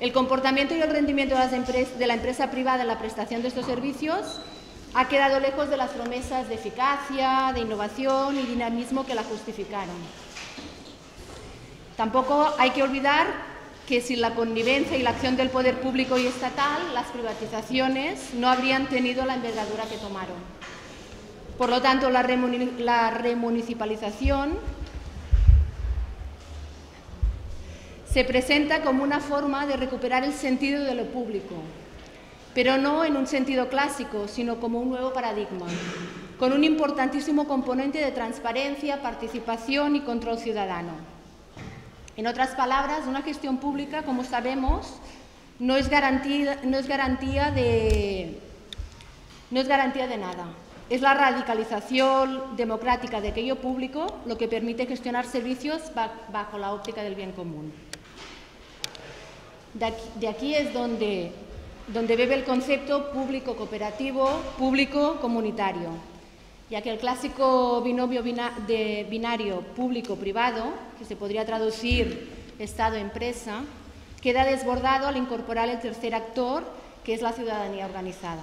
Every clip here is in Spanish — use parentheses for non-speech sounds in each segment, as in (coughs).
El comportamiento y el rendimiento de, la empresa privada en la prestación de estos servicios ha quedado lejos de las promesas de eficacia, de innovación y dinamismo que la justificaron. Tampoco hay que olvidar que sin la connivencia y la acción del poder público y estatal, las privatizaciones no habrían tenido la envergadura que tomaron. Por lo tanto, la, remunicipalización se presenta como una forma de recuperar el sentido de lo público, pero no en un sentido clásico, sino como un nuevo paradigma, con un importantísimo componente de transparencia, participación y control ciudadano. En otras palabras, una gestión pública, como sabemos, no es garantía, no es garantía, de, no es garantía de nada. Es la radicalización democrática de aquello público lo que permite gestionar servicios bajo la óptica del bien común. De aquí, es donde, donde bebe el concepto público cooperativo, público comunitario, ya que el clásico binomio binario público-privado, que se podría traducir Estado-empresa, queda desbordado al incorporar el tercer actor, que es la ciudadanía organizada.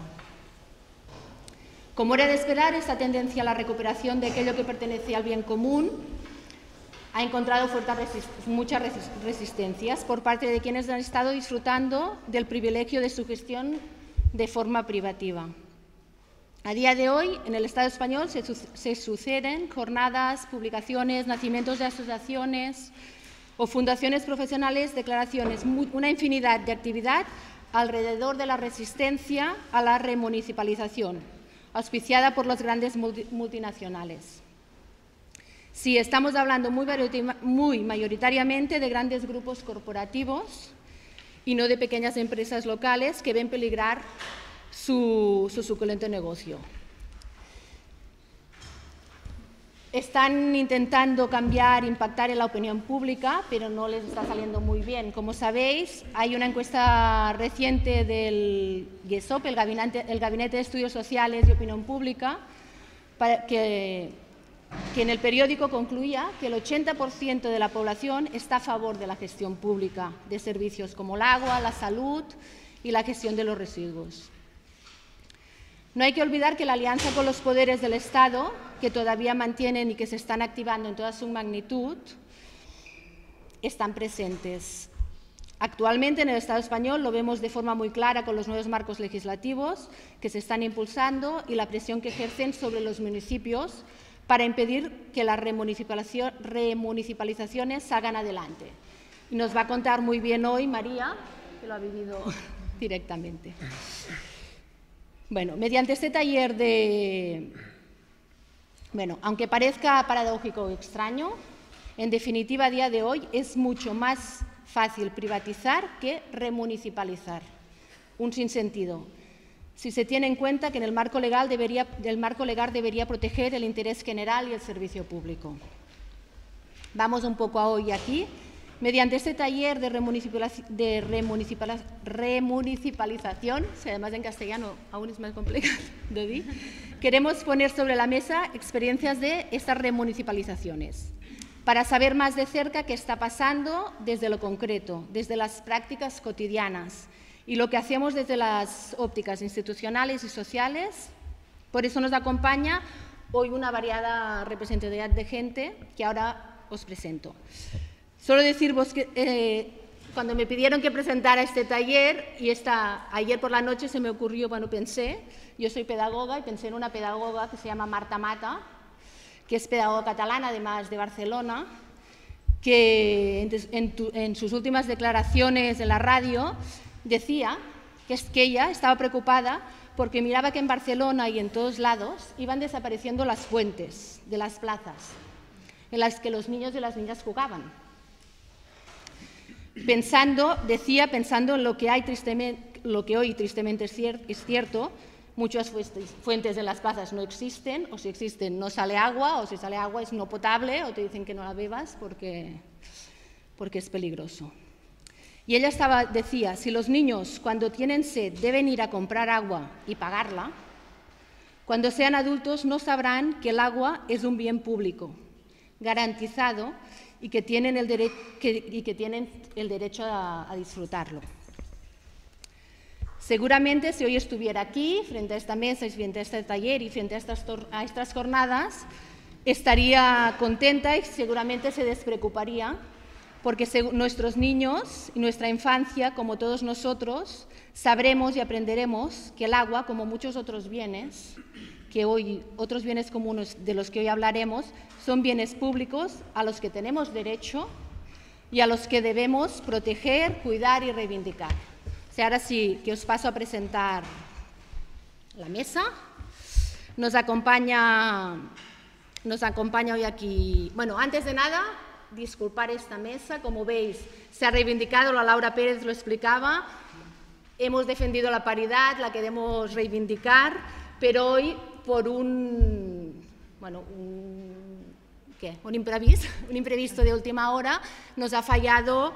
Como era de esperar, esta tendencia a la recuperación de aquello que pertenece al bien común ha encontrado muchas resistencias por parte de quienes han estado disfrutando del privilegio de su gestión de forma privativa. A día de hoy, en el Estado español se, suceden jornadas, publicaciones, nacimientos de asociaciones o fundaciones profesionales, declaraciones, una infinidad de actividad alrededor de la resistencia a la remunicipalización auspiciada por las grandes multinacionales. Sí, estamos hablando muy, mayoritariamente de grandes grupos corporativos y no de pequeñas empresas locales que ven peligrar su suculento negocio. están intentando cambiar, impactar en la opinión pública, pero no les está saliendo muy bien. Como sabéis, hay una encuesta reciente del GESOP, el Gabinete, el Gabinete de Estudios Sociales y Opinión Pública, que, que en el periódico concluía que el 80% de la población está a favor de la gestión pública de servicios como el agua, la salud y la gestión de los residuos. No hay que olvidar que la alianza con los poderes del Estado, que todavía mantienen y que se están activando en toda su magnitud, están presentes. Actualmente en el Estado español lo vemos de forma muy clara con los nuevos marcos legislativos que se están impulsando y la presión que ejercen sobre los municipios para impedir que las remunicipalizaciones salgan adelante. Y nos va a contar muy bien hoy María, que lo ha vivido (laughs) directamente. Bueno, mediante este taller de... Bueno, aunque parezca paradójico o extraño, en definitiva, a día de hoy es mucho más fácil privatizar que remunicipalizar. Un sinsentido. Si se tiene en cuenta que en el marco legal debería, el marco legal debería proteger el interés general y el servicio público. Vamos un poco a hoy aquí Mediante este taller de, remunicipalización, si además en castellano aún es más complicado (laughs) queremos poner sobre la mesa experiencias de estas remunicipalizaciones para saber más de cerca qué está pasando desde lo concreto, desde las prácticas cotidianas y lo que hacemos desde las ópticas institucionales y sociales. Por eso nos acompaña hoy una variada representatividad de gente que ahora os presento. Solo deciros que eh, cuando me pidieron que presentara este taller, y esta, ayer por la noche se me ocurrió, bueno, pensé, yo soy pedagoga y pensé en una pedagoga que se llama Marta Mata, que es pedagoga catalana, además de Barcelona, que en, en sus últimas declaraciones en la radio decía que, ella estaba preocupada porque miraba que en Barcelona y en todos lados iban desapareciendo las fuentes de las plazas en las que los niños y las niñas jugaban pensando, decía, pensando en lo que, hay tristemente, lo que hoy tristemente es, cierto, muchas fuentes de las plazas no existen, o si existen no sale agua, o si sale agua es no potable, o te dicen que no la bebas porque, porque es peligroso. Y ella estaba, decía, si los niños cuando tienen sed deben ir a comprar agua y pagarla, cuando sean adultos no sabrán que el agua es un bien público, garantizado y que tienen el, derecho a, disfrutarlo. Seguramente si hoy estuviera aquí, frente a esta mesa y frente a este taller y frente a estas jornadas, estaría contenta y seguramente se despreocuparía porque nuestros niños y nuestra infancia, como todos nosotros, sabremos y aprenderemos que el agua, como muchos otros bienes, que hoy otros bienes comunes de los que hoy hablaremos, son bienes públicos a los que tenemos derecho y a los que debemos proteger, cuidar y reivindicar. O ahora sí que os paso a presentar la mesa. Nos acompaña, nos acompaña hoy aquí, bueno, antes de nada, disculpar esta mesa. Como veis, se ha reivindicado, la Laura Pérez lo explicaba, hemos defendido la paridad, la queremos reivindicar, pero hoy por un, bueno, un, ¿qué? un, imprevisto, (laughs) un imprevisto de última hora nos ha fallado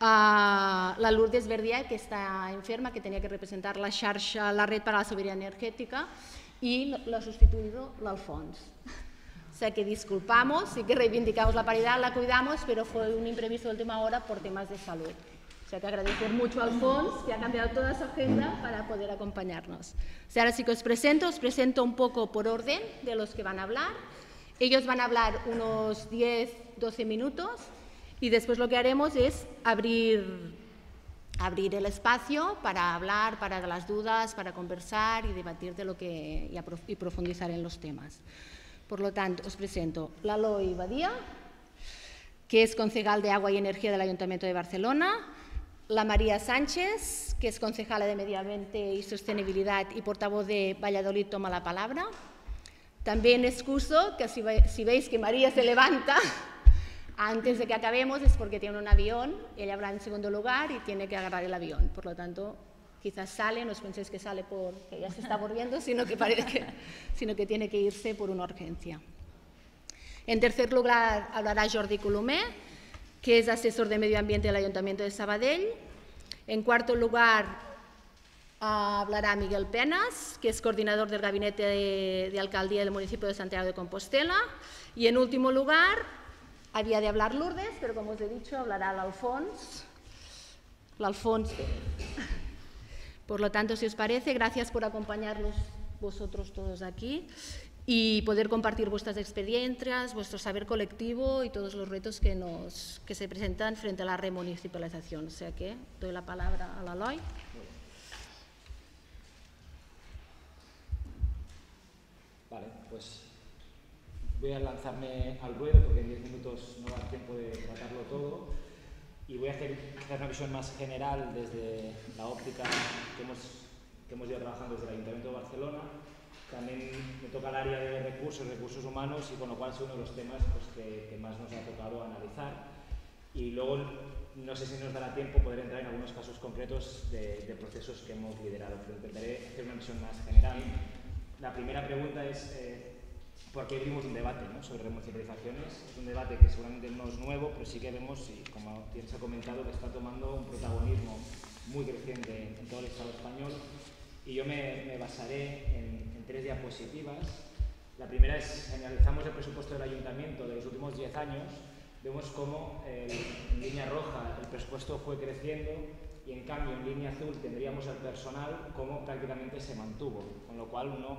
a la Lourdes Verdier, que está enferma, que tenía que representar la xarxa, la red para la soberanía energética, lo ha sustituido l'Alfons sea que disculpamos, y que reivindicamos la paridad, la cuidamos, pero fue un imprevisto de última hora por temas de salud. O sea que agradecer mucho a Alfons, que ha cambiado toda su agenda para poder acompañarnos. O sea, ahora sí que os presento, os presento un poco por orden de los que van a hablar. Ellos van a hablar unos 10, 12 minutos y después lo que haremos es abrir, abrir el espacio para hablar, para las dudas, para conversar y debatir de lo que, y profundizar en los temas. Por lo tanto, os presento Laloy Badía, que es concejal de Agua y Energía del Ayuntamiento de Barcelona, la María Sánchez, que es concejala de Medio Ambiente y Sostenibilidad y portavoz de Valladolid, toma la palabra. También excuso que si, si veis que María se levanta (laughs) antes de que acabemos es porque tiene un avión, ella habrá en segundo lugar y tiene que agarrar el avión. Por lo tanto, quizás sale, no os penséis que sale porque ya se está volviendo, sino que, parece que, sino que tiene que irse por una urgencia. En tercer lugar, hablará Jordi Colomé, que es asesor de medio ambiente del Ayuntamiento de Sabadell. En cuarto lugar, hablará Miguel Penas, que es coordinador del Gabinete de, de, Alcaldía del municipio de Santiago de Compostela. Y en último lugar, había de hablar Lourdes, pero como os he dicho, hablará l'Alfons. L'Alfons por lo tanto, si os parece, gracias por acompañarnos vosotros todos aquí y poder compartir vuestras experiencias, vuestro saber colectivo y todos los retos que, nos, que se presentan frente a la remunicipalización. O sea que doy la palabra a la LOI. Vale, pues voy a lanzarme al ruedo porque en 10 minutos no da tiempo de tratarlo todo y voy a hacer, una visión más general desde la óptica que hemos, que hemos ido trabajando desde el Ayuntamiento de Barcelona. También me toca el área de recursos, recursos humanos y con lo cual es uno de los temas pues, que, más nos ha tocado analizar. Y luego, no sé si nos dará tiempo poder entrar en algunos casos concretos de, procesos que hemos liderado, pero intentaré hacer una visión más general. La primera pregunta es, eh, porque abrimos un debate ¿no? sobre remunicipalizaciones. Es un debate que seguramente no es nuevo, pero sí que vemos, y como se ha comentado, que está tomando un protagonismo muy creciente en todo el Estado español. Y yo me, basaré en, tres diapositivas. La primera es, analizamos el presupuesto del ayuntamiento de los últimos 10 años, vemos cómo en línea roja el presupuesto fue creciendo y en cambio en línea azul tendríamos el personal como prácticamente se mantuvo, con lo cual uno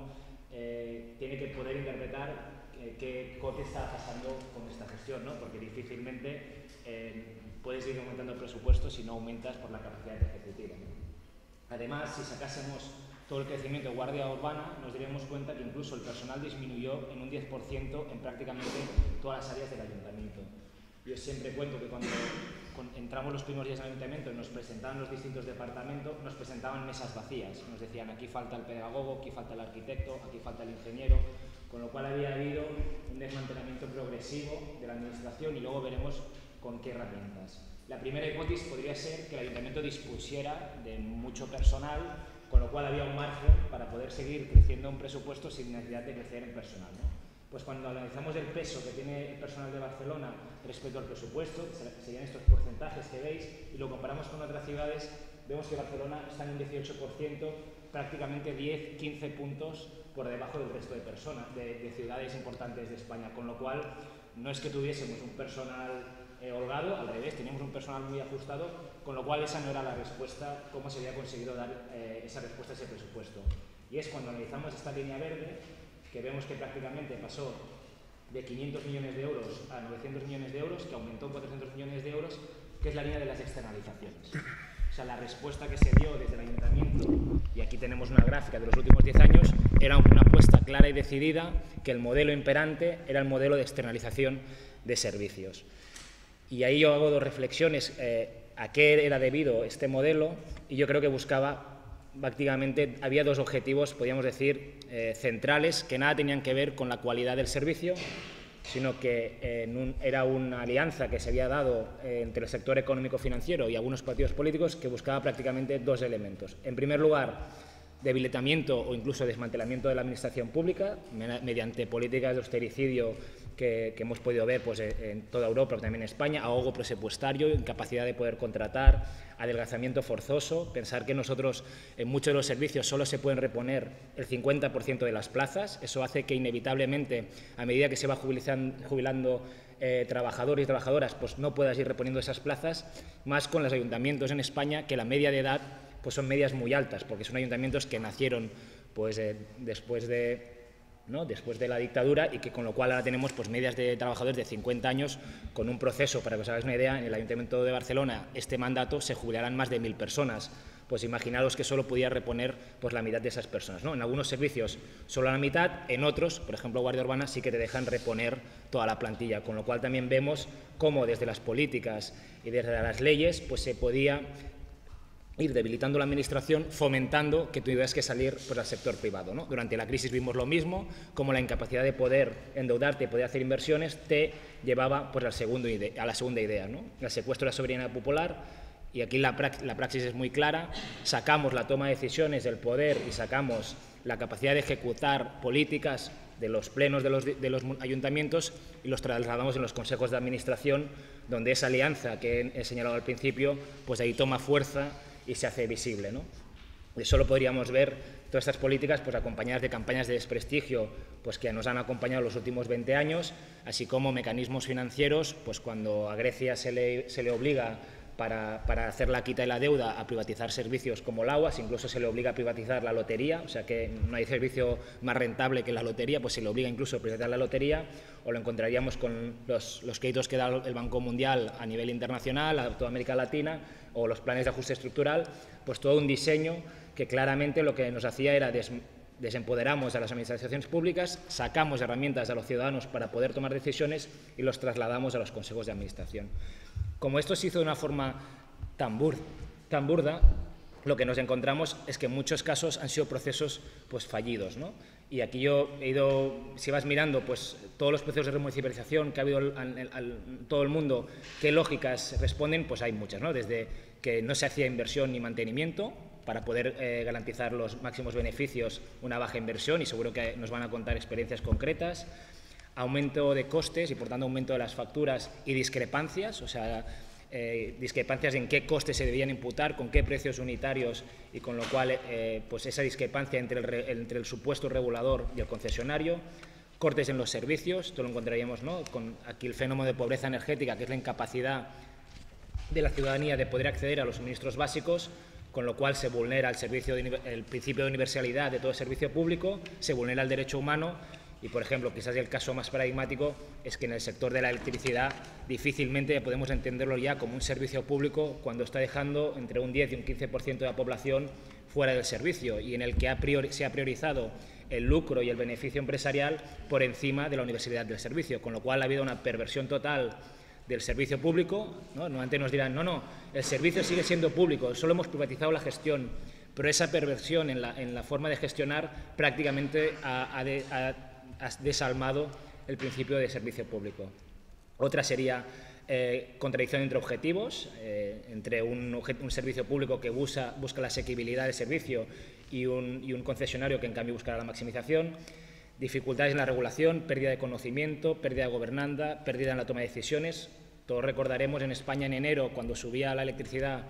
eh, tiene que poder interpretar eh, qué, qué, está pasando con esta gestión, ¿no? porque difícilmente eh, puedes ir aumentando el presupuesto si no aumentas por la capacidad ejecutiva. Además, si sacásemos todo el crecimiento de guardia urbana, nos daríamos cuenta que incluso el personal disminuyó en un 10% en prácticamente todas las áreas del ayuntamiento. Yo siempre cuento que cuando entramos los primeros días al ayuntamiento nos presentaban los distintos departamentos, nos presentaban mesas vacías. Nos decían, aquí falta el pedagogo, aquí falta el arquitecto, aquí falta el ingeniero, con lo cual había habido un desmantelamiento progresivo de la administración y luego veremos con qué herramientas. La primera hipótesis podría ser que el ayuntamiento dispusiera de mucho personal, con lo cual había un margen para poder seguir creciendo un presupuesto sin necesidad de crecer en personal. Pues cuando analizamos el peso que tiene el personal de Barcelona respecto al presupuesto, que serían estos porcentajes que veis, y lo comparamos con otras ciudades, vemos que Barcelona está en un 18%, prácticamente 10-15 puntos por debajo del resto de, personas, de, ciudades importantes de España, con lo cual no es que tuviésemos un personal eh, holgado, al revés, teníamos un personal muy ajustado, con lo cual esa no era la respuesta, cómo se había conseguido dar eh, esa respuesta a ese presupuesto. Y es cuando analizamos esta línea verde que vemos que prácticamente pasó de 500 millones de euros a 900 millones de euros, que aumentó 400 millones de euros, que es la línea de las externalizaciones. O sea, la respuesta que se dio desde el ayuntamiento, y aquí tenemos una gráfica de los últimos 10 años, era una apuesta clara y decidida que el modelo imperante era el modelo de externalización de servicios. Y ahí yo hago dos reflexiones. Eh, ¿A qué era debido este modelo? Y yo creo que buscaba prácticamente había dos objetivos, podríamos decir, eh, centrales, que nada tenían que ver con la cualidad del servicio, sino que eh, era una alianza que se había dado eh, entre el sector económico-financiero y algunos partidos políticos que buscaba prácticamente dos elementos. En primer lugar, debilitamiento o incluso desmantelamiento de la administración pública mediante políticas de austericidio que, hemos podido ver pues, en toda Europa, pero también en España, ahogo presupuestario, incapacidad de poder contratar, adelgazamiento forzoso, pensar que nosotros en muchos de los servicios solo se pueden reponer el 50% de las plazas, eso hace que inevitablemente, a medida que se va jubilando eh, trabajadores y trabajadoras, pues no puedas ir reponiendo esas plazas, más con los ayuntamientos en España, que la media de edad pues son medias muy altas, porque son ayuntamientos que nacieron pues, eh, después de después de la dictadura y que con lo cual ahora tenemos pues, medias de trabajadores de 50 años con un proceso, para que os hagáis una idea, en el Ayuntamiento de Barcelona este mandato se jubilarán más de mil personas. Pues imaginaros que solo podía reponer pues, la mitad de esas personas. ¿no? En algunos servicios solo la mitad, en otros, por ejemplo Guardia Urbana, sí que te dejan reponer toda la plantilla, con lo cual también vemos cómo desde las políticas y desde las leyes pues, se podía ir debilitando la administración, fomentando que tuvieras que salir por el sector privado. Durante la crisis vimos lo mismo, como la incapacidad de poder endeudarte poder hacer inversiones te llevaba pues, a la segunda idea, ¿no? el secuestro de la soberanía popular, y aquí la, la praxis es muy clara, sacamos la toma de decisiones del poder y sacamos la capacidad de ejecutar políticas de los plenos de los, de los, ayuntamientos y los trasladamos en los consejos de administración, donde esa alianza que he señalado al principio, pues ahí toma fuerza y se hace visible. ¿no? Solo podríamos ver todas estas políticas pues, acompañadas de campañas de desprestigio pues, que nos han acompañado los últimos 20 años, así como mecanismos financieros, pues cuando a Grecia se le, se le obliga para, para, hacer la quita de la deuda a privatizar servicios como el agua, si incluso se le obliga a privatizar la lotería, o sea que no hay servicio más rentable que la lotería, pues se le obliga incluso a privatizar la lotería, o lo encontraríamos con los, los créditos que da el Banco Mundial a nivel internacional, a toda América Latina, o los planes de ajuste estructural, pues todo un diseño que claramente lo que nos hacía era desempoderamos a las administraciones públicas, sacamos herramientas a los ciudadanos para poder tomar decisiones y los trasladamos a los consejos de administración. Como esto se hizo de una forma tan, tan burda, lo que nos encontramos es que en muchos casos han sido procesos pues, fallidos. ¿no? Y aquí yo he ido, si vas mirando pues, todos los procesos de remunicipalización que ha habido en todo el mundo, qué lógicas responden, pues hay muchas, ¿no? desde que no se hacía inversión ni mantenimiento para poder eh, garantizar los máximos beneficios, una baja inversión, y seguro que nos van a contar experiencias concretas, aumento de costes y por tanto aumento de las facturas y discrepancias, o sea, eh, discrepancias en qué costes se debían imputar, con qué precios unitarios y con lo cual eh, pues esa discrepancia entre el, entre el supuesto regulador y el concesionario, cortes en los servicios, esto lo encontraríamos ¿no? con aquí el fenómeno de pobreza energética, que es la incapacidad de la ciudadanía de poder acceder a los suministros básicos, con lo cual se vulnera el, servicio el principio de universalidad de todo servicio público, se vulnera el derecho humano y, por ejemplo, quizás el caso más paradigmático es que en el sector de la electricidad difícilmente podemos entenderlo ya como un servicio público cuando está dejando entre un 10 y un 15% de la población fuera del servicio y en el que se ha priorizado el lucro y el beneficio empresarial por encima de la universalidad del servicio, con lo cual ha habido una perversión total del servicio público. ¿no? Normalmente nos dirán, no, no, el servicio sigue siendo público, solo hemos privatizado la gestión, pero esa perversión en la, forma de gestionar prácticamente ha has desalmado el principio de servicio público. Otra sería eh, contradicción entre objetivos, eh, entre un, servicio público que busca, busca la asequibilidad del servicio y un, y un, concesionario que en cambio buscará la maximización, dificultades en la regulación, pérdida de conocimiento, pérdida de gobernanza, pérdida en la toma de decisiones. Todos recordaremos en España en enero, cuando subía la electricidad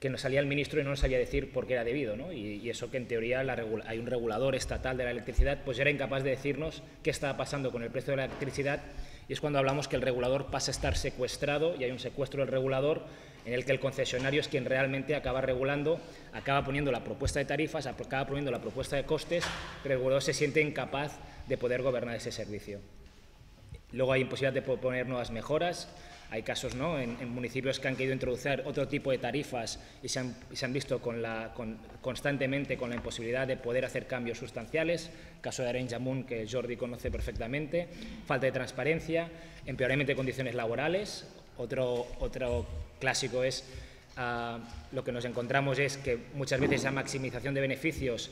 que nos salía el ministro y no nos sabía decir por qué era debido, ¿no? y, eso que en teoría hay un regulador estatal de la electricidad, pues era incapaz de decirnos qué estaba pasando con el precio de la electricidad y es cuando hablamos que el regulador pasa a estar secuestrado y hay un secuestro del regulador en el que el concesionario es quien realmente acaba regulando, acaba poniendo la propuesta de tarifas, acaba poniendo la propuesta de costes, pero el regulador se siente incapaz de poder gobernar ese servicio. Luego hay imposibilidad de poner nuevas mejoras, hay casos ¿no? en, municipios que han querido introducir otro tipo de tarifas y se han, visto con la, constantemente con la imposibilidad de poder hacer cambios sustanciales. Caso de Amunt, que Jordi conoce perfectamente. Falta de transparencia, empeoramiento de condiciones laborales. Otro, clásico es ah, lo que nos encontramos es que muchas veces esa maximización de beneficios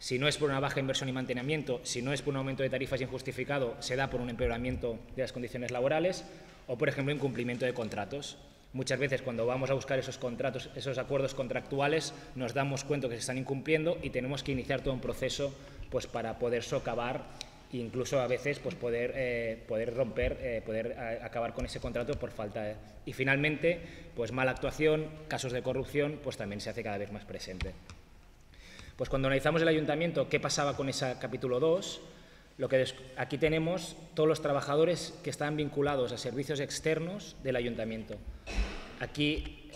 si no es por una baja inversión y mantenimiento, si no es por un aumento de tarifas injustificado, se da por un empeoramiento de las condiciones laborales o, por ejemplo, incumplimiento de contratos. Muchas veces cuando vamos a buscar esos contratos, esos acuerdos contractuales, nos damos cuenta que se están incumpliendo y tenemos que iniciar todo un proceso pues, para poder socavar e incluso a veces pues, poder, eh, poder romper, eh, poder eh, acabar con ese contrato por falta de... Y finalmente, pues mala actuación, casos de corrupción, pues también se hace cada vez más presente. Pues cuando analizamos el ayuntamiento, ¿qué pasaba con ese capítulo 2? Lo que aquí tenemos todos los trabajadores que están vinculados a servicios externos del ayuntamiento. Aquí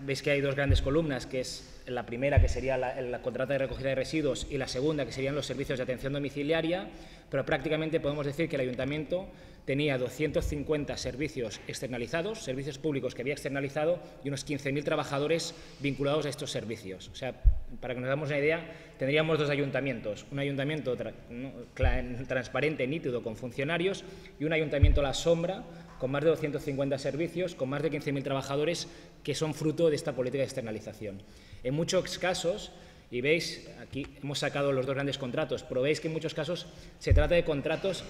veis que hay dos grandes columnas, que es la primera, que sería la, contrata de recogida de residuos, y la segunda, que serían los servicios de atención domiciliaria, pero prácticamente podemos decir que el ayuntamiento tenía 250 servicios externalizados, servicios públicos que había externalizado, y unos 15.000 trabajadores vinculados a estos servicios. O sea, para que nos damos una idea, tendríamos dos ayuntamientos, un ayuntamiento transparente, nítido, con funcionarios, y un ayuntamiento a la sombra, con más de 250 servicios, con más de 15.000 trabajadores, que son fruto de esta política de externalización. En muchos casos, y veis, aquí hemos sacado los dos grandes contratos, pero veis que en muchos casos se trata de contratos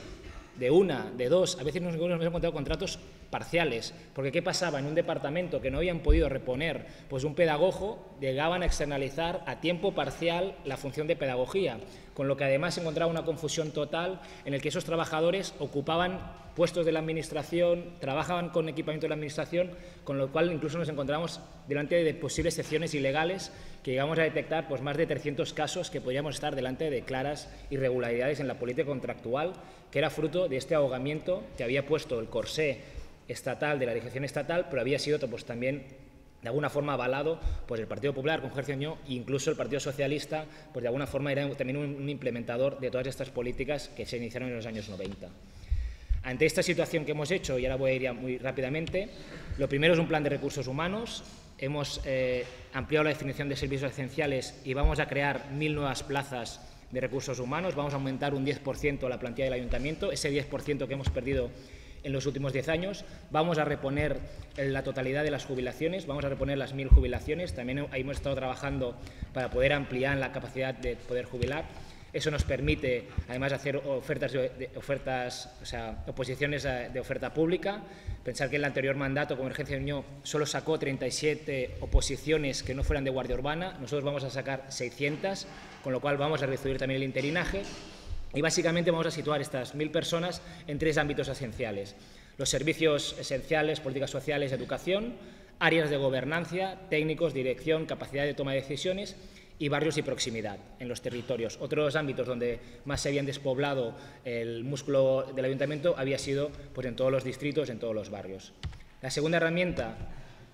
de una, de dos, a veces nos hemos encontrado contratos parciales, porque ¿qué pasaba? En un departamento que no habían podido reponer pues un pedagogo, llegaban a externalizar a tiempo parcial la función de pedagogía, con lo que además se encontraba una confusión total en el que esos trabajadores ocupaban puestos de la Administración, trabajaban con equipamiento de la Administración, con lo cual incluso nos encontramos delante de posibles secciones ilegales que llegamos a detectar pues, más de 300 casos que podíamos estar delante de claras irregularidades en la política contractual, que era fruto de este ahogamiento que había puesto el corsé estatal de la legislación estatal, pero había sido pues, también de alguna forma avalado pues el Partido Popular con Gercio Ñó e incluso el Partido Socialista, pues de alguna forma era también un implementador de todas estas políticas que se iniciaron en los años 90. Ante esta situación que hemos hecho, y ahora voy a ir muy rápidamente, lo primero es un plan de recursos humanos. Hemos eh, ampliado la definición de servicios esenciales y vamos a crear mil nuevas plazas de recursos humanos. Vamos a aumentar un 10% la plantilla del ayuntamiento, ese 10% que hemos perdido en los últimos 10 años. Vamos a reponer la totalidad de las jubilaciones, vamos a reponer las mil jubilaciones. También hemos estado trabajando para poder ampliar la capacidad de poder jubilar. Eso nos permite, además, hacer ofertas, ofertas o sea, oposiciones de oferta pública. Pensar que en el anterior mandato, Convergencia de Unión, solo sacó 37 oposiciones que no fueran de guardia urbana. Nosotros vamos a sacar 600, con lo cual vamos a reducir también el interinaje. Y básicamente vamos a situar estas mil personas en tres ámbitos esenciales. Los servicios esenciales, políticas sociales, educación, áreas de gobernanza, técnicos, dirección, capacidad de toma de decisiones y barrios y proximidad en los territorios. Otros ámbitos donde más se habían despoblado el músculo del ayuntamiento había sido pues, en todos los distritos, en todos los barrios. La segunda herramienta,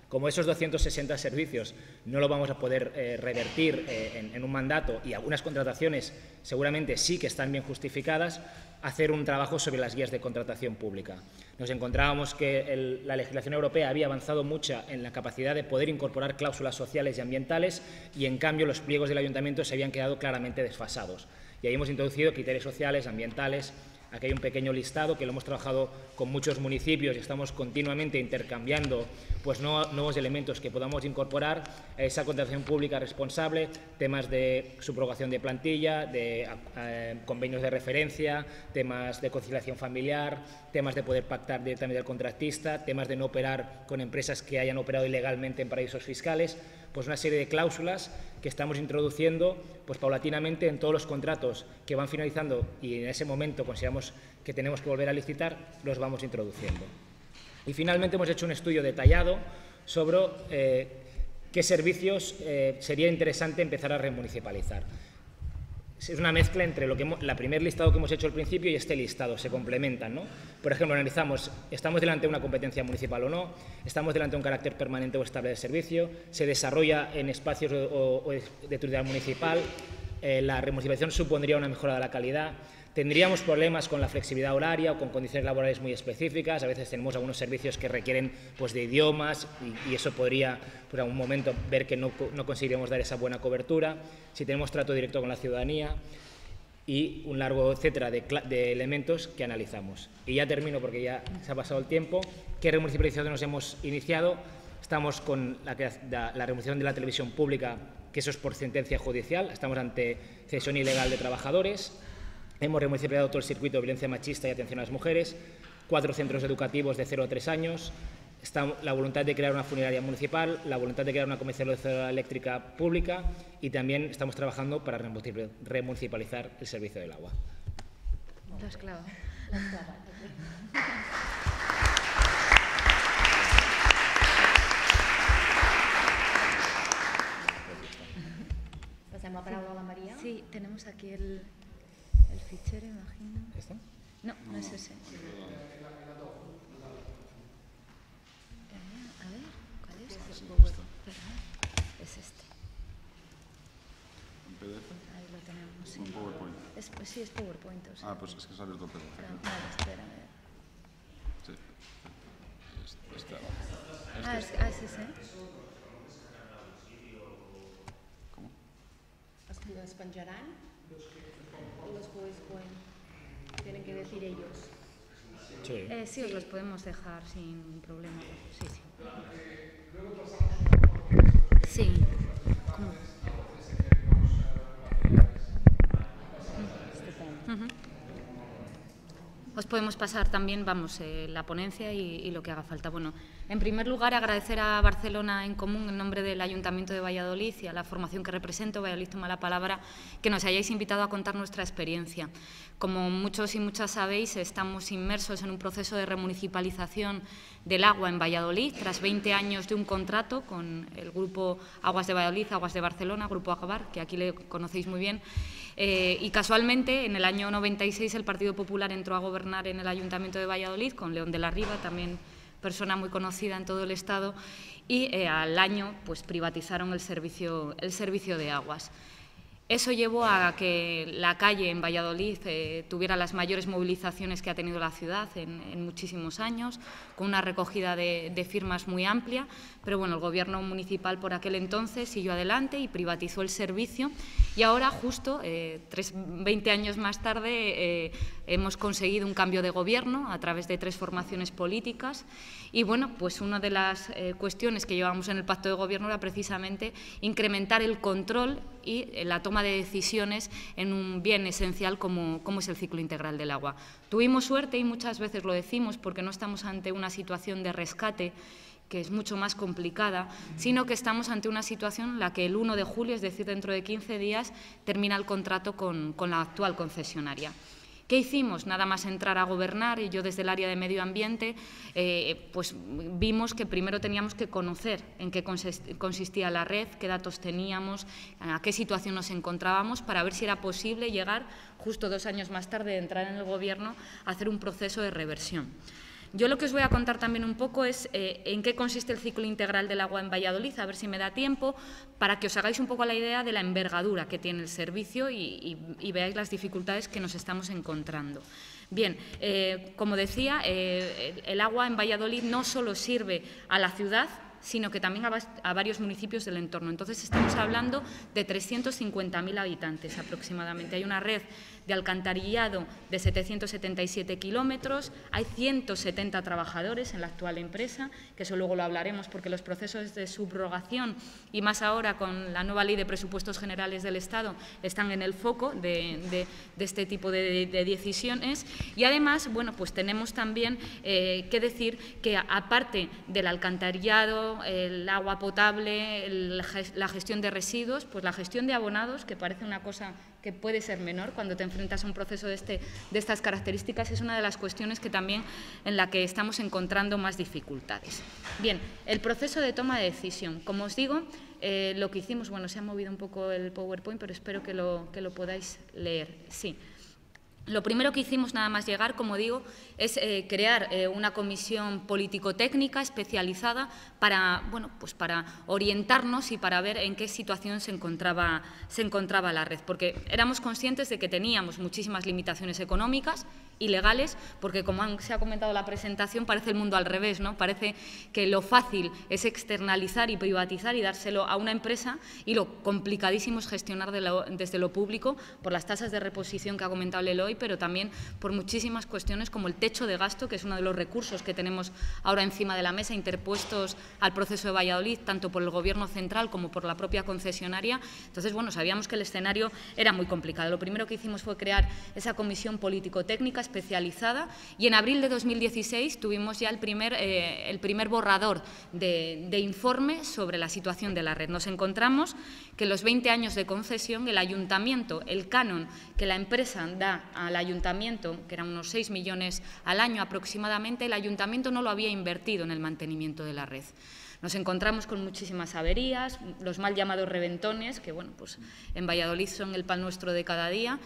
como esos 260 servicios no lo vamos a poder eh, revertir eh, en un mandato y algunas contrataciones seguramente sí que están bien justificadas, hacer un trabajo sobre las guías de contratación pública. Nos encontrábamos que la legislación europea había avanzado mucho en la capacidad de poder incorporar cláusulas sociales y ambientales y, en cambio, los pliegos del ayuntamiento se habían quedado claramente desfasados. Y ahí hemos introducido criterios sociales, ambientales, Aquí hay un pequeño listado que lo hemos trabajado con muchos municipios y estamos continuamente intercambiando pues, nuevos elementos que podamos incorporar a esa contratación pública responsable, temas de subrogación de plantilla, de eh, convenios de referencia, temas de conciliación familiar, temas de poder pactar directamente al contratista, temas de no operar con empresas que hayan operado ilegalmente en paraísos fiscales pues una serie de cláusulas que estamos introduciendo pues paulatinamente en todos los contratos que van finalizando y en ese momento consideramos que tenemos que volver a licitar, los vamos introduciendo. Y finalmente hemos hecho un estudio detallado sobre eh, qué servicios eh, sería interesante empezar a remunicipalizar. Es una mezcla entre lo que la primer listado que hemos hecho al principio y este listado, se complementan. ¿no? Por ejemplo, analizamos, ¿estamos delante de una competencia municipal o no? ¿Estamos delante de un carácter permanente o estable de servicio? ¿Se desarrolla en espacios de utilidad municipal? Eh, ¿La remunicipalización supondría una mejora de la calidad? Tendríamos problemas con la flexibilidad horaria o con condiciones laborales muy específicas. A veces tenemos algunos servicios que requieren pues, de idiomas y, eso podría, por algún momento, ver que no, no conseguiríamos dar esa buena cobertura. Si tenemos trato directo con la ciudadanía y un largo etcétera de, elementos que analizamos. Y ya termino porque ya se ha pasado el tiempo. ¿Qué remunicipalización nos hemos iniciado? Estamos con la, la, la remunición de la televisión pública, que eso es por sentencia judicial. Estamos ante cesión ilegal de trabajadores. Hemos remunicipalizado todo el circuito de violencia machista y atención a las mujeres, cuatro centros educativos de 0 a 3 años, está la voluntad de crear una funeraria municipal, la voluntad de crear una comercializadora eléctrica pública y también estamos trabajando para remunicipalizar el servicio del agua. Pasamos a la María. Sí, tenemos aquí el, el fichero, imagino. ¿Este? No, no, es ese. Eh, a ver, ¿cuál es? Es este. ¿En PDF? Ahí lo tenemos, sí. ¿En PowerPoint? Es, pues sí, es PowerPoint. O sea. Ah, pues es que se ha abierto el PDF. Vale, espera, a ver. Sí. Este, este, ah, es, ah, es ese. ¿Cómo? ¿Es penjarán? Los jueces pueden, tienen que decir ellos. Sí. Eh, sí, os los podemos dejar sin problema. Sí, sí. Sí. ¿Cómo? Os podemos pasar también, vamos, eh, la ponencia y, lo que haga falta. Bueno, en primer lugar, agradecer a Barcelona en Común, en nombre del Ayuntamiento de Valladolid y a la formación que represento, Valladolid toma la palabra, que nos hayáis invitado a contar nuestra experiencia. Como muchos y muchas sabéis, estamos inmersos en un proceso de remunicipalización del agua en Valladolid, tras 20 años de un contrato con el Grupo Aguas de Valladolid, Aguas de Barcelona, Grupo Agabar, que aquí le conocéis muy bien, eh, y casualmente, en el año 96, el Partido Popular entró a gobernar en el Ayuntamiento de Valladolid, con León de la Riva, también persona muy conocida en todo el Estado, y eh, al año pues, privatizaron el servicio, el servicio de aguas. Eso llevó a que la calle en Valladolid eh, tuviera las mayores movilizaciones que ha tenido la ciudad en, muchísimos años, con una recogida de, firmas muy amplia, pero bueno, el gobierno municipal por aquel entonces siguió adelante y privatizó el servicio. Y ahora, justo eh, 20 años más tarde, eh, hemos conseguido un cambio de gobierno a través de tres formaciones políticas. Y bueno, pues una de las eh, cuestiones que llevamos en el pacto de gobierno era precisamente incrementar el control y eh, la toma de decisiones en un bien esencial como, como es el ciclo integral del agua. Tuvimos suerte y muchas veces lo decimos porque no estamos ante una situación de rescate que es mucho más complicada, sino que estamos ante una situación en la que el 1 de julio, es decir, dentro de 15 días, termina el contrato con, con la actual concesionaria. ¿Qué hicimos? Nada más entrar a gobernar y yo desde el área de medio ambiente, eh, pues vimos que primero teníamos que conocer en qué consistía la red, qué datos teníamos, a qué situación nos encontrábamos para ver si era posible llegar, justo dos años más tarde de entrar en el gobierno, a hacer un proceso de reversión. Yo lo que os voy a contar también un poco es eh, en qué consiste el ciclo integral del agua en Valladolid, a ver si me da tiempo, para que os hagáis un poco la idea de la envergadura que tiene el servicio y, veáis las dificultades que nos estamos encontrando. Bien, eh, como decía, eh, el agua en Valladolid no solo sirve a la ciudad, sino que también a, varios municipios del entorno. Entonces, estamos hablando de 350.000 habitantes aproximadamente. Hay una red de alcantarillado de 777 kilómetros, hay 170 trabajadores en la actual empresa, que eso luego lo hablaremos porque los procesos de subrogación y más ahora con la nueva ley de presupuestos generales del Estado están en el foco de, este tipo de, decisiones. Y además, bueno, pues tenemos también eh, que decir que aparte del alcantarillado, el agua potable, la gestión de residuos, pues la gestión de abonados, que parece una cosa que puede ser menor cuando te enfrentas a un proceso de, este, de estas características, es una de las cuestiones que también en la que estamos encontrando más dificultades. Bien, el proceso de toma de decisión. Como os digo, eh, lo que hicimos, bueno, se ha movido un poco el PowerPoint, pero espero que lo, que lo podáis leer. Sí. Lo primero que hicimos nada más llegar, como digo, es eh, crear eh, una comisión político-técnica especializada para, bueno, pues para orientarnos y para ver en qué situación se encontraba, la red, porque éramos conscientes de que teníamos muchísimas limitaciones económicas y legales, porque como se ha comentado en la presentación, parece el mundo al revés, ¿no? Parece que lo fácil es externalizar y privatizar y dárselo a una empresa y lo complicadísimo es gestionar desde lo público por las tasas de reposición que ha comentado Eloy, pero también por muchísimas cuestiones como el techo de gasto, que es uno de los recursos que tenemos ahora encima de la mesa, interpuestos al proceso de Valladolid, tanto por el Gobierno central como por la propia concesionaria. Entonces, bueno, sabíamos que el escenario era muy complicado. Lo primero que hicimos fue crear esa comisión político-técnica especializada y en abril de 2016 tuvimos ya el primer, eh, el primer borrador de, de informe sobre la situación de la red. Nos encontramos que los 20 años de concesión, el ayuntamiento, el canon que la empresa da al ayuntamiento, que eran unos 6 millones al año aproximadamente, el ayuntamiento no lo había invertido en el mantenimiento de la red. Nos encontramos con muchísimas averías, los mal llamados reventones, que bueno, pues en Valladolid son el pan nuestro de cada día,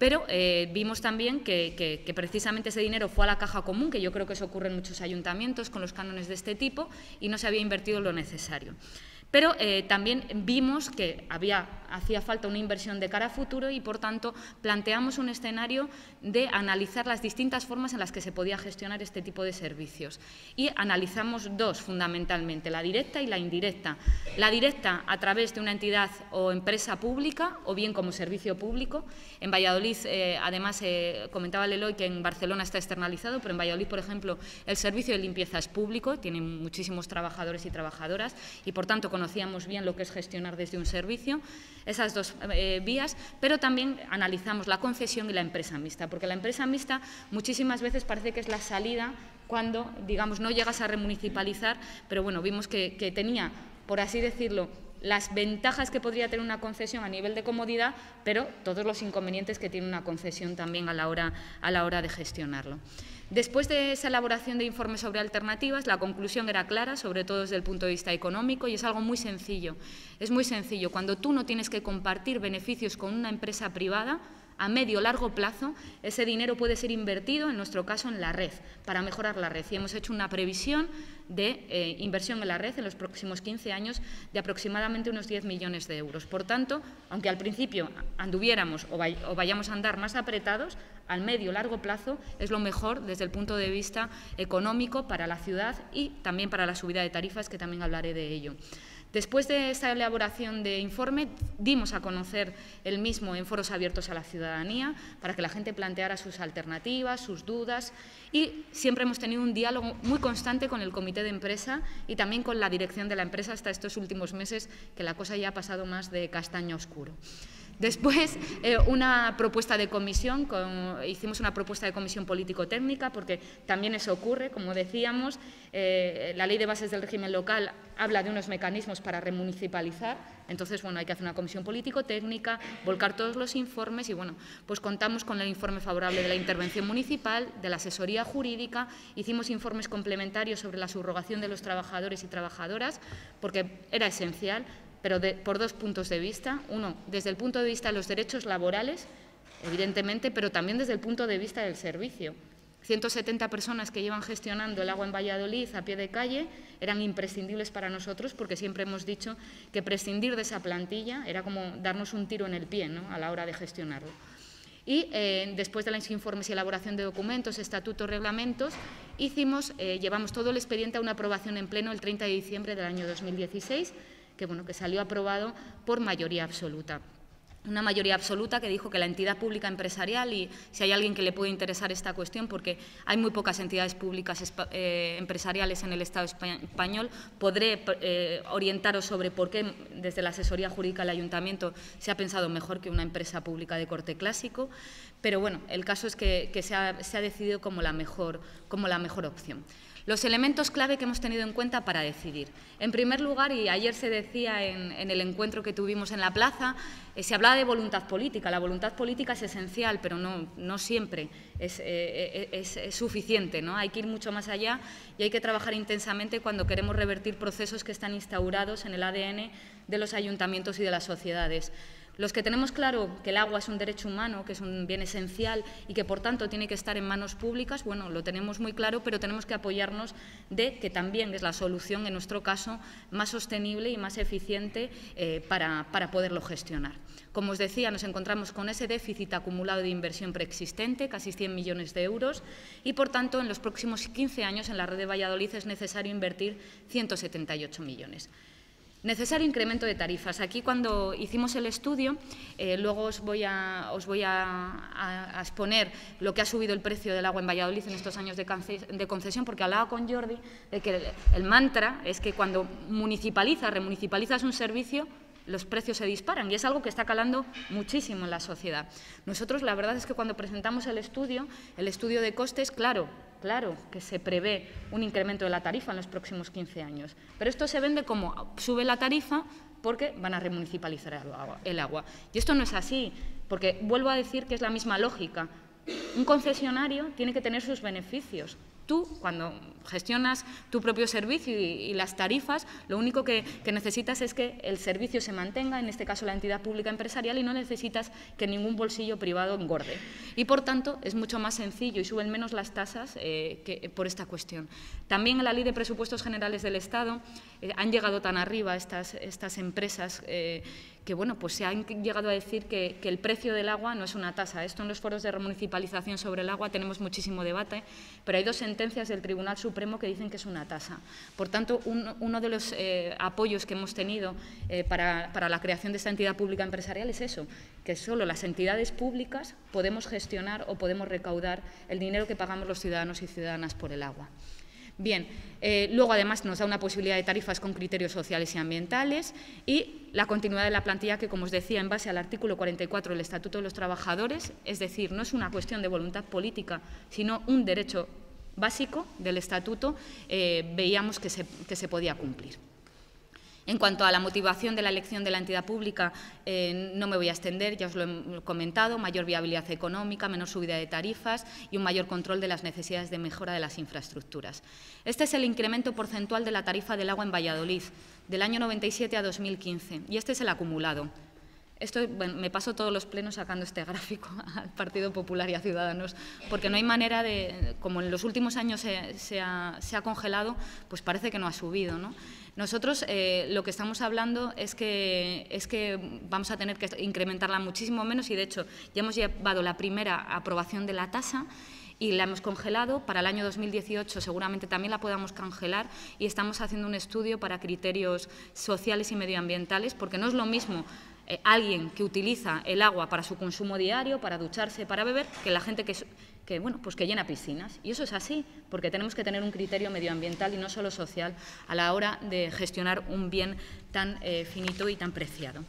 pero eh, vimos también que, precisamente ese dinero fue a la caja común, que yo creo que eso ocurre en muchos ayuntamientos con los cánones de este tipo, y no se había invertido lo necesario. Pero eh, también vimos que había, hacía falta una inversión de cara a futuro y, por tanto, planteamos un escenario de analizar las distintas formas en las que se podía gestionar este tipo de servicios. Y analizamos dos, fundamentalmente, la directa y la indirecta. La directa a través de una entidad o empresa pública o bien como servicio público. En Valladolid, eh, además, eh, comentaba Leloy que en Barcelona está externalizado, pero en Valladolid, por ejemplo, el servicio de limpieza es público, tiene muchísimos trabajadores y trabajadoras y, por tanto, conocíamos bien lo que es gestionar desde un servicio, esas dos eh, vías, pero también analizamos la concesión y la empresa mixta, porque la empresa mixta muchísimas veces parece que es la salida cuando, digamos, no llegas a remunicipalizar, pero bueno, vimos que, que tenía, por así decirlo, las ventajas que podría tener una concesión a nivel de comodidad, pero todos los inconvenientes que tiene una concesión también a la hora, a la hora de gestionarlo. Después de esa elaboración de informes sobre alternativas, la conclusión era clara, sobre todo desde el punto de vista económico, y es algo muy sencillo. Es muy sencillo. Cuando tú no tienes que compartir beneficios con una empresa privada, a medio largo plazo, ese dinero puede ser invertido, en nuestro caso, en la red, para mejorar la red. Y hemos hecho una previsión de eh, inversión en la red en los próximos 15 años de aproximadamente unos 10 millones de euros. Por tanto, aunque al principio anduviéramos o, o vayamos a andar más apretados, al medio largo plazo es lo mejor desde el punto de vista económico para la ciudad y también para la subida de tarifas, que también hablaré de ello. Después de esta elaboración de informe, dimos a conocer el mismo en foros abiertos a la ciudadanía para que la gente planteara sus alternativas, sus dudas y siempre hemos tenido un diálogo muy constante con el comité de empresa y también con la dirección de la empresa hasta estos últimos meses que la cosa ya ha pasado más de castaño oscuro. Después, (laughs) eh, una propuesta de comisión, hicimos una propuesta de comisión político-técnica, porque también eso ocurre, como decíamos, eh, la ley de bases del régimen local habla de unos mecanismos para remunicipalizar, entonces, bueno, hay que hacer una comisión político-técnica, volcar todos los informes y, bueno, pues contamos con el informe favorable de la intervención municipal, de la asesoría jurídica, hicimos informes complementarios sobre la subrogación de los trabajadores y trabajadoras, porque era esencial, pero por dos puntos de vista. Uno, desde el punto de vista de los derechos laborales, evidentemente, pero también desde el punto de vista del servicio. 170 personas que llevan gestionando el agua en Valladolid a pie de calle eran imprescindibles para nosotros porque siempre hemos dicho que prescindir de esa plantilla era como darnos un tiro en el pie ¿no? a la hora de gestionarlo. Y eh, después de los informes y elaboración de documentos, estatutos, reglamentos, hicimos, eh, llevamos todo el expediente a una aprobación en pleno el 30 de diciembre del año 2016 que, bueno, que salió aprobado por mayoría absoluta una mayoría absoluta que dijo que la entidad pública empresarial, y si hay alguien que le puede interesar esta cuestión, porque hay muy pocas entidades públicas eh, empresariales en el Estado español, podré eh, orientaros sobre por qué desde la asesoría jurídica del ayuntamiento se ha pensado mejor que una empresa pública de corte clásico, pero bueno, el caso es que, se, ha, se, ha, decidido como la, mejor, como la mejor opción. Los elementos clave que hemos tenido en cuenta para decidir. En primer lugar, y ayer se decía en, el encuentro que tuvimos en la plaza, eh, se hablaba de voluntad política. La voluntad política es esencial, pero no, siempre es, eh, es, suficiente. ¿no? Hay que ir mucho más allá y hay que trabajar intensamente cuando queremos revertir procesos que están instaurados en el ADN de los ayuntamientos y de las sociedades. Los que tenemos claro que el agua es un derecho humano, que es un bien esencial y que por tanto tiene que estar en manos públicas, bueno, lo tenemos muy claro, pero tenemos que apoyarnos de que también es la solución, en nuestro caso, más sostenible y más eficiente eh, para, para poderlo gestionar. Como os decía, nos encontramos con ese déficit acumulado de inversión preexistente, casi 100 millones de euros, y por tanto, en los próximos 15 años en la red de Valladolid es necesario invertir 178 millones. Necesario incremento de tarifas. Aquí cuando hicimos el estudio, eh, luego os voy, a, os voy a, exponer lo que ha subido el precio del agua en Valladolid en estos años de, concesión, porque hablaba con Jordi de que el, mantra es que cuando municipalizas, remunicipalizas un servicio, los precios se disparan y es algo que está calando muchísimo en la sociedad. Nosotros, la verdad es que cuando presentamos el estudio, el estudio de costes, claro, Claro que se prevé un incremento de la tarifa en los próximos 15 años, pero esto se vende como sube la tarifa porque van a remunicipalizar el agua. Y esto no es así, porque vuelvo a decir que es la misma lógica. Un concesionario tiene que tener sus beneficios, Tú, cuando gestionas tu propio servicio y, las tarifas, lo único que, necesitas es que el servicio se mantenga, en este caso la entidad pública empresarial, y no necesitas que ningún bolsillo privado engorde. Y, por tanto, es mucho más sencillo y suben menos las tasas eh, por esta cuestión. También en la Ley de Presupuestos Generales del Estado eh, han llegado tan arriba estas, estas empresas eh, que bueno, pues se han llegado a decir que, el precio del agua no es una tasa. Esto en los foros de remunicipalización sobre el agua tenemos muchísimo debate, pero hay dos sentencias del Tribunal Supremo que dicen que es una tasa. Por tanto, uno de los eh, apoyos que hemos tenido eh, para, para la creación de esta entidad pública empresarial es eso, que solo las entidades públicas podemos gestionar o podemos recaudar el dinero que pagamos los ciudadanos y ciudadanas por el agua. Bien, eh, luego además nos da una posibilidad de tarifas con criterios sociales y ambientales y la continuidad de la plantilla que, como os decía, en base al artículo 44 del Estatuto de los Trabajadores, es decir, no es una cuestión de voluntad política, sino un derecho básico del Estatuto, eh, veíamos que se podía cumplir. En cuanto a la motivación de la elección de la entidad pública, eh, no me voy a extender, ya os lo he comentado, mayor viabilidad económica, menor subida de tarifas y un mayor control de las necesidades de mejora de las infraestructuras. Este es el incremento porcentual de la tarifa del agua en Valladolid, del año 97 a 2015, y este es el acumulado. Esto, me paso todos los plenos sacando este (laughs) gráfico al Partido Popular y a Ciudadanos, porque no hay manera de, como en los últimos años se, ha, congelado, pues parece que no ha subido. Nosotros eh, lo que estamos hablando es que, es que vamos a tener que incrementarla muchísimo menos y, de hecho, ya hemos llevado la primera aprobación de la tasa y la hemos congelado. Para el año 2018 seguramente también la podamos congelar y estamos haciendo un estudio para criterios sociales y medioambientales, porque no es lo mismo eh, alguien que utiliza el agua para su consumo diario, para ducharse, para beber, que la gente que, bueno, pues que llena piscinas. Y eso es así, porque tenemos que tener un criterio medioambiental y no solo social a la hora de gestionar un bien tan eh, finito y tan preciado.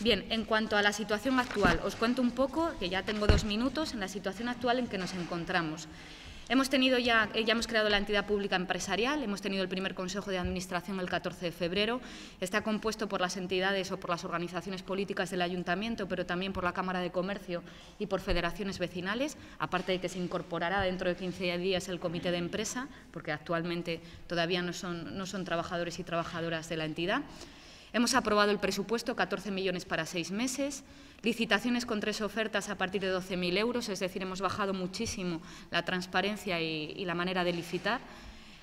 Bien, en cuanto a la situación actual, os cuento un poco, que ya tengo dos minutos, en la situación actual en que nos encontramos. Hemos tenido ya, ya hemos creado la entidad pública empresarial, hemos tenido el primer Consejo de Administración el 14 de febrero. Está compuesto por las entidades o por las organizaciones políticas del Ayuntamiento, pero también por la Cámara de Comercio y por federaciones vecinales, aparte de que se incorporará dentro de 15 días el Comité de Empresa, porque actualmente todavía no son, no son trabajadores y trabajadoras de la entidad. Hemos aprobado el presupuesto, 14 millones para seis meses licitaciones con tres ofertas a partir de 12.000 euros, es decir, hemos bajado muchísimo la transparencia y, la manera de licitar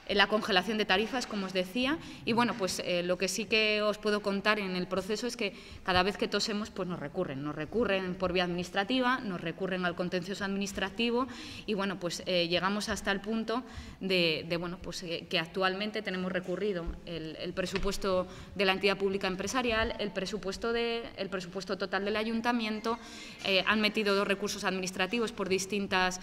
la congelación de tarifas, como os decía, y bueno, pues eh, lo que sí que os puedo contar en el proceso es que cada vez que tosemos, pues nos recurren, nos recurren por vía administrativa, nos recurren al contencioso administrativo y bueno, pues eh, llegamos hasta el punto de, bueno, pues eh, que actualmente tenemos recurrido el, presupuesto de la entidad pública empresarial, el presupuesto, de, el presupuesto total del ayuntamiento, han metido dos recursos administrativos por distintas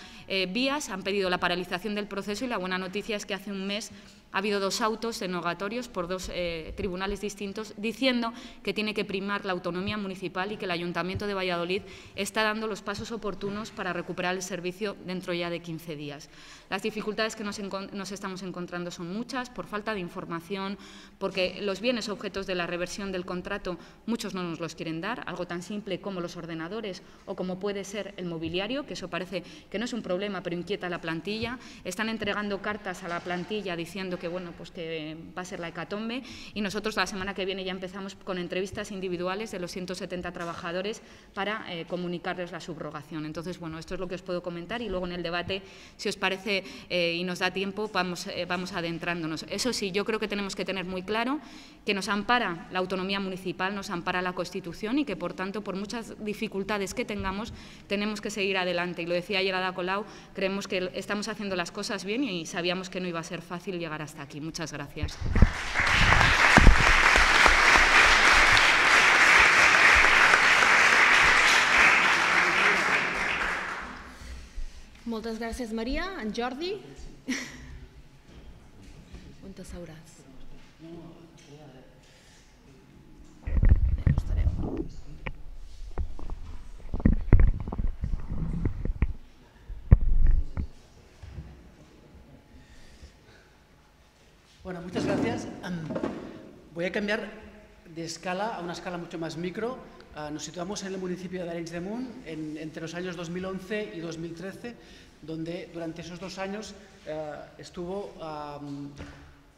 vías, han pedido la paralización del proceso y la buena noticia es que hace un més ha habido dos autos denogatorios por dos eh, tribunales distintos diciendo que tiene que primar la autonomía municipal y que el Ayuntamiento de Valladolid está dando los pasos oportunos para recuperar el servicio dentro ya de 15 días. Las dificultades que nos, nos estamos encontrando son muchas, por falta de información, porque los bienes objetos de la reversión del contrato muchos no nos los quieren dar, algo tan simple como los ordenadores o como puede ser el mobiliario, que eso parece que no es un problema, pero inquieta a la plantilla. Están entregando cartas a la plantilla diciendo que, bueno, pues que va a ser la hecatombe y nosotros la semana que viene ya empezamos con entrevistas individuales de los 170 trabajadores para eh, comunicarles la subrogación. Entonces, bueno, esto es lo que os puedo comentar y luego en el debate, si os parece eh, y nos da tiempo, vamos, eh, vamos adentrándonos. Eso sí, yo creo que tenemos que tener muy claro que nos ampara la autonomía municipal, nos ampara la Constitución y que, por tanto, por muchas dificultades que tengamos, tenemos que seguir adelante. Y lo decía ayer Ada Colau, creemos que estamos haciendo las cosas bien y sabíamos que no iba a ser fácil llegar hasta aquí. Muchas gracias. Moltes gràcies, Maria. En Jordi? (laughs) On t'asseuràs? Bueno, muchas gracias. Voy a cambiar de escala a una escala mucho más micro. Ah, nos situamos en el municipio de Arenys de Munt entre los años 2011 y 2013, donde durante esos dos años eh, estuvo,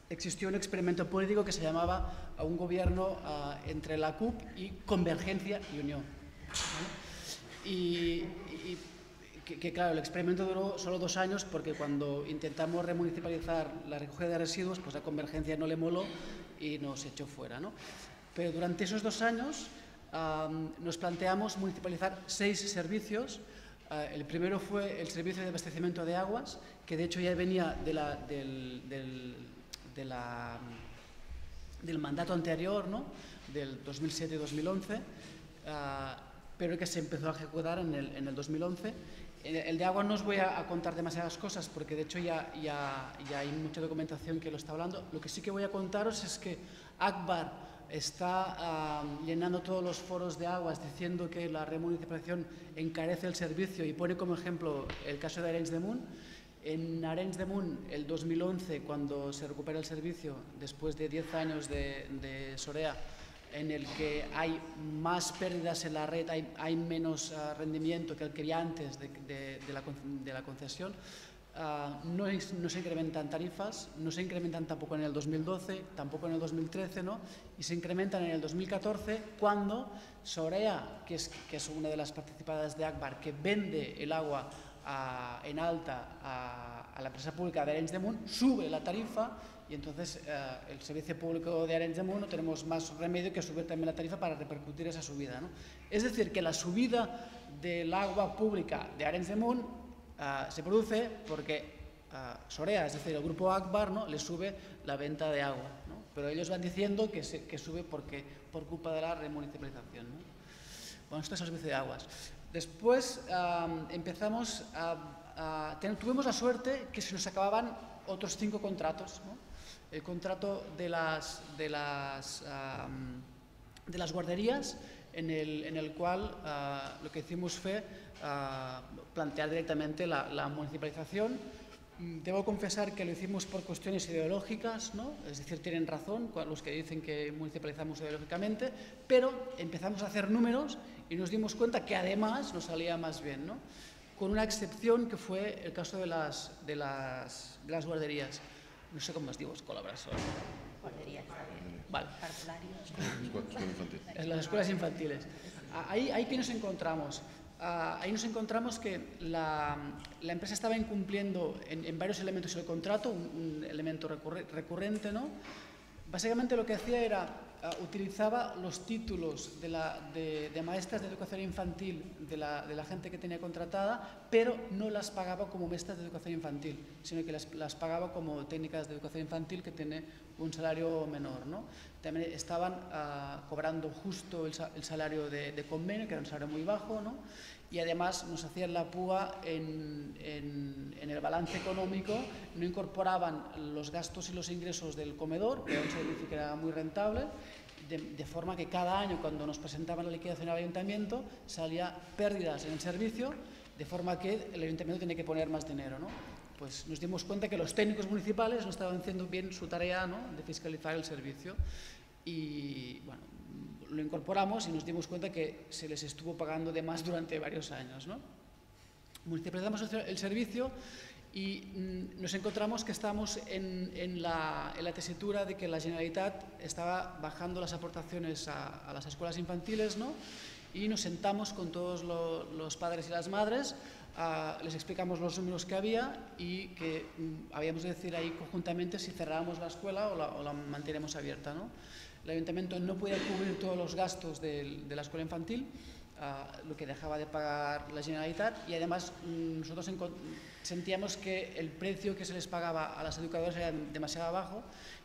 existió un experimento político que se llamaba un gobierno ah, entre la CUP y Convergencia y Unión. Que, claro, el experimento duró solo dos años porque cuando intentamos remunicipalizar la recogida de residuos, pues la convergencia no le moló y nos echó fuera. ¿no? Pero durante esos dos años nos planteamos municipalizar seis servicios. Ah, el primero fue el servicio de abastecimiento de aguas, que de hecho ya venía del, del, del, mandato anterior, ¿no? del 2007-2011, ah, pero que se empezó a ejecutar en el, en el 2011 el de agua no os voy a, contar demasiadas cosas porque de hecho ya, hay mucha documentación que lo está hablando. Lo que sí que voy a contaros es que Akbar está llenando todos los foros de aguas diciendo que la remunicipalización encarece el servicio y pone como ejemplo el caso de Arenys de Munt. En Arenys de Munt, el 2011, cuando se recupera el servicio, después de 10 años de Sorea, en el que hay más pérdidas en la red, hay, menos ah, rendimiento que el que había antes de, la, concesión, ah, no, se incrementan tarifas, no se incrementan tampoco en el 2012, tampoco en el 2013, ¿no? y se incrementan en el 2014 cuando Sorea, que es, que es una de las participadas de Akbar, que vende el agua ah, en alta a, la empresa pública de Arenys de Munt, sube la tarifa y entonces eh, el servicio público de Arenys de Munt no tenemos más remedio que subir también la tarifa para repercutir esa subida. ¿no? Es decir, que la subida del agua pública de Arenys de Munt eh, se produce porque eh, Sorea, es decir, el grupo Akbar, ¿no? le sube la venta de agua. ¿no? Pero ellos van diciendo que, se, que sube porque, por culpa de la remunicipalización. ¿no? Bueno, esto es el servicio de aguas. Después empezamos a, a, tuvimos la suerte que se nos acababan otros cinco contratos. ¿no? El contrato de las, de las, de las guarderías, en el, en el cual ah, lo que hicimos fue ah, plantear directamente la, municipalización. Debo confesar que lo hicimos por cuestiones ideológicas, ¿no? es decir, tienen razón los que dicen que municipalizamos ideológicamente, pero empezamos a hacer números y nos dimos cuenta que además nos salía más bien, ¿no? con una excepción que fue el caso de las, de las, de las guarderías no sé cómo os digo, colaboración. Guardería, está bien. Vale. (laughs) En las escuelas infantiles. Ahí, ahí que nos encontramos. Ahí nos encontramos que la, la empresa estaba incumpliendo en, en, varios elementos del contrato, un, un elemento recurrente, ¿no? Básicamente lo que hacía era Ah, utilizaba los títulos de, maestras de educación infantil de la, gente que tenía contratada, pero no las pagaba como maestras de educación infantil, sino que las, pagaba como técnicas de educación infantil que tiene un salario menor. ¿no? También estaban ah, cobrando justo el, sa- el salario de, de convenio, que era un salario muy bajo, ¿no? Y además nos hacían la púa en, en- en el balance económico, no incorporaban los gastos y los ingresos del comedor, que era un servicio que era muy rentable, de, de forma que cada año cuando nos presentaban la liquidación al ayuntamiento salía pérdidas en el servicio, de forma que el ayuntamiento tenía que poner más dinero. ¿no? Pues nos dimos cuenta que los técnicos municipales no estaban haciendo bien su tarea ¿no? de fiscalizar el servicio y bueno, lo incorporamos y nos dimos cuenta que se les estuvo pagando de más durante varios años. ¿no? Municipalizamos el servicio y mm, nos encontramos que estamos en, en la, en la tesitura de que la Generalitat estaba bajando las aportaciones a, a las escuelas infantiles ¿no? y nos sentamos con todos lo- los padres y las madres, ah, les explicamos los números que había y que mm, habíamos de decir ahí conjuntamente si cerrábamos la escuela o la, o la mantenemos abierta. ¿no? El ayuntamiento no podía cubrir todos los gastos del- de la escuela infantil, ah, lo que dejaba de pagar la Generalitat y además mm, nosotros sentíamos que el precio que se les pagaba a las educadoras era demasiado bajo,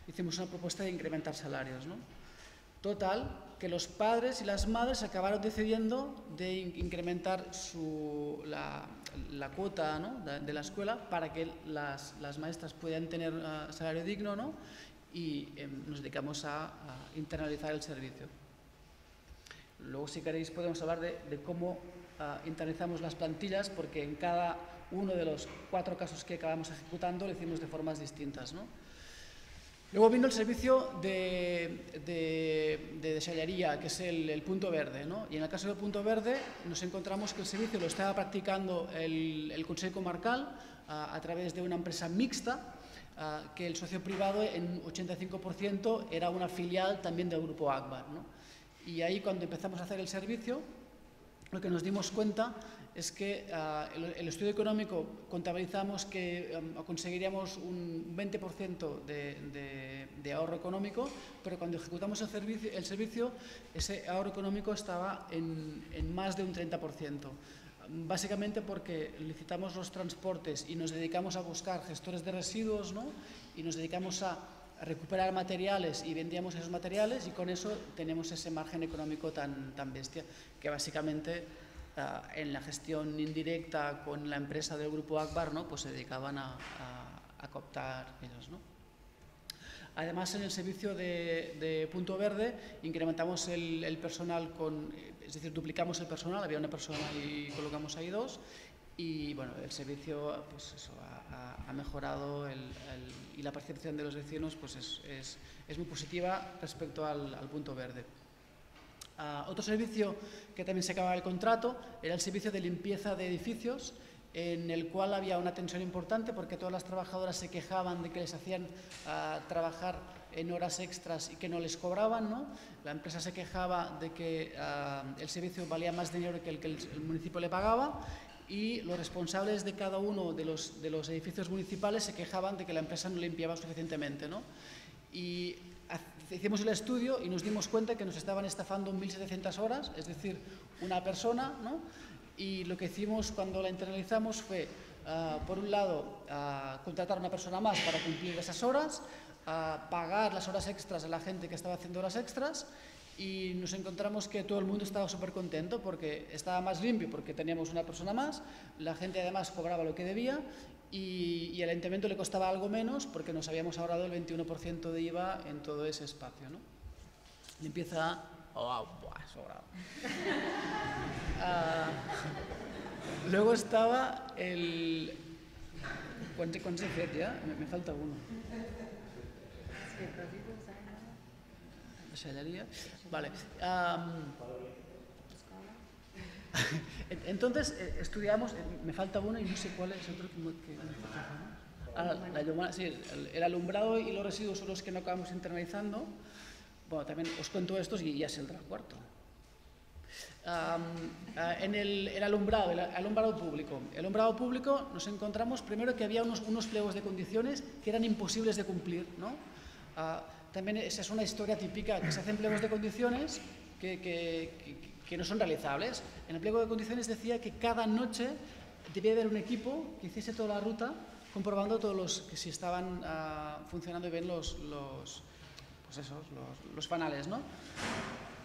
hicimos una propuesta de incrementar salarios. ¿no? Total, que los padres y las madres acabaron decidiendo de in- incrementar su, la, la cuota ¿no? de, de la escuela para que las, las maestras puedan tener ah, salario digno ¿no? Y em, nos dedicamos a, a internalizar el servicio. Luego, si queréis, podemos hablar de, de cómo ah, internalizamos las plantillas, porque en cada uno de los cuatro casos que acabamos ejecutando lo hicimos de formas distintas. ¿no? Luego vino el servicio de, de, de desallaría, que es el, el punto verde. ¿no? Y en el caso del punto verde nos encontramos que el servicio lo estaba practicando el, el Consejo Comarcal ah, a través de una empresa mixta, ah, que el socio privado en 85% era una filial también del grupo Akbar. ¿no? Y ahí cuando empezamos a hacer el servicio, lo que nos dimos cuenta es que ah, el, el estudio económico contabilizamos que em, conseguiríamos un 20% de, de- de ahorro económico, pero cuando ejecutamos el servicio, el servicio ese ahorro económico estaba en, en más de un 30%. Básicamente porque licitamos los transportes y nos dedicamos a buscar gestores de residuos ¿no? y nos dedicamos a recuperar materiales y vendíamos esos materiales y con eso tenemos ese margen económico tan, tan bestia que básicamente ah, en la gestión indirecta con la empresa del grupo Akbar ¿no? pues se dedicaban a, a- cooptar ellos. ¿no? Además, en el servicio de, de Punto Verde incrementamos el, el personal con, es decir, duplicamos el personal, había una persona y colocamos ahí dos. Y bueno, el servicio pues ha, mejorado y la percepción de los vecinos pues es, es- es muy positiva respecto al, al punto verde. Ah, otro servicio que también se acababa el contrato era el servicio de limpieza de edificios, en el cual había una tensión importante porque todas las trabajadoras se quejaban de que les hacían ah, trabajar en horas extras y que no les cobraban. ¿no? La empresa se quejaba de que ah, el servicio valía más dinero que el que el, municipio le pagaba y los responsables de cada uno de los, de los edificios municipales se quejaban de que la empresa no limpiaba suficientemente. ¿no? Y hicimos el estudio y nos dimos cuenta que nos estaban estafando 1.700 horas, es decir, una persona, ¿no? Y lo que hicimos cuando la internalizamos fue, ah, por un lado, ah, contratar a una persona más para cumplir esas horas, ah, pagar las horas extras a la gente que estaba haciendo horas extras y nos encontramos que todo el mundo estaba súper contento porque estaba más limpio, porque teníamos una persona más, la gente además cobraba lo que debía y, y al ayuntamiento le costaba algo menos porque nos habíamos ahorrado el 21% de IVA en todo ese espacio. ¿no? Limpieza... Oh, sobrado. (laughs) Ah, luego estaba el... ¿Cuántos cuántos fet ja? Me, me falta uno. Deixalleria. Vale. (laughs) entonces, eh, estudiamos, eh, me falta uno y no sé cuál es. Ah, el, alumbrado y los residuos son los que no acabamos internalizando. Bueno, también os cuento estos y ya saldrá el cuarto. Ah, en el, el alumbrado, el alumbrado público. El alumbrado público nos encontramos primero que había unos, unos pliegos de condiciones que eran imposibles de cumplir. ¿no? También esa es una historia típica, que se hacen pliegos de condiciones que, que- que- que no son realizables. En el pliego de condiciones decía que cada noche debía haber un equipo que hiciese toda la ruta comprobando todos los que si estaban ah, funcionando bien los, los, pues esos, los, los fanales, ¿no?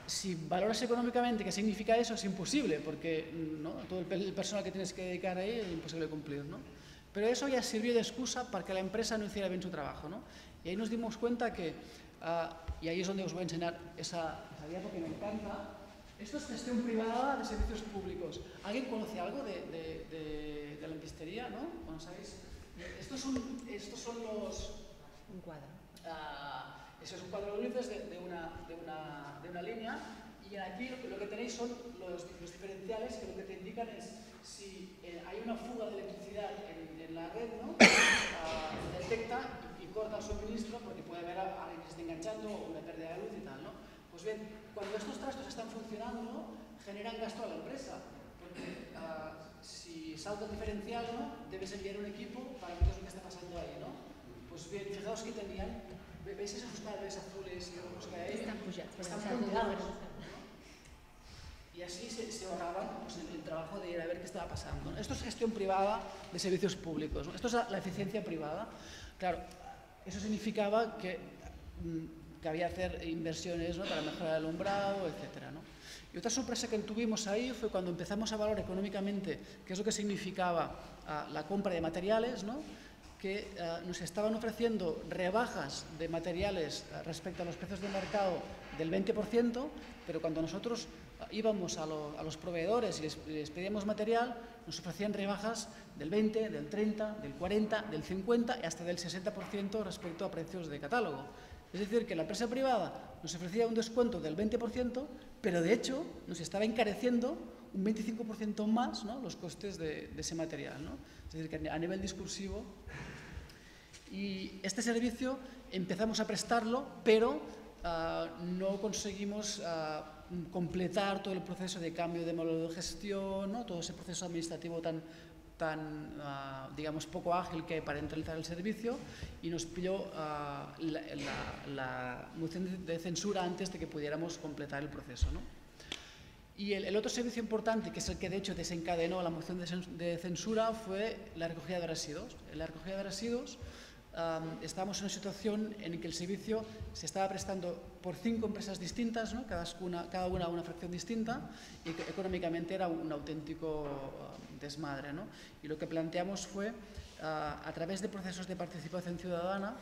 si valoras económicamente qué significa eso, es imposible, porque ¿no? todo el, el, personal que tienes que dedicar ahí es imposible cumplir. ¿no? Pero eso ya sirvió de excusa para que la empresa no hiciera bien su trabajo. ¿no? Y ahí nos dimos cuenta que, uh, y ahí es donde os voy a enseñar esa, esa diapo que me encanta, esto es gestión privada de servicios públicos. ¿Alguien conoce algo de, de, de, de la lampistería? ¿no? Bueno, ¿sabéis? Estos son, estos son los... Un cuadro. Uh, eso es un cuadro de luces de, una, de, una, de una línea y aquí lo que tenéis son los, los diferenciales que lo que te indican es si eh, hay una fuga de electricidad en, en la red, ¿no? Uh, (coughs) detecta corta el suministro porque puede haber a alguien que se esté enganchando o una pérdida de luz y tal. ¿no? Pues bien, cuando estos trastos están funcionando, generan gasto a la empresa. Porque uh, si salta el diferencial, ¿no? debes enviar un equipo para ver qué es lo que está pasando ahí. ¿no? Pues bien, fijaos que tenían ¿Veis esos cuadros azules y rojos que hay? Están pujados. Están puntuados. Y así se, se ahorraban pues, el, el, trabajo de ir a ver qué estaba pasando. Esto es gestión privada de servicios públicos. ¿no? Esto es la, la, eficiencia privada. Claro, eso significaba que, mmm, que había que hacer inversiones ¿no? para mejorar el alumbrado, etc. ¿no? Y otra sorpresa que tuvimos ahí fue cuando empezamos a valorar económicamente qué es lo que significaba uh, la compra de materiales, ¿no? que uh, nos estaban ofreciendo rebajas de materiales uh, respecto a los precios de mercado del 20%, pero cuando nosotros íbamos a, lo, a, los proveedores y les, les, pedíamos material, nos ofrecían rebajas del 20, del 30, del 40, del 50 y hasta del 60% respecto a precios de catálogo. Es decir, que la empresa privada nos ofrecía un descuento del 20%, pero de hecho nos estaba encareciendo un 25% más ¿no? los costes de, ese material. ¿no? Es decir, que a nivel discursivo y este servicio empezamos a prestarlo, pero uh, no conseguimos uh, completar todo el proceso de cambio de modelo de gestión, ¿no? todo ese proceso administrativo tan, tan uh, digamos, poco ágil que hay para centralizar el servicio y nos pilló la, la, moción de censura antes de que pudiéramos completar el proceso. ¿no? Y el, el, otro servicio importante, que es el que de hecho desencadenó la moción de censura, fue la recogida de residuos. La recogida de residuos um, estábamos en una situación en que el servicio se estaba prestando por cinco empresas distintas, ¿no? cada, una, cada una una fracción distinta, y económicamente era un auténtico uh, desmadre. ¿no? Y lo que planteamos fue, uh, a través de procesos de participación ciudadana,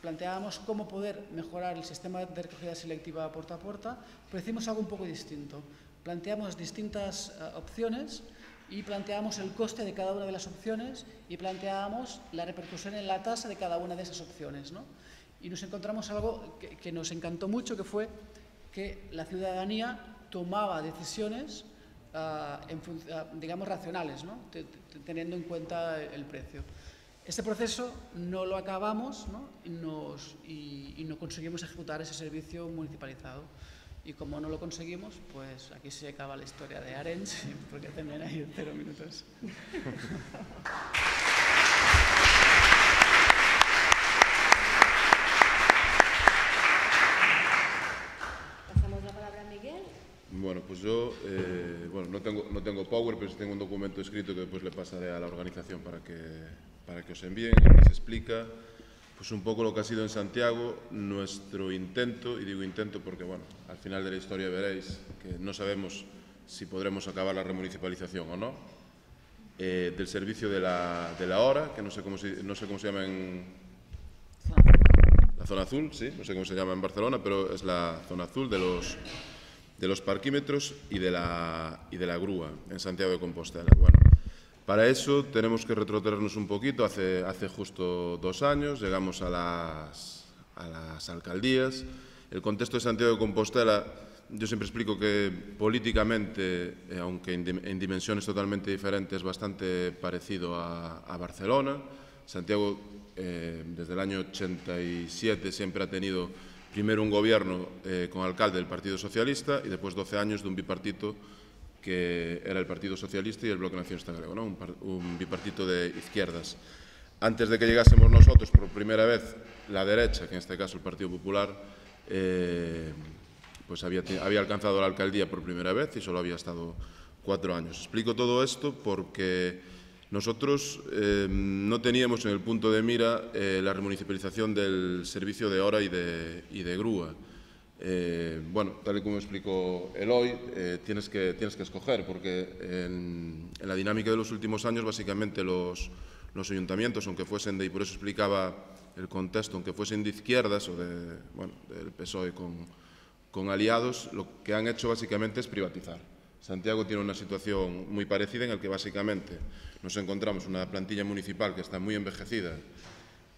planteábamos cómo poder mejorar el sistema de recogida selectiva puerta a puerta, pero hicimos algo un poco distinto. Planteamos distintas uh, opciones y planteamos el coste de cada una de las opciones y planteábamos la repercusión en la tasa de cada una de esas opciones. ¿no? Y nos encontramos algo que, nos encantó mucho, que fue que la ciudadanía tomaba decisiones, uh, en, uh, digamos, racionales, ¿no? teniendo en cuenta el precio. Este proceso no lo acabamos ¿no? Y no conseguimos ejecutar ese servicio municipalizado. Y como no lo conseguimos, pues aquí se acaba la historia de Arenys, (laughs) porque también hay cero minutos. Pasamos la palabra a Miguel. Bueno, pues yo eh, bueno, no, tengo, no tengo Power, pero sí tengo un documento escrito que después le pasaré a la organización para que, para que os envíen, en que se explica pues un poco lo que ha sido en Santiago nuestro intento, y digo intento porque bueno, al final de la historia veréis que no sabemos si podremos acabar la remunicipalización o no, eh, del servicio de la, de la hora, que no sé, cómo se, no sé cómo se llama en la zona azul, sí, no sé cómo se llama en Barcelona, pero es la zona azul de los, de los parquímetros y de, la, y de la grúa en Santiago de Compostela. Bueno, para eso tenemos que retrotraernos un poquito. Hace, justo dos años llegamos a las, alcaldías. El contexto de Santiago de Compostela, yo siempre explico que políticamente, eh, aunque en, en, dimensiones totalmente diferentes, es bastante parecido a, a Barcelona. Santiago, eh, desde el año 87, siempre ha tenido primero un gobierno eh, con alcalde del Partido Socialista y después 12 años de un bipartito que era el Partido Socialista y el Bloque Nacionalista Galego, ¿no? un, bipartito de izquierdas. Antes de que llegásemos nosotros, por primera vez, la derecha, que en este caso el Partido Popular, eh, pues había, había alcanzado la alcaldía por primera vez y solo había estado cuatro años. Explico todo esto porque Nosotros eh, no teníamos en el punto de mira eh, la remunicipalización del servicio de hora y de grúa. Eh, bueno, tal y como explicó Eloy, eh, tienes, que, tienes que escoger, porque en, en, la dinámica de los últimos años, básicamente los, los ayuntamientos, aunque fuesen de, y por eso explicaba el contexto, aunque fuesen de izquierdas o de, bueno, del PSOE con, con aliados, lo que han hecho básicamente es privatizar. Santiago tiene una situación muy parecida en la que básicamente nos encontramos una plantilla municipal que está muy envejecida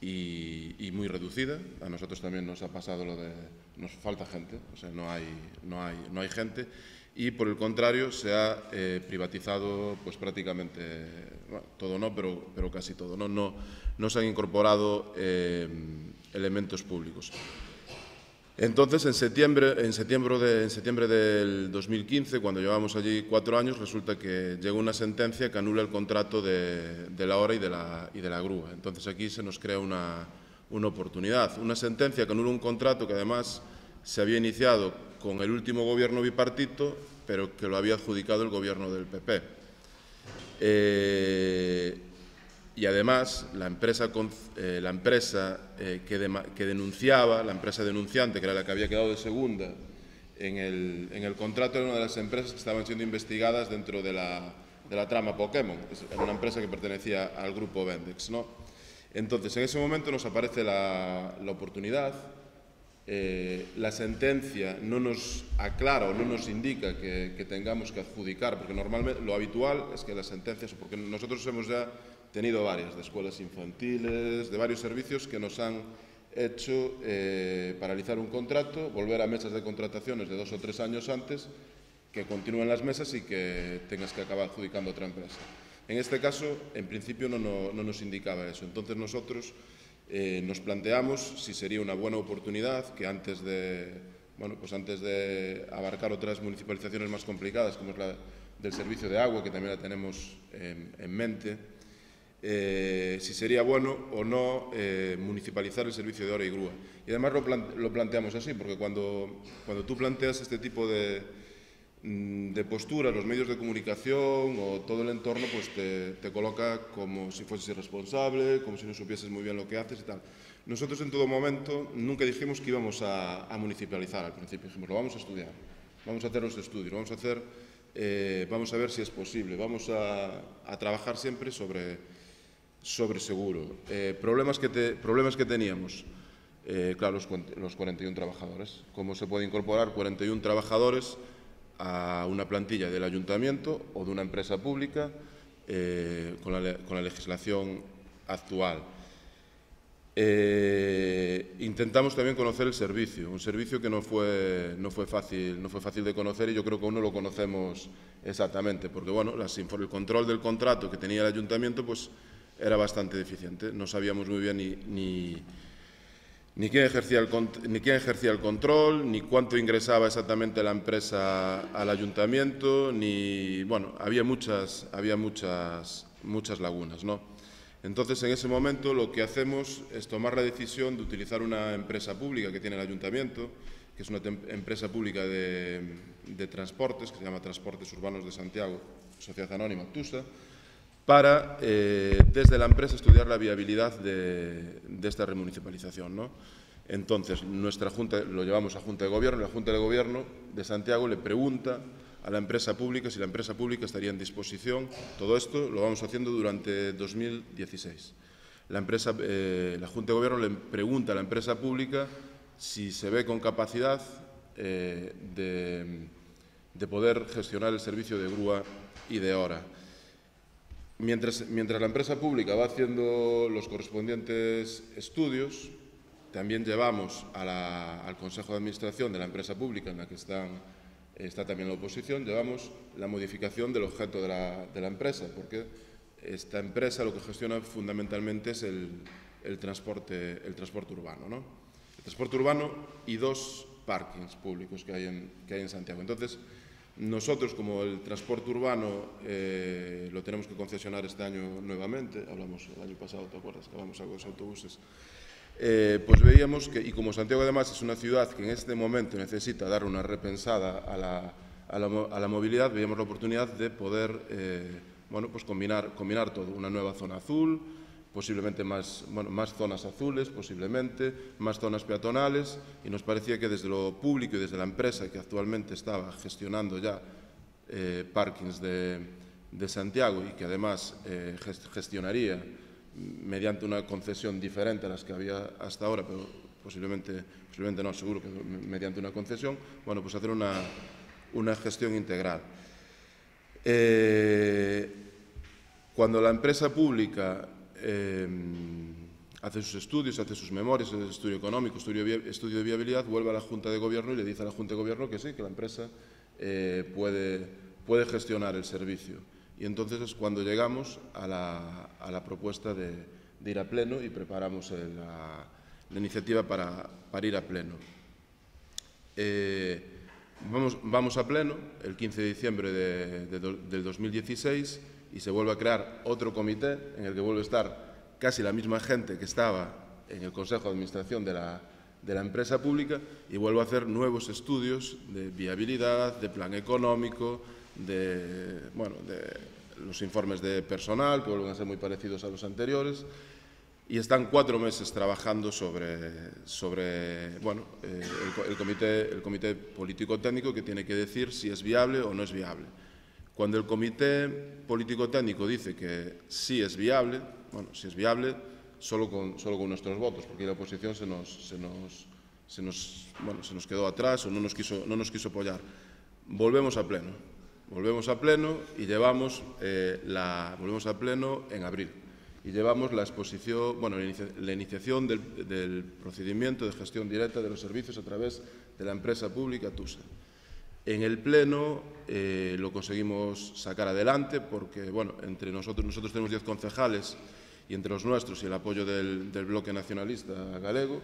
y, y, muy reducida. A nosotros también nos ha pasado lo de nos falta gente, o sea, no hay, no hay, no hay gente. Y por el contrario, se ha eh, privatizado pues prácticamente, bueno, todo no, pero, pero casi todo. No, no, no se han incorporado eh, elementos públicos. Entonces, en septiembre, de, del 2015, cuando llevamos allí cuatro años, resulta que llegó una sentencia que anula el contrato de, la hora y de la, grúa. Entonces, aquí se nos crea una, una oportunidad. Una sentencia que anula un contrato que además se había iniciado con el último gobierno bipartito, pero que lo había adjudicado el gobierno del PP. Eh, y además la empresa, eh, la empresa eh, que, de, que, denunciaba, la empresa denunciante, que era la que había quedado de segunda en el, en el contrato, era una de las empresas que estaban siendo investigadas dentro de la, de la trama Pokémon. Era una empresa que pertenecía al grupo Vendex. ¿no? Entonces, en ese momento nos aparece la, la oportunidad, eh, la sentencia no nos aclara o no nos indica que, que, tengamos que adjudicar, porque normalmente lo habitual es que las sentencias, porque nosotros hemos ya tenido varias, de escuelas infantiles, de varios servicios que nos han hecho eh, paralizar un contrato, volver a mesas de contrataciones de dos o tres años antes, que continúen las mesas y que tengas que acabar adjudicando otra empresa. En este caso, en principio, no, no, no nos indicaba eso. Entonces nosotros eh, nos planteamos si sería una buena oportunidad que antes de, bueno, pues antes de abarcar otras municipalizaciones más complicadas, como es la del servicio de agua, que también la tenemos en, en mente, eh, si sería bueno o no eh, municipalizar el servicio de hora y grúa. Y además lo, lo planteamos así, porque cuando, cuando tú planteas este tipo de, mm, de posturas, los medios de comunicación o todo el entorno pues te, te, coloca como si fueses irresponsable, como si no supieses muy bien lo que haces y tal. Nosotros en todo momento nunca dijimos que íbamos a, a municipalizar al principio, dijimos, lo vamos a estudiar, vamos a hacer los estudios, vamos a hacer, eh, vamos a ver si es posible, vamos a, a trabajar siempre sobre, sobre seguro. Eh, problemas, que problemas que teníamos, eh, claro, los, los 41 trabajadores. ¿Cómo se puede incorporar 41 trabajadores a una plantilla del ayuntamiento o de una empresa pública eh, con, la, con, la, legislación actual? Intentamos también conocer el servicio, un servicio que no fue, no, fue fácil, no fue fácil de conocer y yo creo que aún no lo conocemos exactamente, porque bueno, las, el control del contrato que tenía el ayuntamiento pues era bastante deficiente. No sabíamos muy bien ni, ni, ni, quién ejercía el, ni quién ejercía el control, ni cuánto ingresaba exactamente la empresa al ayuntamiento, ni... Bueno, había muchas, había muchas, muchas lagunas, ¿no? Entonces, en ese momento lo que hacemos es tomar la decisión de utilizar una empresa pública que tiene el ayuntamiento, que es una empresa pública de, de transportes, que se llama Transportes Urbanos de Santiago, Sociedad Anónima, TUSA, para, eh, desde la empresa, estudiar la viabilidad de, esta remunicipalización. ¿no? Entonces, nuestra Junta, lo llevamos a Junta de Gobierno, la Junta de Gobierno de Santiago le pregunta a la empresa pública si la empresa pública estaría en disposición. Todo esto lo vamos haciendo durante 2016. La, eh, la Junta de Gobierno le pregunta a la empresa pública si se ve con capacidad eh, de, de poder gestionar el servicio de grúa y de hora. Mientras, mientras, la empresa pública va haciendo los correspondientes estudios, también llevamos al Consejo de Administración de la empresa pública, en la que están, está también la oposición, llevamos la modificación del objeto de la, de la, empresa, porque esta empresa lo que gestiona fundamentalmente es el, el transporte, el transporte urbano. ¿no? El transporte urbano y dos parkings públicos que hay en, que hay en Santiago. Entonces, nosotros, como el transporte urbano eh, lo tenemos que concesionar este año nuevamente, hablamos el año pasado, ¿te acuerdas? Que hablamos algo de autobuses. Eh, pues veíamos que, y como Santiago además es una ciudad que en este momento necesita dar una repensada a la, a la, a la movilidad, veíamos la oportunidad de poder eh, bueno, pues combinar, combinar todo, una nueva zona azul, posiblemente más, bueno, más zonas azules, posiblemente, más zonas peatonales, y nos parecía que desde lo público y desde la empresa que actualmente estaba gestionando ya eh, parkings de, de, Santiago y que además eh, gestionaría mediante una concesión diferente a las que había hasta ahora, pero posiblemente, posiblemente no, seguro que mediante una concesión, bueno, pues hacer una, una gestión integral. Eh, cuando la empresa pública eh, hace sus estudios, hace sus memorias, estudio económico, estudio, estudio, de viabilidad, vuelve a la Junta de Gobierno y le dice a la Junta de Gobierno que sí, que la empresa eh, puede, puede, gestionar el servicio. Y entonces es cuando llegamos a la, a la propuesta de, de, ir a pleno y preparamos la, la iniciativa para, para, ir a pleno. Eh, vamos, vamos, a pleno el 15 de diciembre de, de, del 2016 y se vuelve a crear otro comité en el que vuelve a estar casi la misma gente que estaba en el Consejo de Administración de la, de la empresa pública y vuelve a hacer nuevos estudios de viabilidad, de plan económico, de, bueno, de los informes de personal, que vuelven a ser muy parecidos a los anteriores, y están cuatro meses trabajando sobre, sobre bueno, eh, el, comité, el comité político-técnico que tiene que decir si es viable o no es viable. Cuando el comité político-técnico dice que sí es viable, bueno, si es viable, solo con, solo con nuestros votos, porque la oposición se nos, se nos, se nos, bueno, se nos quedó atrás o no nos, quiso, no nos quiso apoyar. Volvemos a pleno, volvemos a pleno y llevamos eh, la, volvemos a pleno en abril y llevamos la exposición, bueno, la, inicia, la iniciación del, procedimiento de gestión directa de los servicios a través de la empresa pública TUSA. En el Pleno eh, lo conseguimos sacar adelante porque, bueno, entre nosotros, nosotros tenemos 10 concejales y entre los nuestros y el apoyo del, bloque nacionalista galego,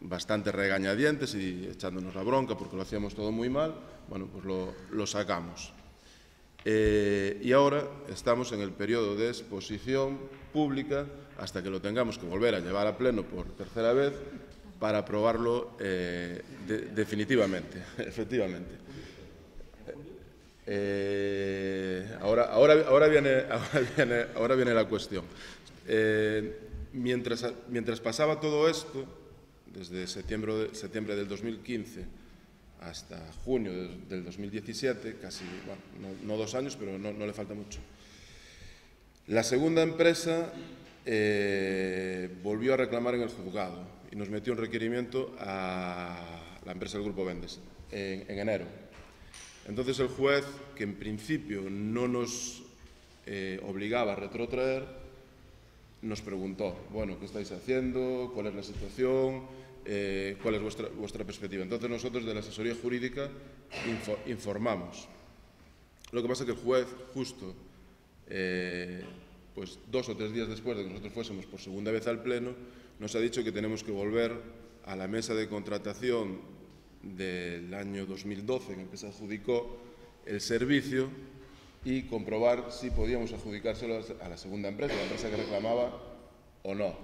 bastante regañadientes y echándonos la bronca porque lo hacíamos todo muy mal, bueno, pues lo, sacamos. Eh, y ahora estamos en el periodo de exposición pública hasta que lo tengamos que volver a llevar a pleno por tercera vez para aprobarlo eh, de, definitivamente, (laughs) efectivamente. Eh, ahora, ahora, ahora, viene, (laughs) ahora, viene, ahora viene la cuestión. Eh, mientras, mientras pasaba todo esto, desde septiembre, septiembre del 2015 hasta junio del, del 2017, casi, bueno, no, dos años, pero no, le falta mucho. La segunda empresa eh, volvió a reclamar en el juzgado y nos metió un requerimiento a la empresa del Grupo Vendes en, en enero. Entonces el juez, que en principio no nos eh, obligaba a retrotraer, nos preguntó, bueno, ¿qué estáis haciendo? ¿Cuál es la situación? Eh, ¿Cuál es vuestra, vuestra, perspectiva? Entonces nosotros de la asesoría jurídica info, informamos. Lo que pasa es que el juez, justo eh, pues dos o tres días después de que nosotros fuésemos por segunda vez al Pleno, nos ha dicho que tenemos que volver a la mesa de contratación del año 2012 en el que se adjudicó el servicio y comprobar si podíamos adjudicárselo a la segunda empresa, la empresa que reclamaba o no.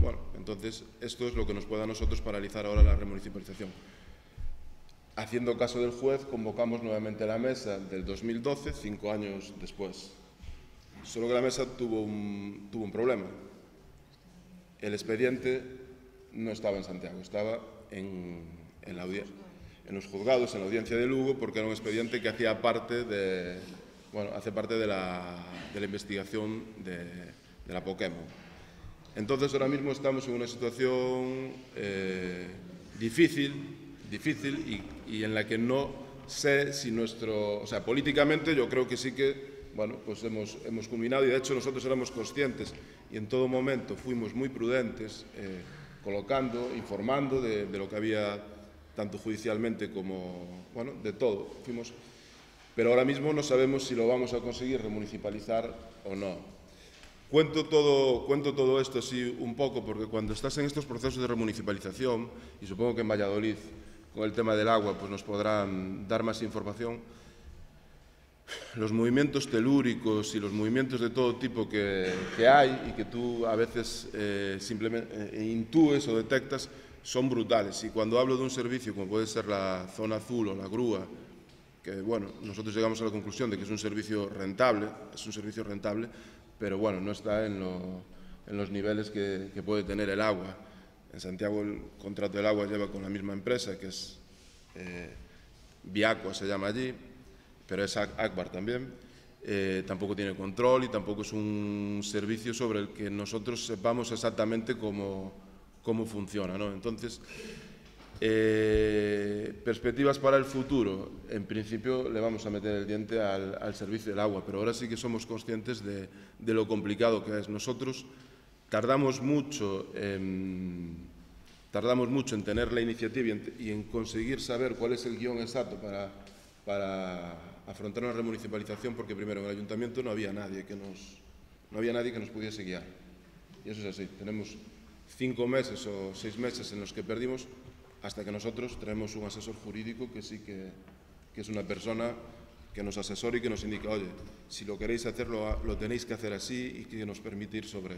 Bueno, entonces esto es lo que nos puede a nosotros paralizar ahora la remunicipalización. Haciendo caso del juez, convocamos nuevamente la mesa del 2012, cinco años después. Solo que la mesa tuvo un, tuvo un problema. El expediente no estaba en Santiago, estaba en, en, la en, los juzgados, en la audiencia de Lugo, porque era un expediente que hacía parte de, bueno, hace parte de la, de la investigación de, de, la Pokémon. Entonces ahora mismo estamos en una situación eh, difícil, difícil y, y en la que no sé si nuestro, o sea, políticamente yo creo que sí que bueno, pues hemos, hemos culminado y de hecho nosotros éramos conscientes y en todo momento fuimos muy prudentes. Eh, colocando, informando de, lo que había tanto judicialmente como, bueno, de todo. Fuimos, pero ahora mismo no sabemos si lo vamos a conseguir remunicipalizar o no. Cuento todo, cuento todo esto así un poco porque cuando estás en estos procesos de remunicipalización, y supongo que en Valladolid con el tema del agua pues nos podrán dar más información, los movimientos telúricos y los movimientos de todo tipo que, que hay y que tú a veces eh, simplemente eh, o detectas son brutales. Y cuando hablo de un servicio como puede ser la zona azul o la grúa que, bueno, nosotros llegamos a la conclusión de que es un servicio rentable, es un servicio rentable, pero bueno, no está en, lo, en los niveles que, puede tener el agua. En Santiago el contrato del agua lleva con la misma empresa, que es eh, se llama allí, pero es Akbar también. Eh, tampoco tiene control y tampoco es un servicio sobre el que nosotros sepamos exactamente cómo, cómo funciona. ¿no? Entonces, eh, perspectivas para el futuro. En principio le vamos a meter el diente al, al servicio del agua, pero ahora sí que somos conscientes de, de, lo complicado que es. Nosotros tardamos mucho en, tardamos mucho en tener la iniciativa y en, conseguir saber cuál es el guion exacto para, para afrontar una remunicipalización porque primero en el ayuntamiento no había nadie que nos, no había nadie que nos pudiese guiar. Y eso es así. Tenemos cinco meses o seis meses en los que perdimos hasta que nosotros tenemos un asesor jurídico que sí que, que es una persona que nos asesora y que nos indica, oye, si lo queréis hacer, lo, tenéis que hacer así y que nos permite ir sobre,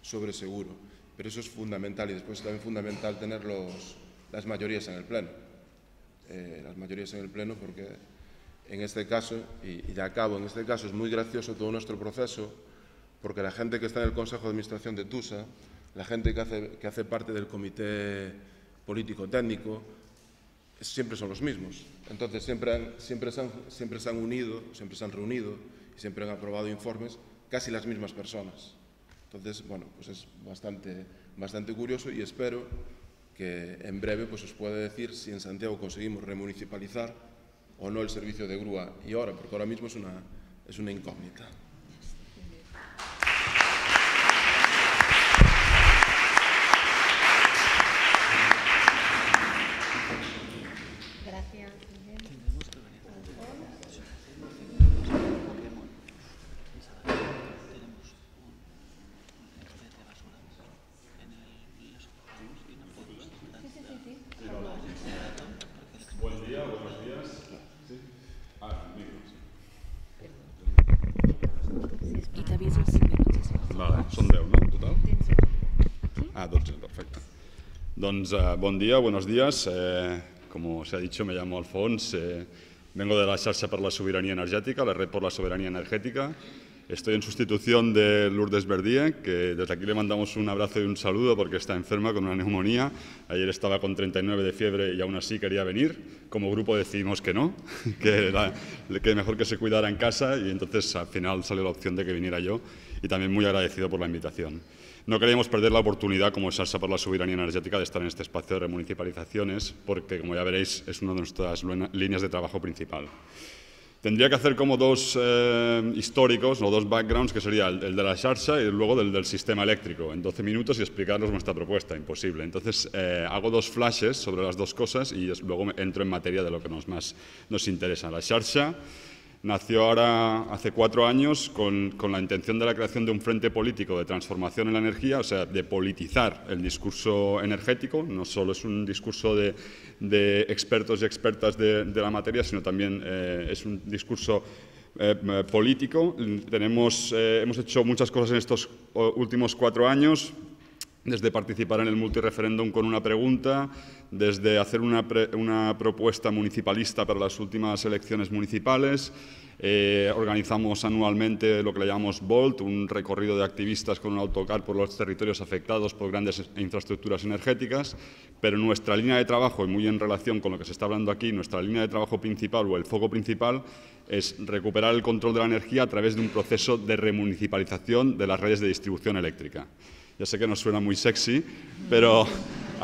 sobre seguro. Pero eso es fundamental y después es también fundamental tener los, las mayorías en el Pleno. Eh, las mayorías en el Pleno porque en este caso, y, y acabo, en este caso es muy gracioso todo nuestro proceso porque la gente que está en el Consejo de Administración de TUSA, la gente que hace, que hace parte del comité político-técnico, siempre son los mismos. Entonces siempre, siempre, se han, siempre se han unido, siempre se han reunido y siempre han aprobado informes casi las mismas personas. Entonces, bueno, pues es bastante, bastante curioso y espero que en breve pues os pueda decir si en Santiago conseguimos remunicipalizar o no el servicio de grúa y ahora, porque ahora mismo es una, es una incógnita. Doncs eh, bon dia, buenos días. Eh, como se ha dicho, me llamo Alfons. Eh, vengo de la Xarxa per la Soberanía Energética, la Red por la Soberanía Energética. Estoy en sustitución de Lourdes Verdier, que desde aquí le mandamos un abrazo y un saludo porque está enferma con una neumonía. Ayer estaba con 39 de fiebre y aún así quería venir. Como grupo decidimos que no, (laughs) que, era, que mejor que se cuidara en casa y entonces al final salió la opción de que viniera yo y también muy agradecido por la invitación. No queríamos perder la oportunidad, como Salsa por la Soberanía Energética, de estar en este espacio de remunicipalizaciones, porque, como ya veréis, es una de nuestras líneas de trabajo principal. Tendría que hacer como dos eh, históricos o dos backgrounds, que sería el, de la Sharsa y luego del, del, sistema eléctrico, en 12 minutos y explicarnos nuestra propuesta, imposible. Entonces, eh, hago dos flashes sobre las dos cosas y luego entro en materia de lo que nos más nos interesa. La Sharsa nació ahora hace cuatro años con, con, la intención de la creación de un frente político de transformación en la energía, o sea, de politizar el discurso energético. No solo es un discurso de, de expertos y expertas de, de, la materia, sino también eh, es un discurso eh, político. Tenemos, eh, hemos hecho muchas cosas en estos últimos cuatro años, desde participar en el multireferéndum con una pregunta, desde hacer una, pre, una, propuesta municipalista para las últimas elecciones municipales. Eh, organizamos anualmente lo que le llamamos VOLT, un recorrido de activistas con un autocar por los territorios afectados por grandes infraestructuras energéticas, pero nuestra línea de trabajo, y muy en relación con lo que se está hablando aquí, nuestra línea de trabajo principal o el foco principal es recuperar el control de la energía a través de un proceso de remunicipalización de las redes de distribución eléctrica. Ya sé que no suena muy sexy, pero (laughs)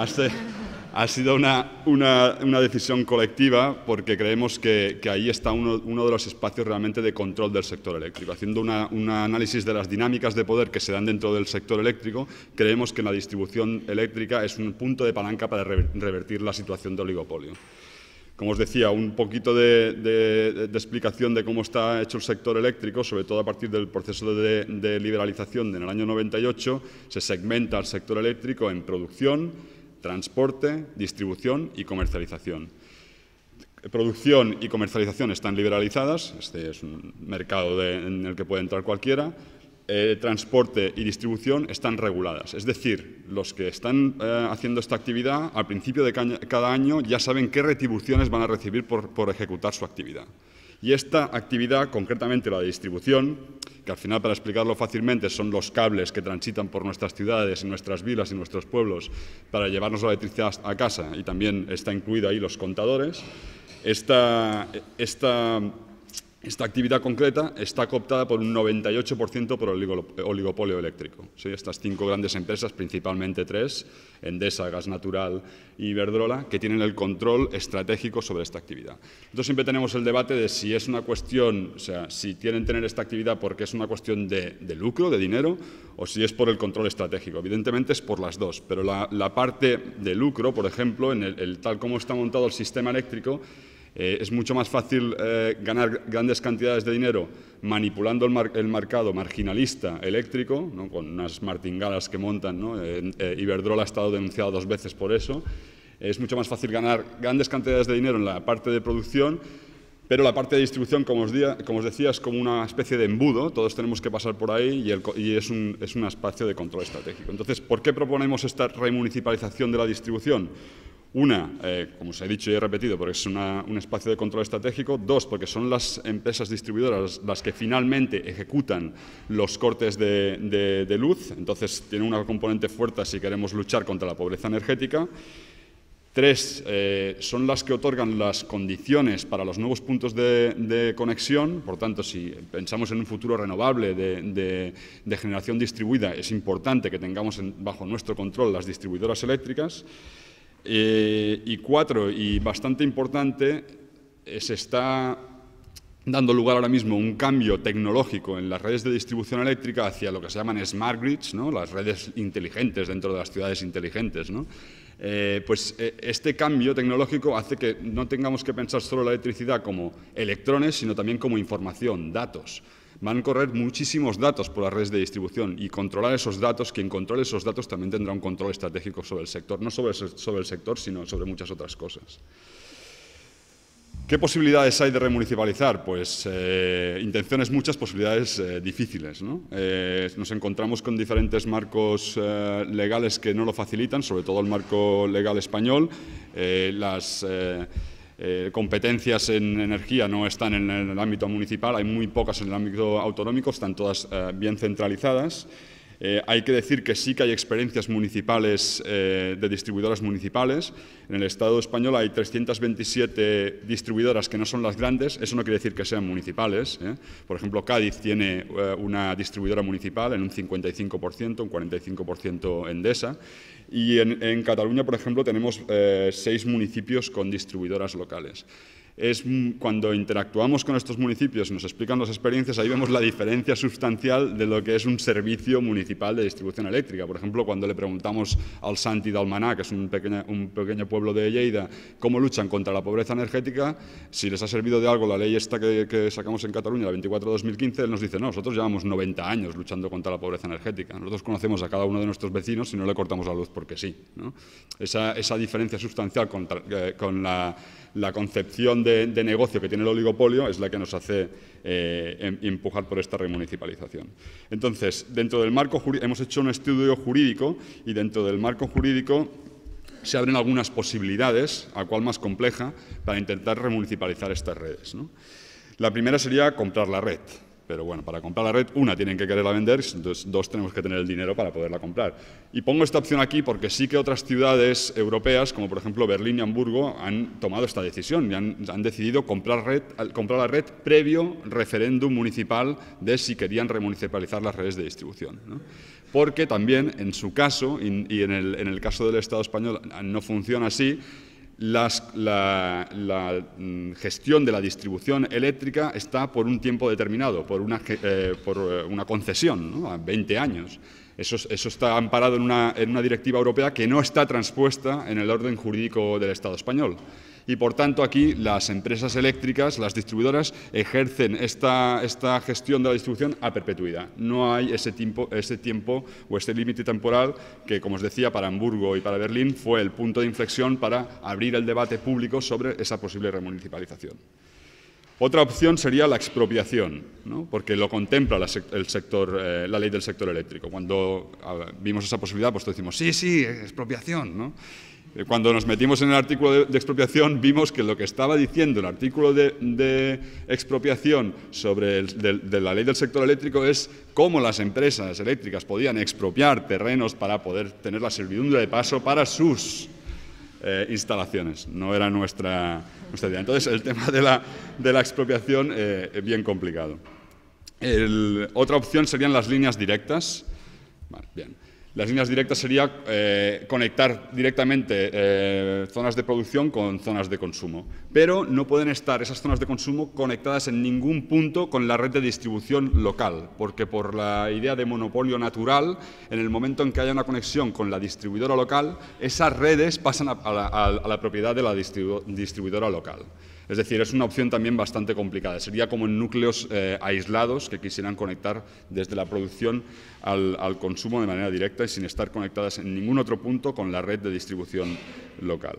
ha sido una, una, una, decisión colectiva porque creemos que, que ahí está uno, uno, de los espacios realmente de control del sector eléctrico. Haciendo un análisis de las dinámicas de poder que se dan dentro del sector eléctrico, creemos que la distribución eléctrica es un punto de palanca para revertir la situación de oligopolio. Como os decía, un poquito de, de, de, explicación de cómo está hecho el sector eléctrico, sobre todo a partir del proceso de, de liberalización en el año 98, se segmenta el sector eléctrico en producción, transporte, distribución y comercialización. Producción y comercialización están liberalizadas, este es un mercado en el que puede entrar cualquiera. eh, transporte y distribución están reguladas. Es decir, los que están eh, haciendo esta actividad al principio de cada año ya saben qué retribuciones van a recibir por, por, ejecutar su actividad. Y esta actividad, concretamente la de distribución, que al final, para explicarlo fácilmente, son los cables que transitan por nuestras ciudades, nuestras vilas y nuestros pueblos para llevarnos la electricidad a casa, y también está incluido ahí los contadores, esta, esta esta actividad concreta está cooptada por un 98% por el oligopolio eléctrico. Estas cinco grandes empresas, principalmente tres, Endesa, Gas Natural y Iberdrola, que tienen el control estratégico sobre esta actividad. Entonces siempre tenemos el debate de si es una cuestión, o sea, si quieren tener esta actividad porque es una cuestión de, lucro, de dinero, o si es por el control estratégico. Evidentemente es por las dos, pero la, parte de lucro, por ejemplo, en el tal como está montado el sistema eléctrico, eh, es mucho más fácil eh, ganar grandes cantidades de dinero manipulando el, mercado marginalista eléctrico, con unas martingalas que montan. ¿no? Eh, Iberdrola ha estado denunciado dos veces por eso. Es mucho más fácil ganar grandes cantidades de dinero en la parte de producción, pero la parte de distribución, como os, decía, es como una especie de embudo, todos tenemos que pasar por ahí y, es, un, es un espacio de control estratégico. Entonces, ¿por qué proponemos esta remunicipalización de la distribución? Una, eh, como os he dicho y he repetido, porque es un espacio de control estratégico. Dos, porque son las empresas distribuidoras las que finalmente ejecutan los cortes de, luz. Entonces, tiene una componente fuerte si queremos luchar contra la pobreza energética. Tres, eh, son las que otorgan las condiciones para los nuevos puntos de, conexión. Por tanto, si pensamos en un futuro renovable de, generación distribuida, es importante que tengamos bajo nuestro control las distribuidoras eléctricas. Eh, y cuatro, y bastante importante, eh, se está dando lugar ahora mismo un cambio tecnológico en las redes de distribución eléctrica hacia lo que se llaman smart grids, ¿no? las redes inteligentes dentro de las ciudades inteligentes. Eh, pues este cambio tecnológico hace que no tengamos que pensar solo la electricidad como electrones, sino también como información, datos van a correr muchísimos datos por las redes de distribución y controlar esos datos, quien controle esos datos también tendrá un control estratégico sobre el sector, no sobre, sobre el sector, sino sobre muchas otras cosas. ¿Qué posibilidades hay de remunicipalizar? Pues eh, intenciones muchas, posibilidades eh, difíciles. Eh, nos encontramos con diferentes marcos legales que no lo facilitan, sobre todo el marco legal español. las competencias en energía no están en el ámbito municipal, hay muy pocas en el ámbito autonómico, están todas bien centralizadas. Eh, hay que decir que sí que hay experiencias municipales de distribuidoras municipales. En el Estado español hay 327 distribuidoras que no son las grandes. Eso no quiere decir que sean municipales. Por ejemplo, Cádiz tiene una distribuidora municipal en un 55%, un 45% Endesa. Y en, Cataluña, por ejemplo, tenemos eh, seis municipios con distribuidoras locales es cuando interactuamos con estos municipios nos explican las experiencias, ahí vemos la diferencia sustancial de lo que es un servicio municipal de distribución eléctrica. Por ejemplo, cuando le preguntamos al Santi de Almaná, que es un pequeño, un pequeño pueblo de Lleida, cómo luchan contra la pobreza energética, si les ha servido de algo la ley esta que, sacamos en Cataluña, la 24-2015, él nos dice, no, nosotros llevamos 90 años luchando contra la pobreza energética. Nosotros conocemos a cada uno de nuestros vecinos y no le cortamos la luz porque sí. Esa, esa, diferencia sustancial eh, con la la concepción de, negocio que tiene el oligopolio es la que nos hace eh, em, empujar por esta remunicipalización. Entonces, dentro del marco hemos hecho un estudio jurídico y dentro del marco jurídico se abren algunas posibilidades, a cual más compleja, para intentar remunicipalizar estas redes. La primera sería comprar la red. Pero bueno, para comprar la red, una, tienen que quererla vender, entonces dos, tenemos que tener el dinero para poderla comprar. Y pongo esta opción aquí porque sí que otras ciudades europeas, como por ejemplo Berlín y Hamburgo, han tomado esta decisión y han, decidido comprar, red, comprar la red previo referéndum municipal de si querían remunicipalizar las redes de distribución. Porque también, en su caso, y, en, el, en el caso del Estado español no funciona así, la, mm, gestión de la distribución eléctrica está por un tiempo determinado, por una, eh, eh, concesión, a 20 años. Eso, está amparado una, en una directiva europea que no está transpuesta en el orden jurídico del Estado español y por tanto aquí las empresas eléctricas, las distribuidoras, ejercen esta, esta gestión de la distribución a perpetuidad. No hay ese tiempo, o ese límite temporal que, como os decía, para Hamburgo y para Berlín fue el punto de inflexión para abrir el debate público sobre esa posible remunicipalización. Otra opción sería la expropiación, porque lo contempla la, el sector, eh, la ley del sector eléctrico. Cuando vimos esa posibilidad, pues decimos, sí, sí, expropiación. Eh, cuando nos metimos en el artículo de, expropiación, vimos que lo que estaba diciendo el artículo de, expropiación sobre la ley del sector eléctrico es cómo las empresas eléctricas podían expropiar terrenos para poder tener la servidumbre de paso para sus eh, instalaciones. No era nuestra entonces, el tema de la, de la expropiación eh, es bien complicado. otra opción serían las líneas directas. bien. Las líneas directas sería eh, conectar directamente eh, zonas de producción con zonas de consumo, pero no pueden estar esas zonas de consumo conectadas en ningún punto con la red de distribución local, porque por la idea de monopolio natural, en el momento en que haya una conexión con la distribuidora local, esas redes pasan a, la, propiedad de la distribuidora local. Es decir, es una opción también bastante complicada. Sería como en núcleos eh, aislados que quisieran conectar desde la producción al, al, consumo de manera directa y sin estar conectadas en ningún otro punto con la red de distribución local.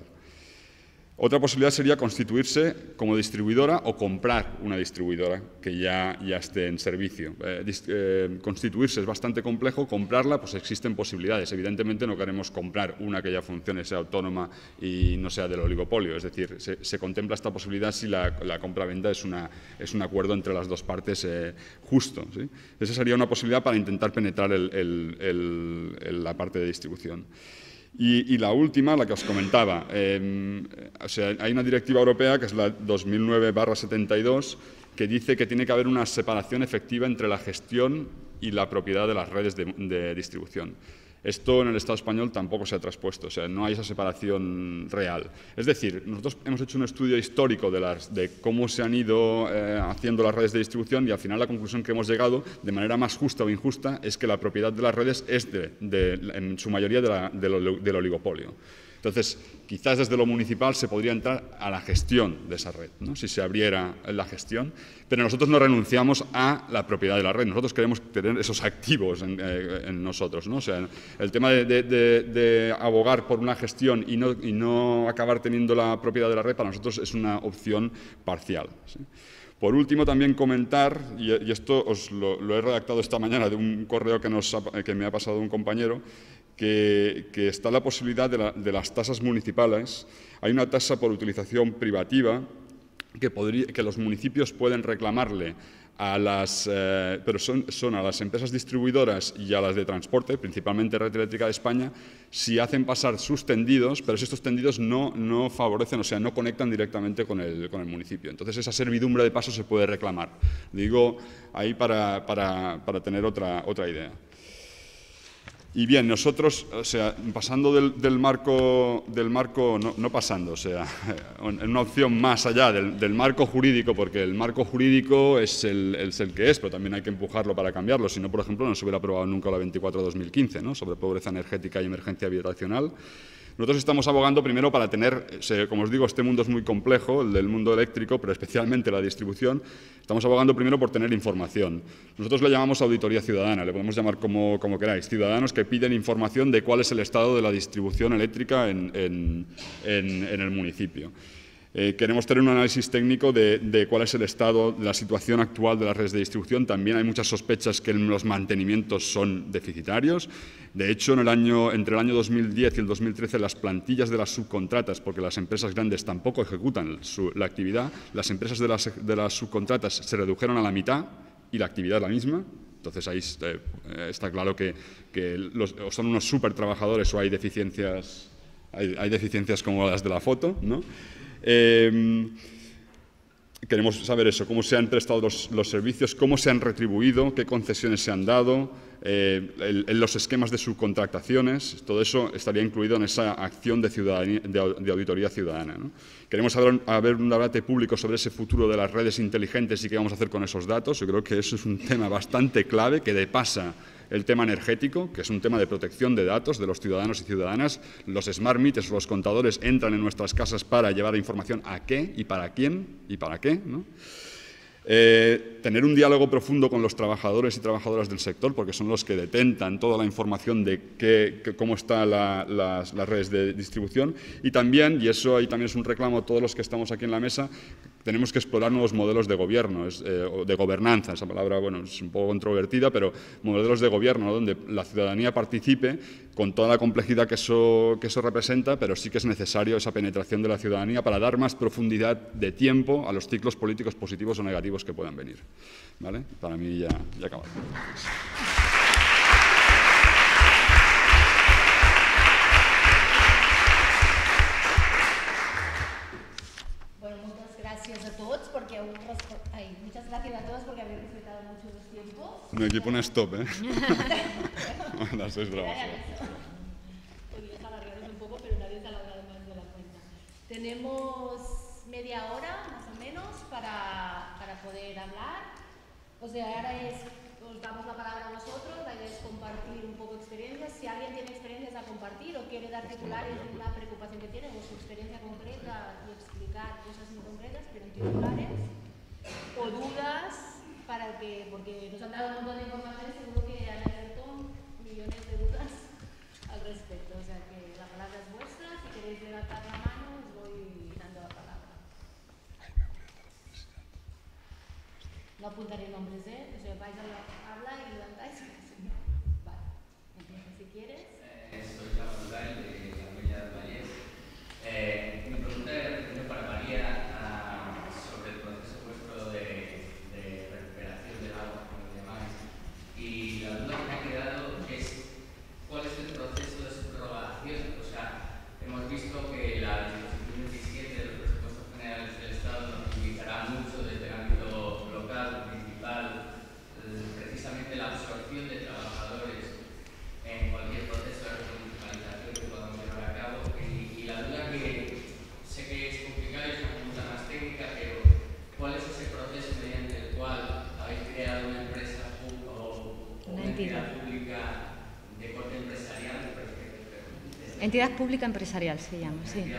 Otra posibilidad sería constituirse como distribuidora o comprar una distribuidora que ya, ya esté en servicio. Eh, eh, constituirse es bastante complejo, comprarla, pues existen posibilidades. Evidentemente no queremos comprar una que ya funcione, sea autónoma y no sea del oligopolio. Es decir, se, contempla esta posibilidad si la, compra-venta es, es un acuerdo entre las dos partes eh, justo. Esa sería una posibilidad para intentar penetrar la parte de distribución. Y, la última, la que os comentaba, em, hay una directiva europea que es la 2009-72 que dice que tiene que haber una separación efectiva entre la gestión y la propiedad de las redes de distribución. Esto en el Estado español tampoco se ha traspuesto, o sea, no hay esa separación real. Es decir, nosotros hemos hecho un estudio histórico de, cómo se han ido eh, haciendo las redes de distribución y al final la conclusión que hemos llegado, de manera más justa o injusta, es que la propiedad de las redes es de, en su mayoría del oligopolio. Entonces, quizás desde lo municipal se podría entrar a la gestión de esa red, ¿no? si se abriera la gestión, pero nosotros no renunciamos a la propiedad de la red, nosotros queremos tener esos activos en, eh, nosotros. ¿no? O sea, el tema de, abogar por una gestión y no, acabar teniendo la propiedad de la red para nosotros es una opción parcial. Por último, también comentar, y, esto os lo, he redactado esta mañana de un correo que, que me ha pasado un compañero, que, está la posibilidad de, las tasas municipales. Hay una tasa por utilización privativa que, que los municipios pueden reclamarle a las, eh, pero son, a las empresas distribuidoras y a las de transporte, principalmente Red Eléctrica de España, si hacen pasar sus tendidos, pero si estos tendidos no, no favorecen, o sea, no conectan directamente con el, con el, municipio. Entonces, esa servidumbre de paso se puede reclamar. Digo ahí para, para, para tener otra, otra idea. Y bien, nosotros, o sea, pasando del, marco, del marco no, pasando, o sea, (laughs) en una opción más allá del, marco jurídico, porque el marco jurídico es el, el, que es, pero también hay que empujarlo para cambiarlo, si no, por ejemplo, no se hubiera aprobado nunca la 24-2015, ¿no? sobre pobreza energética y emergencia habitacional. Nosotros estamos abogando primero para tener, como os digo, este mundo es muy complejo, el del mundo eléctrico, pero especialmente la distribución. Estamos abogando primero por tener información. Nosotros le llamamos auditoría ciudadana, le podemos llamar como, como queráis, ciudadanos que piden información de cuál es el estado de la distribución eléctrica en, en el municipio. Eh, queremos tener un análisis técnico de, cuál es el estado, de la situación actual de las redes de distribución. También hay muchas sospechas que los mantenimientos son deficitarios. De hecho, en el año, entre el año 2010 y el 2013, las plantillas de las subcontratas, porque las empresas grandes tampoco ejecutan la actividad, las empresas de las, subcontratas se redujeron a la mitad y la actividad la misma. Entonces ahí eh, está claro que, o son unos super trabajadores o hay deficiencias, hay, hay deficiencias como las de la foto, ¿no? Em, queremos saber eso, cómo se han prestado los, servicios, cómo se han retribuido, qué concesiones se han dado, eh, los esquemas de subcontrataciones, todo eso estaría incluido en esa acción de, de, auditoría ciudadana. Queremos saber, un debate público sobre ese futuro de las redes inteligentes y qué vamos a hacer con esos datos. Yo creo que eso es un tema bastante clave que depasa el tema energético, que es un tema de protección de datos de los ciudadanos y ciudadanas. Los smart meters, los contadores, entran en nuestras casas para llevar información a qué y para quién y para qué. Eh, tener un diálogo profundo con los trabajadores y trabajadoras del sector, porque son los que detentan toda la información de qué, cómo están las, redes de distribución. Y también, y eso ahí también es un reclamo a todos los que estamos aquí en la mesa, tenemos que explorar nuevos modelos de gobierno, eh, de gobernanza. Esa palabra bueno, es un poco controvertida, pero modelos de gobierno donde la ciudadanía participe con toda la complejidad que eso, que eso representa, pero sí que es necesario esa penetración de la ciudadanía para dar más profundidad de tiempo a los ciclos políticos positivos o negativos que puedan venir. ¿Vale? Para mí ya, ya acabado. gracias a todos porque aún Ay, muchas gracias a todos porque habéis respetado mucho los tiempos. No, aquí pone stop, ¿eh? (laughs) Las seis bravas. Podrías alargarnos un poco, pero nadie se ha alargado más de la cuenta. Tenemos media hora, menos, para, para poder hablar. O sea, ahora es, os damos la palabra a vosotros, la idea es compartir un poco experiencias. Si alguien tiene experiencias a compartir o quiere dar titulares de una preocupación que tiene o su experiencia concreta y explicar cosas muy concretas, pero en titulares, o dudas, para que, porque nos han dado un montón de información, seguro que han abierto millones de dudas al respecto. O sea que la palabra es vuestra, si queréis levantar la mano, No apuntaré nombres, ¿eh? O sea, vais a hablar Entidad pública empresarial se llama, sí.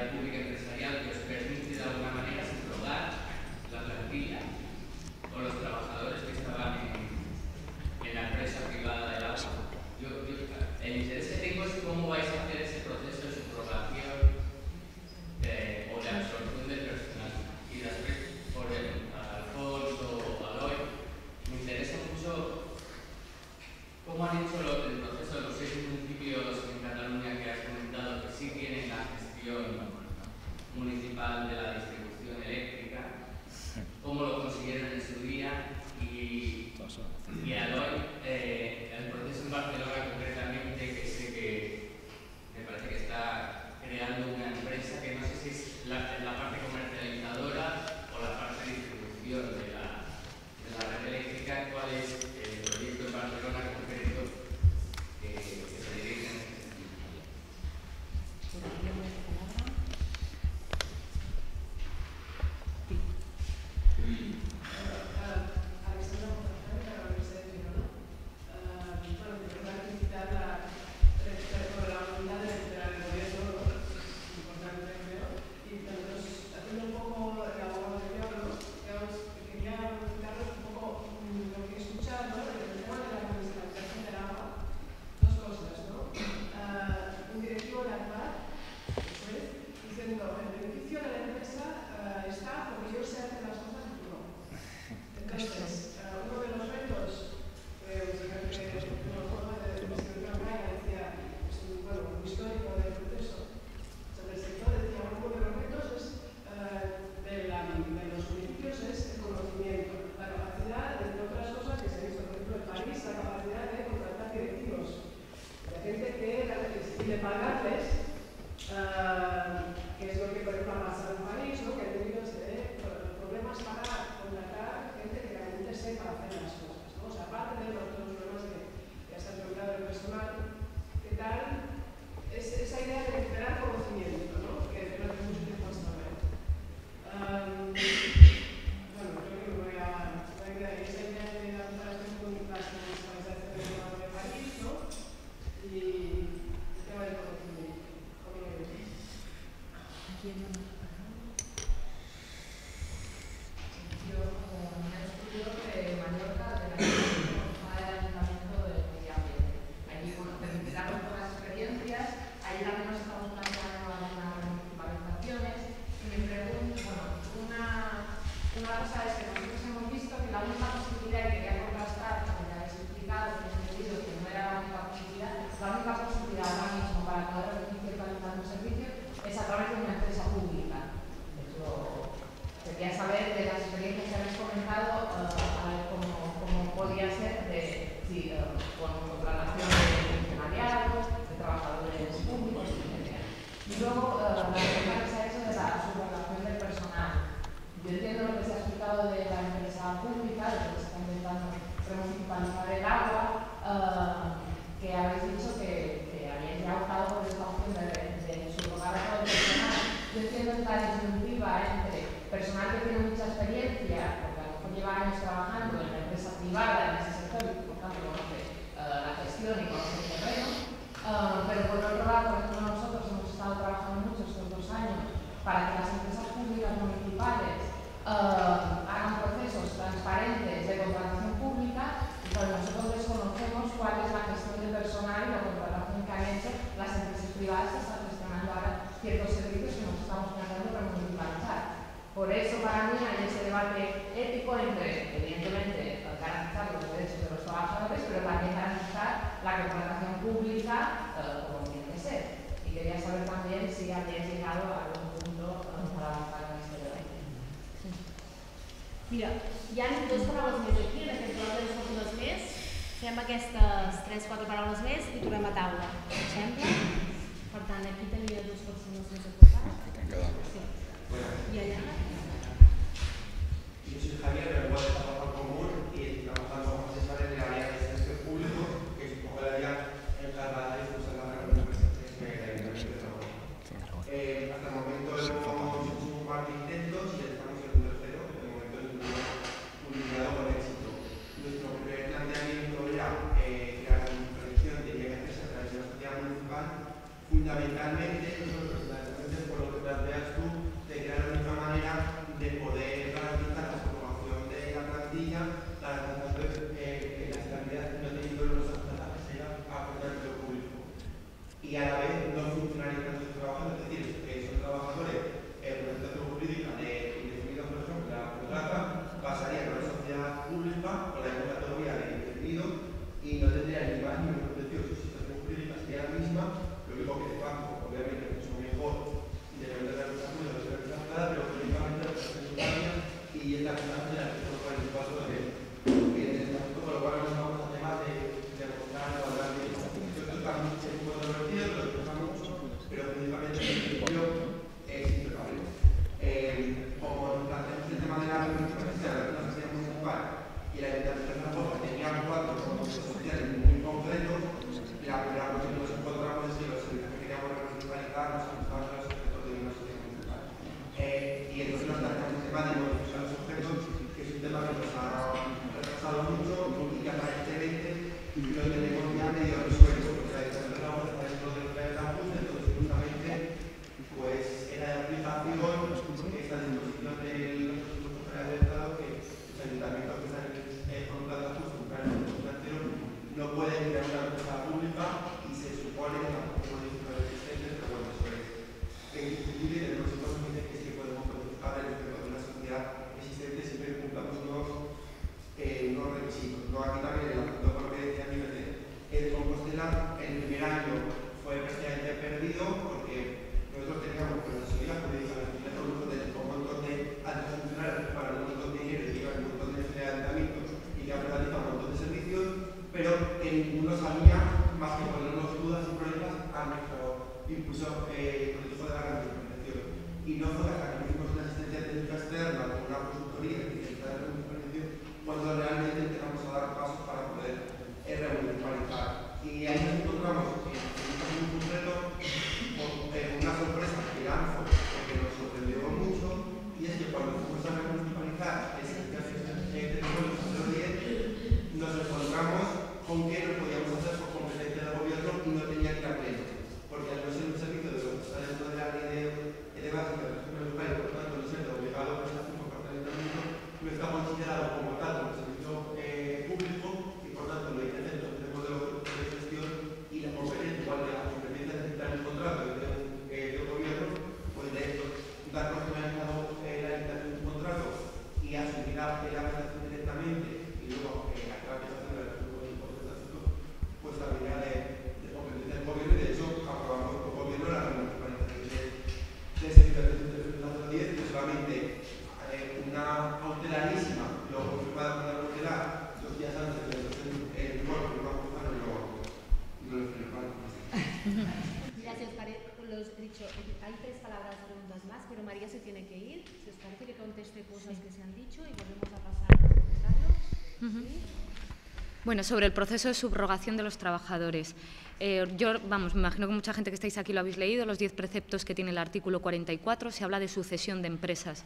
Bueno, sobre el proceso de subrogación de los trabajadores. Eh, yo, vamos, me imagino que mucha gente que estáis aquí lo habéis leído, los 10 preceptos que tiene el artículo 44, se habla de sucesión de empresas.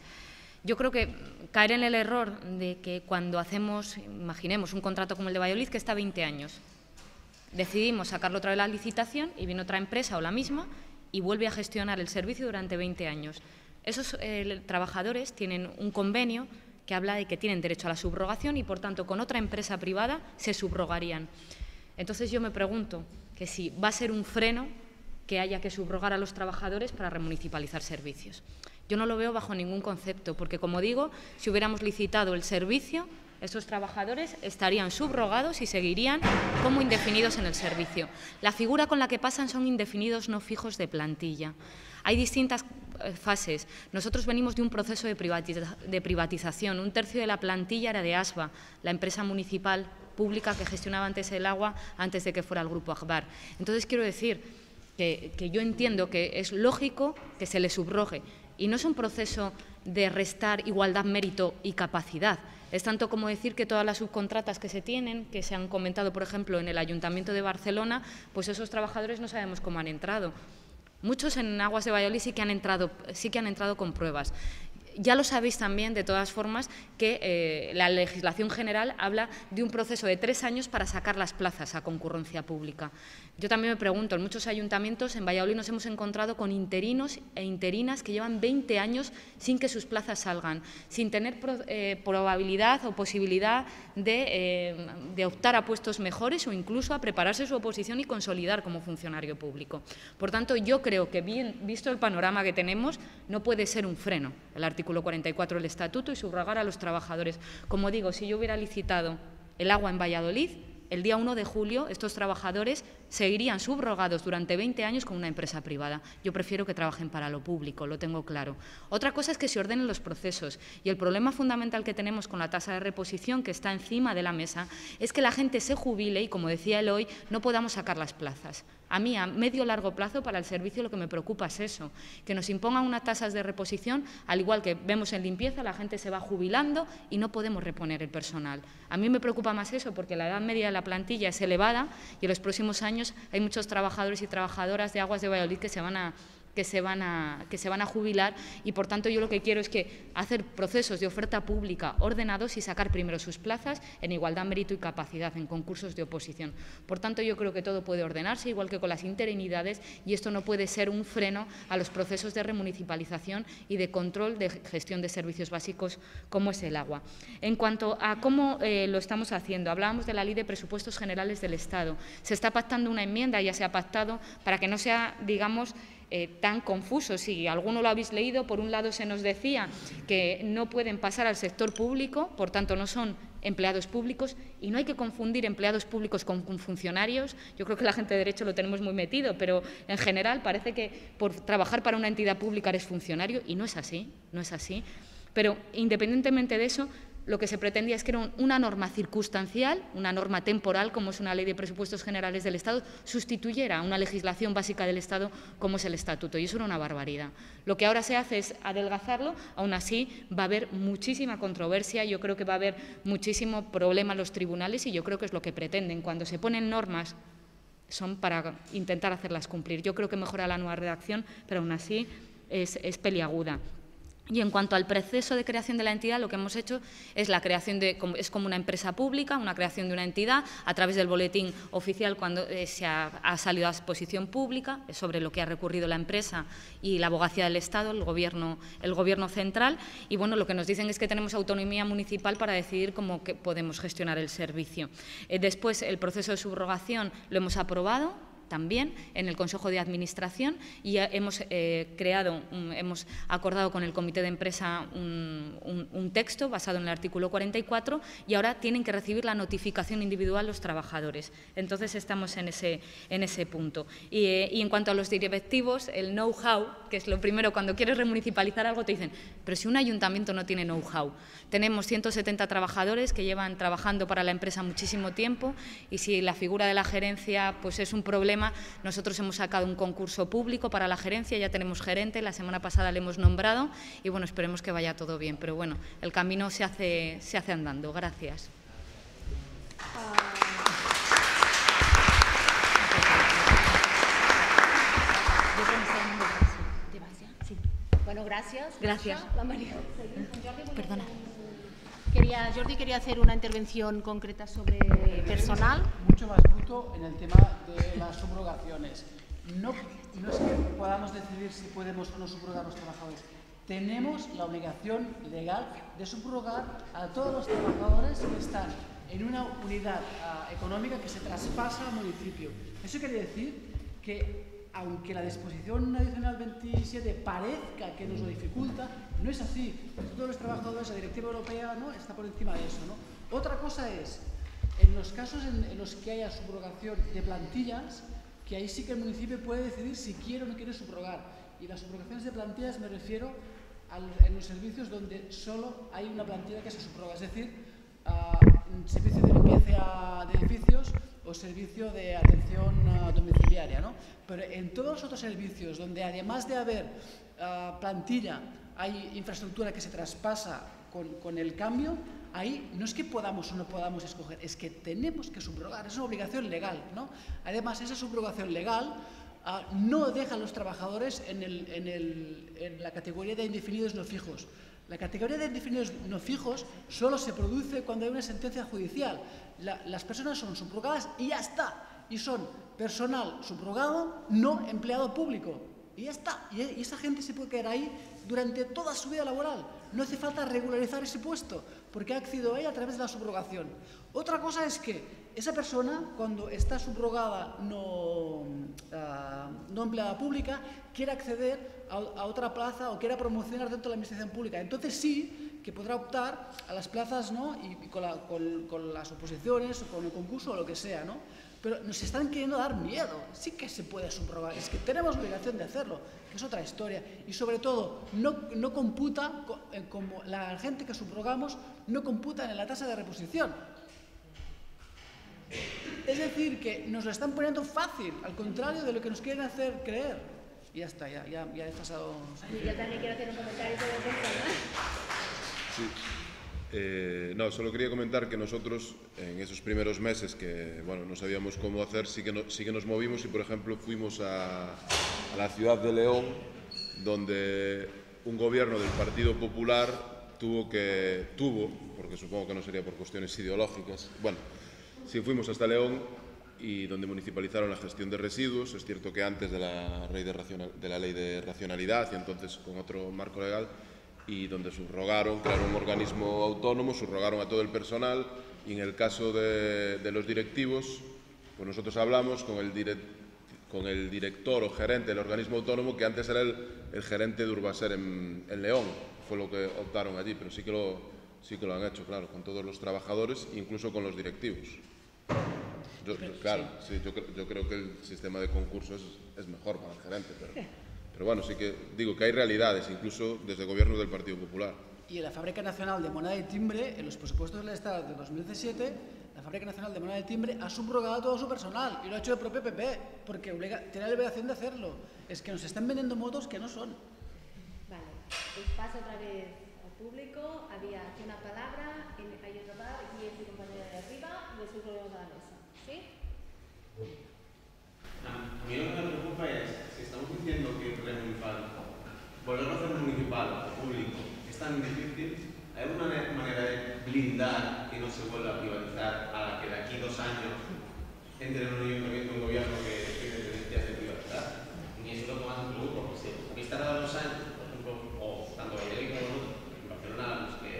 Yo creo que caer en el error de que cuando hacemos, imaginemos, un contrato como el de Valladolid que está 20 años, decidimos sacarlo otra vez la licitación y viene otra empresa o la misma y vuelve a gestionar el servicio durante 20 años. Esos eh, trabajadores tienen un convenio que habla de que tienen derecho a la subrogación y, por tanto, con otra empresa privada se subrogarían. Entonces yo me pregunto que si va a ser un freno que haya que subrogar a los trabajadores para remunicipalizar servicios. Yo no lo veo bajo ningún concepto, porque, como digo, si hubiéramos licitado el servicio, esos trabajadores estarían subrogados y seguirían como indefinidos en el servicio. La figura con la que pasan son indefinidos no fijos de plantilla. Hay distintas eh, fases. Nosotros venimos de un proceso de, de privatización. Un tercio de la plantilla era de ASBA, la empresa municipal pública que gestionaba antes el agua antes de que fuera el Grupo Akbar. Entonces, quiero decir que, que yo entiendo que es lógico que se le subrogue y no es un proceso de restar igualdad, mérito y capacidad. Es tanto como decir que todas las subcontratas que se tienen, que se han comentado, por ejemplo, en el Ayuntamiento de Barcelona, pues esos trabajadores no sabemos cómo han entrado. Muchos en Aguas de Valladolid sí que han entrado, sí que han entrado con pruebas. Ya lo sabéis también, de todas formas, que eh, la legislación general habla de un proceso de tres años para sacar las plazas a concurrencia pública. Yo también me pregunto, en muchos ayuntamientos en Valladolid nos hemos encontrado con interinos e interinas que llevan 20 años sin que sus plazas salgan, sin tener eh, probabilidad o posibilidad de, eh, de optar a puestos mejores o incluso a prepararse su oposición y consolidar como funcionario público. Por tanto, yo creo que, bien, visto el panorama que tenemos, no puede ser un freno el artículo 44 del Estatuto y subrogar a los trabajadores. Como digo, si yo hubiera licitado el agua en Valladolid, el día 1 de julio estos trabajadores seguirían subrogados durante 20 años con una empresa privada. Yo prefiero que trabajen para lo público, lo tengo claro. Otra cosa es que se ordenen los procesos y el problema fundamental que tenemos con la tasa de reposición que está encima de la mesa es que la gente se jubile y, como decía él hoy, no podamos sacar las plazas. A mí, a medio largo plazo, para el servicio lo que me preocupa es eso, que nos impongan unas tasas de reposición, al igual que vemos en limpieza, la gente se va jubilando y no podemos reponer el personal. A mí me preocupa más eso, porque la edad media de la plantilla es elevada y en los próximos años hay muchos trabajadores y trabajadoras de Aguas de Valladolid que se van a que se, van a, que se van a jubilar y, por tanto, yo lo que quiero es que hacer procesos de oferta pública ordenados y sacar primero sus plazas en igualdad, mérito y capacidad en concursos de oposición. Por tanto, yo creo que todo puede ordenarse, igual que con las interinidades, y esto no puede ser un freno a los procesos de remunicipalización y de control de gestión de servicios básicos como es el agua. En cuanto a cómo eh, lo estamos haciendo, hablábamos de la Ley de Presupuestos Generales del Estado. Se está pactando una enmienda, ya se ha pactado, para que no sea, digamos, eh, tan confuso. Si alguno lo habéis leído, por un lado se nos decía que no pueden pasar al sector público, por tanto no son empleados públicos y no hay que confundir empleados públicos con, con, funcionarios. Yo creo que la gente de derecho lo tenemos muy metido, pero en general parece que por trabajar para una entidad pública eres funcionario y no es así, no es así. Pero independientemente de eso, lo que se pretendía es que era una norma circunstancial, una norma temporal, como es una ley de presupuestos generales del Estado, sustituyera a una legislación básica del Estado como es el Estatuto. Y eso era una barbaridad. Lo que ahora se hace es adelgazarlo, aún así va a haber muchísima controversia, yo creo que va a haber muchísimo problema en los tribunales y yo creo que es lo que pretenden. Cuando se ponen normas son para intentar hacerlas cumplir. Yo creo que mejora la nueva redacción, pero aún así es, es peliaguda. Y en cuanto al proceso de creación de la entidad, lo que hemos hecho es la creación de, es como una empresa pública, una creación de una entidad a través del boletín oficial cuando eh, se ha, salido a exposición pública sobre lo que ha recurrido la empresa y la abogacía del Estado, el gobierno, el gobierno central. Y bueno, lo que nos dicen es que tenemos autonomía municipal para decidir cómo podemos gestionar el servicio. Eh, después, el proceso de subrogación lo hemos aprobado también en el Consejo de Administración y hemos eh, creado, un- hemos acordado con el Comité de Empresa un, un- un texto basado en el artículo 44 y ahora tienen que recibir la notificación individual los trabajadores. Entonces estamos en ese, en ese punto. Y, eh, y en cuanto a los directivos, el know-how, que es lo primero, cuando quieres remunicipalizar algo te dicen, pero si un ayuntamiento no tiene know-how. Tenemos 170 trabajadores que llevan trabajando para la empresa muchísimo tiempo y si la figura de la gerencia pues es un problema, nosotros hemos sacado un concurso público para la gerencia, ya tenemos gerente, la semana pasada le hemos nombrado y bueno, esperemos que vaya todo bien, pero bueno, el camino se hace, se hace andando. Gracias. Bueno, gracias. Gracias. Perdona. Quería, Jordi quería hacer una intervención concreta sobre personal. Mucho más bruto en el tema de las subrogaciones. No, no es que podamos decidir si podemos o no subrogar a los trabajadores. Tenemos la obligación legal de subrogar a todos los trabajadores que están en una unidad ah, económica que se traspasa al municipio. Eso quiere decir que aunque la disposición adicional 27 parezca que nos lo dificulta, no es así. Todos los trabajadores, la directiva europea ¿no? está por encima de eso. ¿no? Otra cosa es, en los casos en, los que haya subrogación de plantillas, que ahí sí que el municipio puede decidir si quiere o no quiere subrogar. Y las subrogaciones de plantillas me refiero al- en los servicios donde solo hay una plantilla que se subroga, es decir, ah, servicio de limpieza de edificios o servicio de atención ah, domiciliaria. ¿no? Pero en todos los otros servicios donde además de haber ah, plantilla hay infraestructura que se traspasa con, el cambio, ahí no es que podamos o no podamos escoger, es que tenemos que subrogar, es una obligación legal. ¿no? Además, esa subrogación legal ah, no deja a los trabajadores en, la categoría de indefinidos no fijos. La categoría de indefinidos no fijos solo se produce cuando hay una sentencia judicial. La- las personas son subrogadas y ya está. Y son personal subrogado, no empleado público. Y ya está. Y esa gente se puede quedar ahí durante toda su vida laboral. No hace falta regularizar ese puesto, porque ha accedido a ella a través de la subrogación. Otra cosa es que esa persona, cuando está subrogada no, no empleada pública, quiere acceder a, otra plaza o quiera promocionar dentro de la administración pública. Entonces sí que podrá optar a las plazas ¿no? y, con- con las oposiciones o con el concurso o lo que sea. ¿no? Pero nos están queriendo dar miedo. Sí que se puede subrogar, es que tenemos obligación de hacerlo, que es otra historia. Y sobre todo, no, no computa, co- eh, como la gente que subrogamos, no computa en la tasa de reposición. Es decir, que nos lo están poniendo fácil, al contrario de lo que nos quieren hacer creer. Y ya está, ya, ya, ya he pasado. Yo también quiero hacer un comentario sobre personal. Sí. Eh, no, solo quería comentar que nosotros en esos primeros meses que bueno, no sabíamos cómo hacer, sí que, sí que nos movimos y, por ejemplo, fuimos a, la ciudad de León, donde un gobierno del Partido Popular tuvo que, tuvo, porque supongo que no sería por cuestiones ideológicas, bueno, sí fuimos hasta León y donde municipalizaron la gestión de residuos. Es cierto que antes de la, ley de, de la ley de racionalidad y entonces con otro marco legal y donde subrogaron, crearon un organismo autónomo, subrogaron a todo el personal y en el caso de, de los directivos, pues nosotros hablamos con el, direc- con el director o gerente del organismo autónomo que antes era el, el gerente de Urbaser en, en León, fue lo que optaron allí, pero sí que, lo, sí que lo han hecho, claro, con todos los trabajadores, incluso con los directivos. Yo- claro, sí, yo, yo creo que el sistema de concursos es, es mejor para el gerente, pero, pero bueno, sí que digo que hay realidades, incluso desde gobiernos del Partido Popular. Y en la Fábrica Nacional de Moneda y Timbre, en los presupuestos del Estado de 2017, la Fábrica Nacional de Moneda y Timbre ha subrogado todo su personal y lo ha hecho el propio PP, porque obliga- tiene la obligación de hacerlo. Es que nos están vendiendo motos que no son. Vale, pues paso otra vez al público. Había aquí una palabra, en, hay otra palabra, aquí es mi compañera de arriba y después volvemos a la mesa. ¿Sí? A mí lo que me preocupa es, diciendo que remunicipal, volverlo a hacer municipal o público es tan difícil, ¿hay alguna ne- manera de blindar que no se vuelva a privatizar a que de aquí dos años entre en un ayuntamiento un gobierno que tiene tendencias de privatizar? Y eso es lo me preocupa, porque si habéis tardado dos años, por ejemplo, o tanto Valladolid como nosotros, en Barcelona, pues que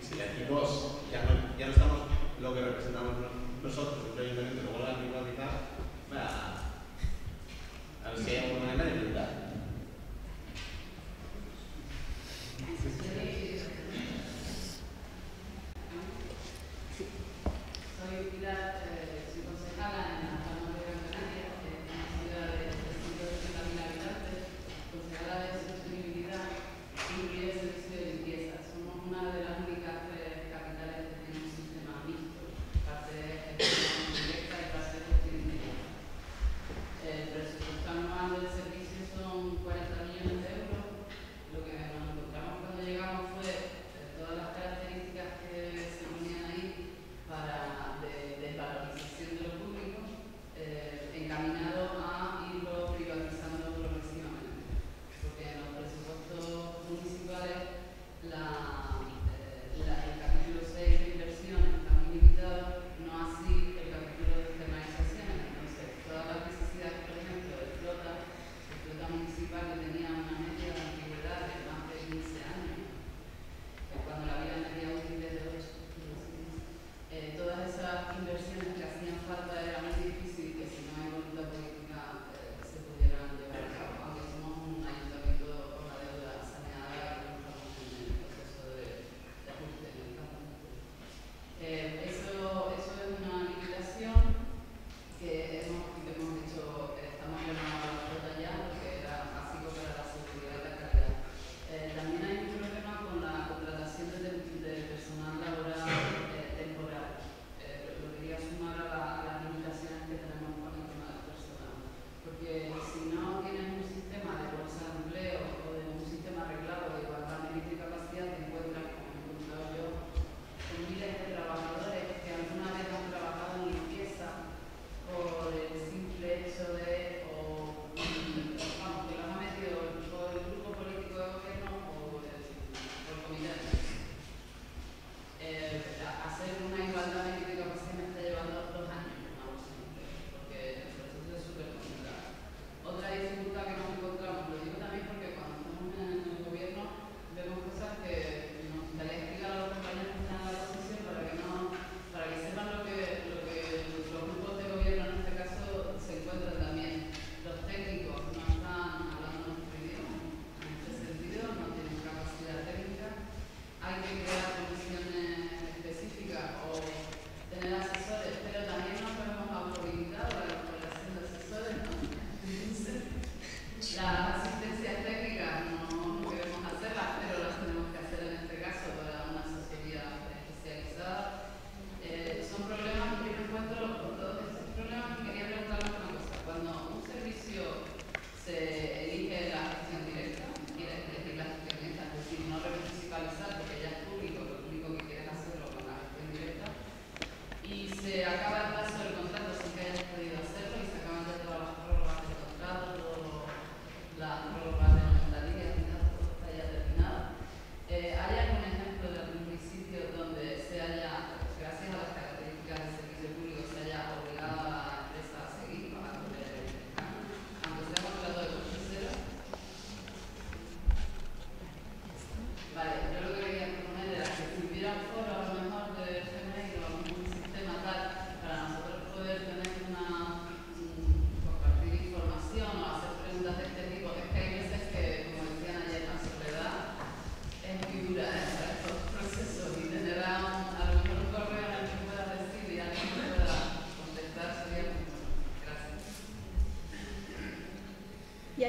si de aquí dos ya no, ya no estamos lo que representamos no- nosotros, el ayuntamiento, luego la privatizar, si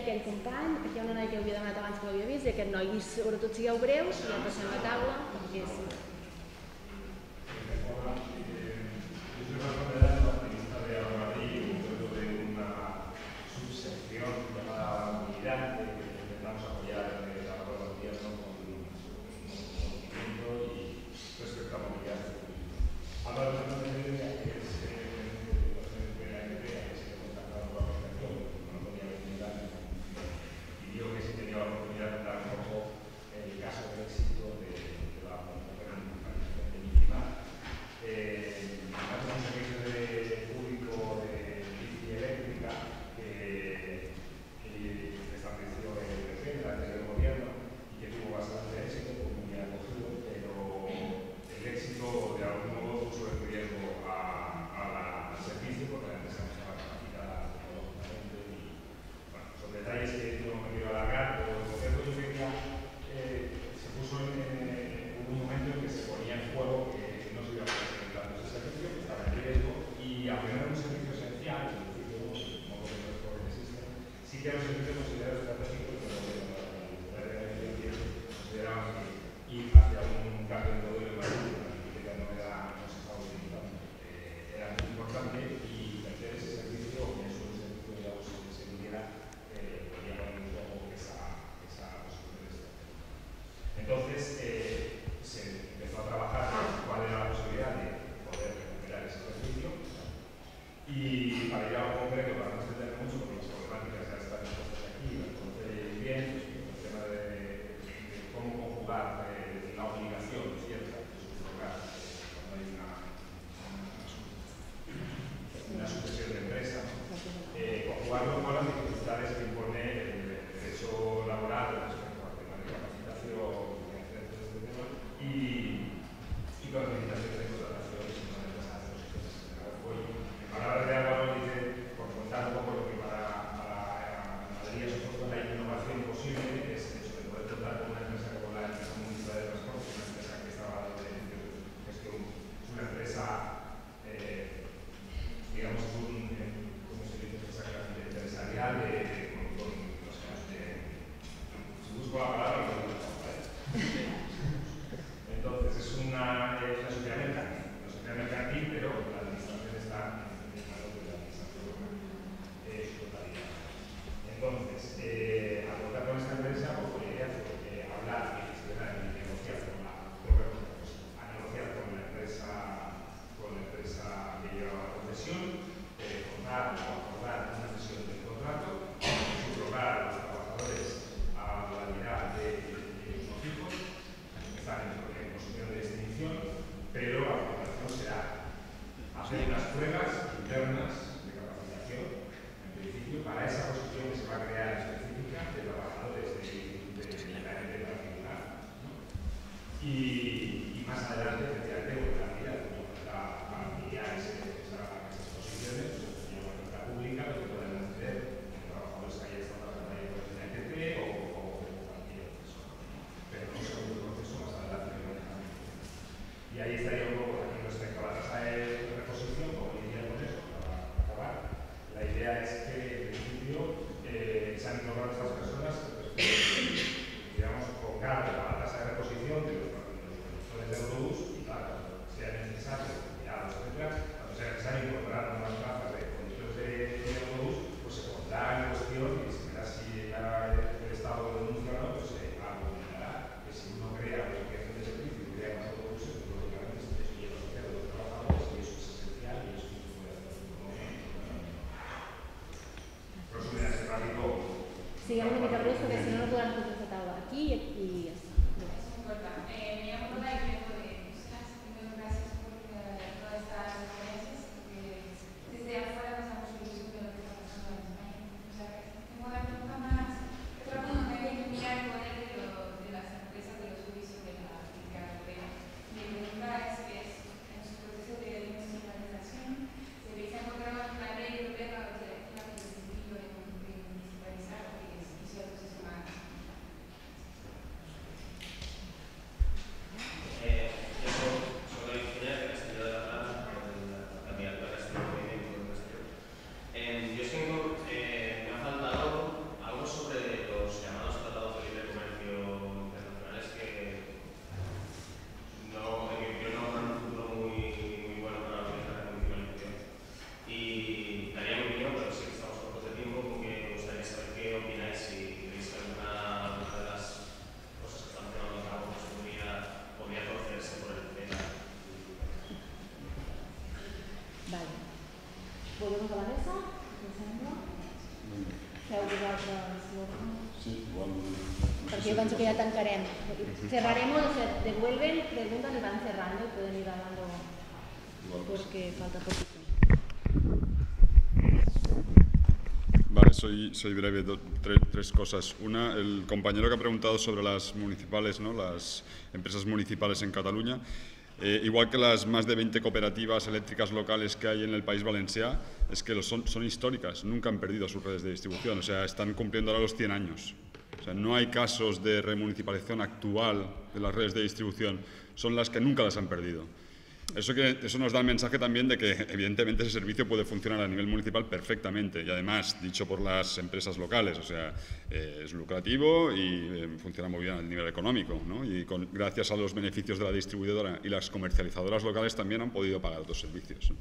aquell company, aquí hi ha una noia que havia demanat abans que l'havia vist, i aquest noi, sobretot sigueu breus, i ja Cerraremos, devuelven, preguntan y van cerrando y pueden ir hablando porque falta poquito. Vale, soy, soy breve. do- tre- tres cosas. Una, el compañero que ha preguntado sobre las municipales, ¿no? las empresas municipales en Cataluña. Eh, igual que las más de 20 cooperativas eléctricas locales que hay en el país valencià, es que son, son históricas, nunca han perdido sus redes de distribución, o sea, están cumpliendo ahora los 100 años. No hay casos de remunicipalización actual de las redes de distribución, son las que nunca las han perdido. Eso, eso nos da el mensaje también de que, evidentemente, ese servicio puede funcionar a nivel municipal perfectamente y, además, dicho por las empresas locales, o sea, eh, es lucrativo y eh, funciona muy bien a nivel económico. Y con- gracias a los beneficios de la distribuidora y las comercializadoras locales también han podido pagar otros servicios.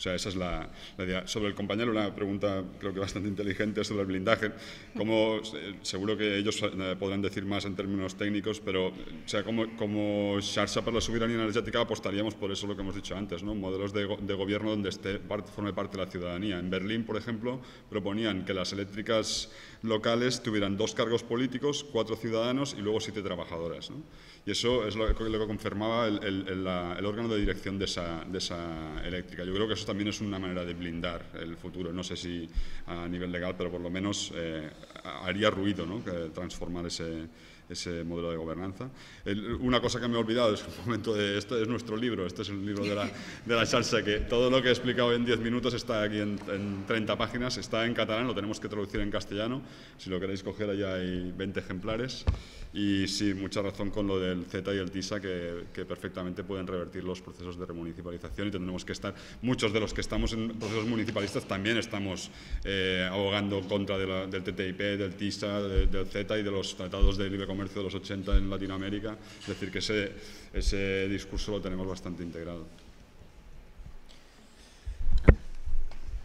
O sea, esa es la, la idea. Sobre el compañero, una pregunta creo que bastante inteligente sobre el blindaje. Como, eh, seguro que ellos eh, podrán decir más en términos técnicos, pero o sea, como, como Xarxa per la Soberanía Energética apostaríamos por eso lo que hemos dicho antes, ¿no? modelos de, de gobierno donde esté, forme parte de la ciudadanía. En Berlín, por ejemplo, proponían que las eléctricas locales tuvieran dos cargos políticos, cuatro ciudadanos y luego siete trabajadoras. ¿no? Y eso es lo que, lo que confirmaba el, el- el- la- el órgano de dirección de esa, de esa eléctrica. Yo creo que eso también es una manera de blindar el futuro. No sé si a nivel legal, pero por lo menos eh, haría ruido ¿no? transformar ese, ese modelo de gobernanza. El- una cosa que me he olvidado es un momento de esto es nuestro libro, este es el libro de la, de la salsa, que todo lo que he explicado en 10 minutos está aquí en, en 30 páginas, está en catalán, lo tenemos que traducir en castellano, si lo queréis coger allá hay 20 ejemplares. Y sí, mucha razón con lo del Z y el TISA, que, que perfectamente pueden revertir los procesos de remunicipalización y tendremos que estar, muchos de los que estamos en procesos municipalistas también estamos eh, abogando contra de la- del TTIP, del TISA, de- del Z y de los tratados de libre comercio de los 80 en Latinoamérica. Es decir, que ese, ese discurso lo tenemos bastante integrado.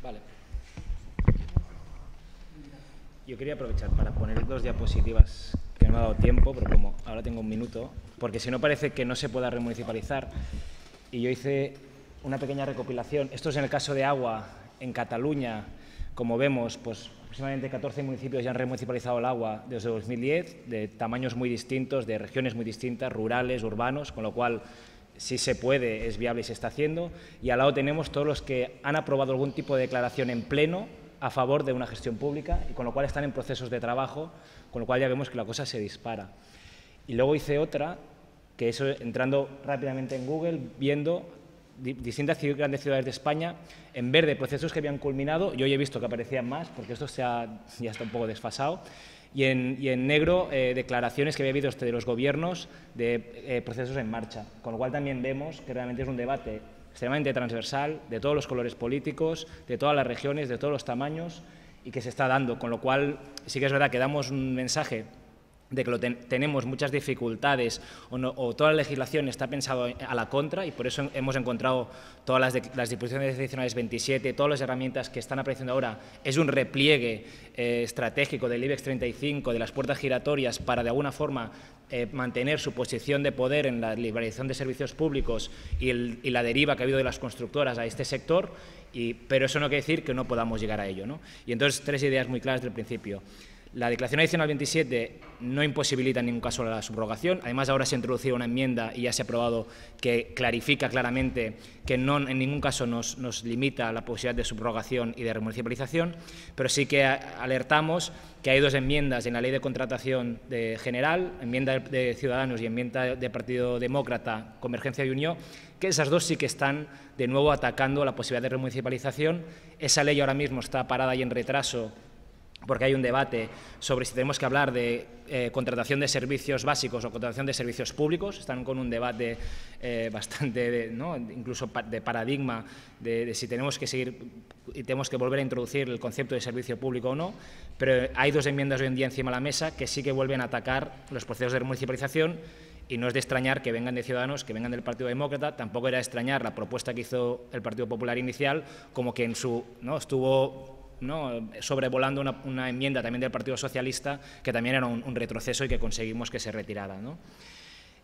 Vale. Yo quería aprovechar para poner dos diapositivas que no me ha dado tiempo, pero como ahora tengo un minuto, porque si no parece que no se pueda remunicipalizar. Y yo hice una pequeña recopilación. Esto es en el caso de agua en Cataluña. Como vemos, pues aproximadamente 14 municipios ya han remunicipalizado el agua desde 2010, de tamaños muy distintos, de regiones muy distintas, rurales, urbanos, con lo cual si se puede, es viable y se está haciendo. Y al lado tenemos todos los que han aprobado algún tipo de declaración en pleno a favor de una gestión pública y con lo cual están en procesos de trabajo, con lo cual ya vemos que la cosa se dispara. Y luego hice otra, que eso entrando rápidamente en Google, viendo distintas grandes ciudades de España, en verde procesos que habían culminado, yo ya he visto que aparecían más, porque esto se ha- ya está un poco desfasado, y en, y en negro eh, declaraciones que había habido este de los gobiernos de eh, procesos en marcha, con lo cual también vemos que realmente es un debate extremadamente transversal, de todos los colores políticos, de todas las regiones, de todos los tamaños, y que se está dando, con lo cual sí que es verdad que damos un mensaje de que tenemos muchas dificultades o, toda la legislación está pensado a la contra y por eso hemos encontrado todas las, de- las disposiciones adicionales 27, todas las herramientas que están apareciendo ahora, es un repliegue eh, estratégico del IBEX 35, de las puertas giratorias para de alguna forma eh, mantener su posición de poder en la liberalización de servicios públicos y, y la deriva que ha habido de las constructoras a este sector, y, pero eso no quiere decir que no podamos llegar a ello. ¿no? Y entonces tres ideas muy claras del principio. La declaración adicional 27 no imposibilita en ningún caso la subrogación. Además, ahora se ha introducido una enmienda y ya se ha aprobado que clarifica claramente que no, en ningún caso nos, limita la posibilidad de subrogación y de remunicipalización, pero sí que alertamos que hay dos enmiendas en la ley de contratación de general, enmienda de Ciudadanos y enmienda de Partido Demócrata, Convergencia y Unión, que esas dos sí que están de nuevo atacando la posibilidad de remunicipalización. Esa ley ahora mismo está parada y en retraso porque hay un debate sobre si tenemos que hablar de eh, contratación de servicios básicos o contratación de servicios públicos. Están con un debate eh, bastante, de- ¿no? incluso de paradigma, de, de si tenemos que seguir y tenemos que volver a introducir el concepto de servicio público o no. Pero hay dos enmiendas hoy en día encima de la mesa que sí que vuelven a atacar los procesos de municipalización y no es de extrañar que vengan de Ciudadanos, que vengan del Partido Demócrata, tampoco era de extrañar la propuesta que hizo el Partido Popular inicial, como que en su no estuvo sobrevolando una, enmienda también del Partido Socialista, que también era un, retroceso y que conseguimos que se retirara.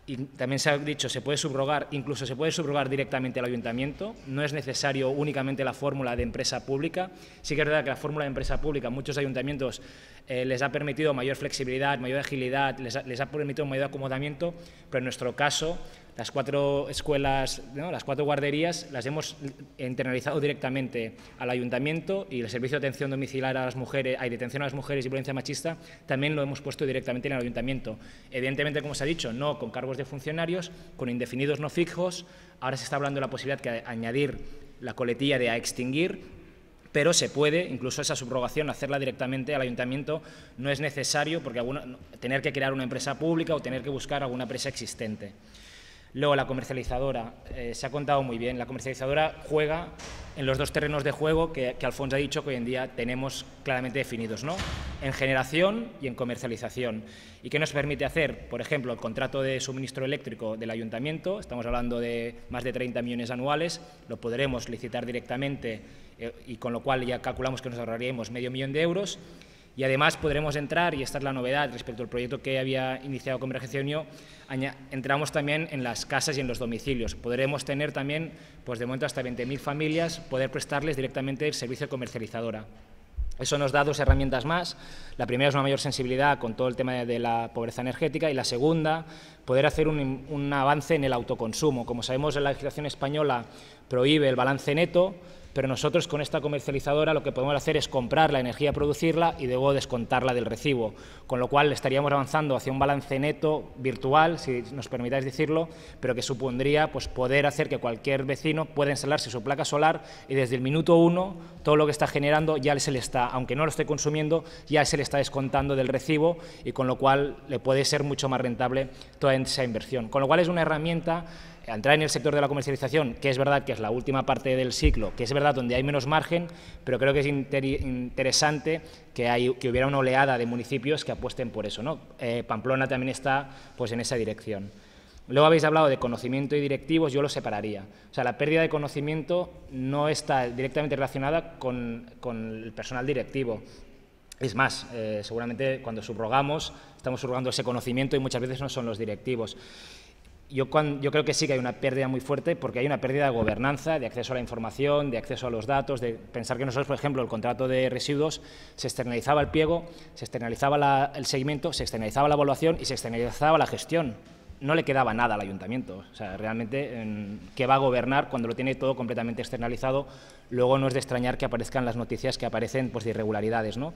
y también se ha dicho, se puede subrogar, incluso se puede subrogar directamente al ayuntamiento, no es necesario únicamente la fórmula de empresa pública. Sí que es verdad que la fórmula de empresa pública a muchos ayuntamientos eh, les ha permitido mayor flexibilidad, mayor agilidad, les ha, les ha permitido mayor acomodamiento, pero en nuestro caso las cuatro escuelas, ¿no? las cuatro guarderías, las hemos internalizado directamente al ayuntamiento y el servicio de atención domiciliar a las mujeres, hay detención a las mujeres y violencia machista, también lo hemos puesto directamente en el ayuntamiento. Evidentemente, como se ha dicho, no con cargos de funcionarios, con indefinidos no fijos. Ahora se está hablando de la posibilidad de añadir la coletilla de extinguir, pero se puede, incluso esa subrogación, hacerla directamente al ayuntamiento. No es necesario porque tener que crear una empresa pública o tener que buscar alguna empresa existente. Luego la comercializadora, eh, se ha contado muy bien, la comercializadora juega en los dos terrenos de juego que, Alfonso ha dicho que hoy en día tenemos claramente definidos, ¿no? en generación y en comercialización. ¿Y qué nos permite hacer? Por ejemplo, el contrato de suministro eléctrico del ayuntamiento, estamos hablando de más de 30 millones anuales, lo podremos licitar directamente eh, y con lo cual ya calculamos que nos ahorraríamos medio millón de euros y además podremos entrar, y esta es la novedad respecto al proyecto que había iniciado Convergencia Unión, entramos también en las casas y en los domicilios. Podremos tener también, pues de momento hasta 20.000 familias, poder prestarles directamente el servicio comercializadora. Eso nos da dos herramientas más. La primera es una mayor sensibilidad con todo el tema de la pobreza energética y la segunda, poder hacer un, un avance en el autoconsumo. Como sabemos, la legislación española prohíbe el balance neto, pero nosotros con esta comercializadora lo que podemos hacer es comprar la energía, producirla y luego descontarla del recibo, con lo cual estaríamos avanzando hacia un balance neto virtual, si nos permitáis decirlo, pero que supondría pues, poder hacer que cualquier vecino pueda instalarse su placa solar y desde el minuto uno todo lo que está generando ya se le está, aunque no lo esté consumiendo, ya se le está descontando del recibo y con lo cual le puede ser mucho más rentable toda esa inversión. Con lo cual es una herramienta entrar en el sector de la comercialización, que es verdad que es la última parte del ciclo, que es verdad donde hay menos margen, pero creo que es inter interesante que, hay, que, hubiera una oleada de municipios que apuesten por eso. Eh, Pamplona también está pues, en esa dirección. Luego habéis hablado de conocimiento y directivos, yo lo separaría. O sea, la pérdida de conocimiento no está directamente relacionada con, con el personal directivo. Es más, eh, seguramente cuando subrogamos, estamos subrogando ese conocimiento y muchas veces no son los directivos yo, yo, creo que sí que hay una pérdida muy fuerte porque hay una pérdida de gobernanza, de acceso a la información, de acceso a los datos, de pensar que nosotros, por ejemplo, el contrato de residuos se externalizaba el pliego, se externalizaba el seguimiento, se externalizaba la evaluación y se externalizaba la gestión. No le quedaba nada al ayuntamiento. O sea, realmente, ¿qué va a gobernar cuando lo tiene todo completamente externalizado? Luego no es de extrañar que aparezcan las noticias que aparecen pues, de irregularidades. ¿no?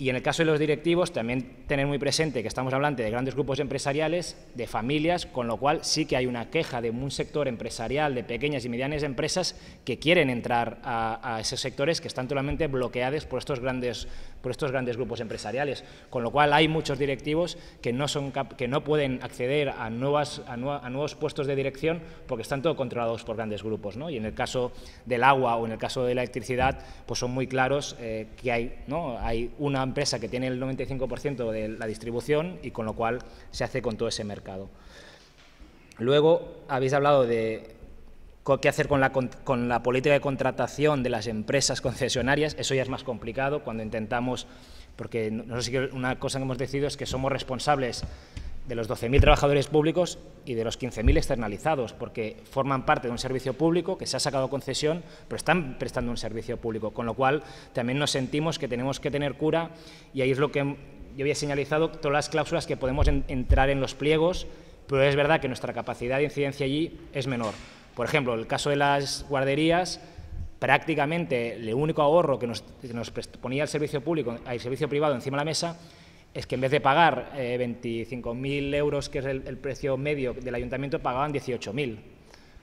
Y en el caso de los directivos, también tener muy presente que estamos hablando de grandes grupos empresariales, de familias, con lo cual sí que hay una queja de un sector empresarial, de pequeñas y medianas empresas que quieren entrar a, a esos sectores que están totalmente bloqueados por estos, grandes, por estos grandes grupos empresariales. Con lo cual hay muchos directivos que no, son que no pueden acceder a, nuevas, a, nuevos puestos de dirección porque están todos controlados por grandes grupos. ¿no? Y en el caso del agua o en el caso de la electricidad, pues son muy claros eh, que hay, ¿no? hay una empresa que tiene el 95% de la distribución y con lo cual se hace con todo ese mercado. Luego habéis hablado de qué hacer con la, con la, política de contratación de las empresas concesionarias. Eso ya es más complicado cuando intentamos, porque no sé si una cosa que hemos decidido es que somos responsables de los 12.000 trabajadores públicos y de los 15.000 externalizados, porque forman parte de un servicio público que se ha sacado concesión, pero están prestando un servicio público, con lo cual también nos sentimos que tenemos que tener cura y ahí es lo que yo había señalizado, todas las cláusulas que podemos en, entrar en los pliegos, pero es verdad que nuestra capacidad de incidencia allí es menor. Por ejemplo, el caso de las guarderías, prácticamente el único ahorro que nos, que nos ponía el servicio público, el servicio privado encima de la mesa es que en vez de pagar eh, 25.000 euros, que es el, precio medio del ayuntamiento, pagaban 18.000.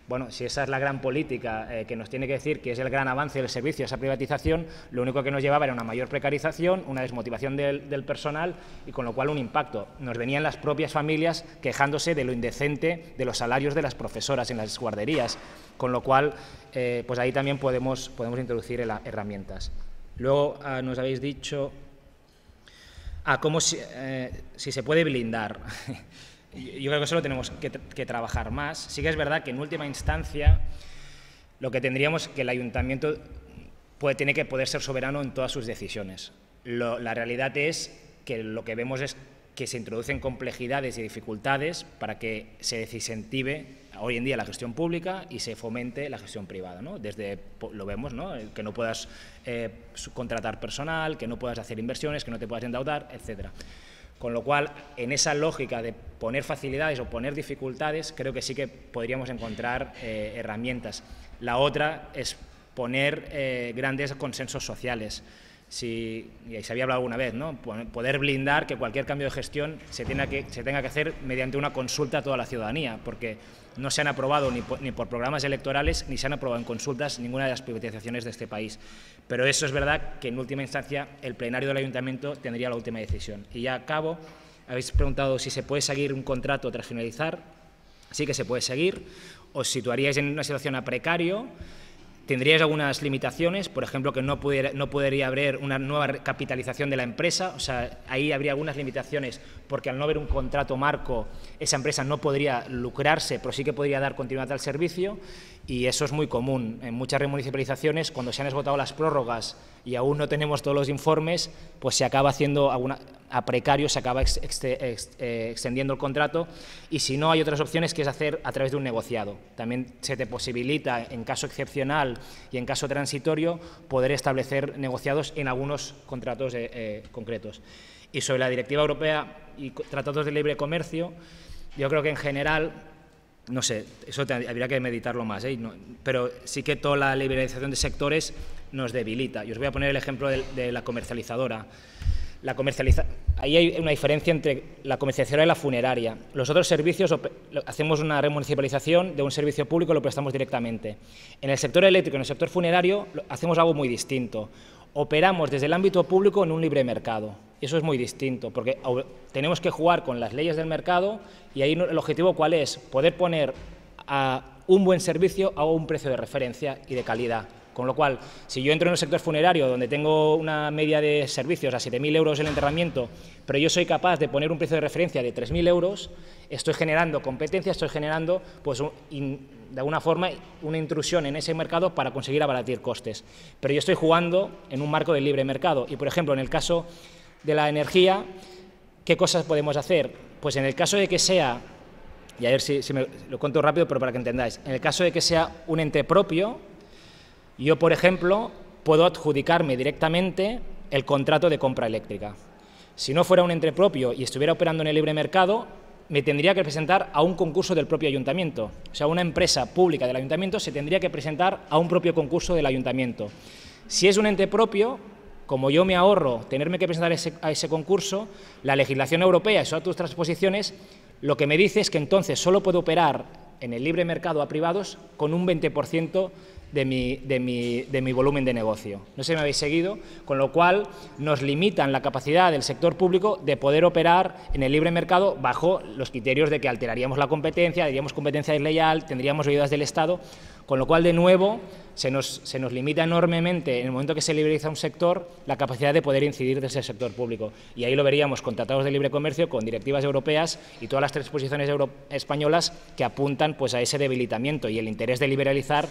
Bueno, si esa es la gran política eh, que nos tiene que decir que es el gran avance del servicio, esa privatización, lo único que nos llevaba era una mayor precarización, una desmotivación del, del personal y con lo cual un impacto. Nos venían las propias familias quejándose de lo indecente de los salarios de las profesoras en las guarderías, con lo cual eh, pues ahí también podemos, podemos introducir herramientas. Luego ah, nos habéis dicho a cómo si, eh, si se puede blindar. (laughs) Yo creo que eso lo tenemos que, que, trabajar más. Sí que es verdad que en última instancia lo que tendríamos que el ayuntamiento puede, tiene que poder ser soberano en todas sus decisiones. Lo, la realidad es que lo que vemos es que se introducen complejidades y dificultades para que se desincentive hoy en día la gestión pública y se fomente la gestión privada. ¿no? Desde, lo vemos, ¿no? que no puedas eh, contratar personal, que no puedas hacer inversiones, que no te puedas endeudar, etcétera. Con lo cual, en esa lógica de poner facilidades o poner dificultades, creo que sí que podríamos encontrar eh, herramientas. La otra es poner eh, grandes consensos sociales. Si, y se había hablado alguna vez, ¿no? Poder blindar que cualquier cambio de gestión se tenga, que, se tenga que hacer mediante una consulta a toda la ciudadanía, porque no se han aprobado ni por, programas electorales ni se han aprobado en consultas ninguna de las privatizaciones de este país. Pero eso es verdad que en última instancia el plenario del ayuntamiento tendría la última decisión. Y ya acabo, habéis preguntado si se puede seguir un contrato tras finalizar. Sí que se puede seguir. Os situaríais en una situación a precario. Tendríais algunas limitaciones, por ejemplo, que no, no podría haber una nueva capitalización de la empresa, o sea, ahí habría algunas limitaciones porque al no haber un contrato marco, esa empresa no podría lucrarse, pero sí que podría dar continuidad al servicio y eso es muy común. En muchas remunicipalizaciones, cuando se han esgotado las prórrogas y aún no tenemos todos los informes, pues se acaba haciendo a precario, se acaba eh, extendiendo el contrato y si no hay otras opciones que es hacer a través de un negociado. También se te posibilita, en caso excepcional y en caso transitorio, poder establecer negociados en algunos contratos eh, eh, concretos. Y sobre la Directiva Europea y tratados de libre comercio, yo creo que en general no sé, eso habría que meditarlo más, ¿eh? Pero sí que toda la liberalización de sectores nos debilita. Y os voy a poner el ejemplo de, la comercializadora. La Ahí hay una diferencia entre la comercializadora y la funeraria. Los otros servicios, hacemos una remunicipalización de un servicio público y lo prestamos directamente. En el sector eléctrico, en el sector funerario, hacemos algo muy distinto. Operamos desde el ámbito público en un libre mercado. Eso es muy distinto, porque tenemos que jugar con las leyes del mercado y ahí el objetivo cuál es? Poder poner a un buen servicio a un precio de referencia y de calidad. Con lo cual, si yo entro en el sector funerario, donde tengo una media de servicios a 7.000 euros el enterramiento, pero yo soy capaz de poner un precio de referencia de 3.000 euros, estoy generando competencia, estoy generando, pues, un- de alguna forma, una intrusión en ese mercado para conseguir abaratir costes. Pero yo estoy jugando en un marco de libre mercado. Y, por ejemplo, en el caso de la energía, ¿qué cosas podemos hacer? Pues en el caso de que sea y a ver si, si me, lo cuento rápido, pero para que entendáis. En el caso de que sea un ente propio, yo, por ejemplo, puedo adjudicarme directamente el contrato de compra eléctrica. Si no fuera un ente propio y estuviera operando en el libre mercado, me tendría que presentar a un concurso del propio ayuntamiento. O sea, una empresa pública del ayuntamiento se tendría que presentar a un propio concurso del ayuntamiento. Si es un ente propio, como yo me ahorro tenerme que presentar ese- a ese concurso, la legislación europea y sus otras transposiciones lo que me dice es que entonces solo puedo operar en el libre mercado a privados con un 20% de mi, de, mi, de mi volumen de negocio. No sé si me habéis seguido, con lo cual nos limitan la capacidad del sector público de poder operar en el libre mercado bajo los criterios de que alteraríamos la competencia, diríamos competencia desleal, tendríamos ayudas del Estado, con lo cual, de nuevo, se nos, se nos limita enormemente, en el momento que se liberaliza un sector, la capacidad de poder incidir desde el sector público. Y ahí lo veríamos con tratados de libre comercio, con directivas europeas y todas las transposiciones euro- españolas que apuntan pues, a ese debilitamiento y el interés de liberalizar,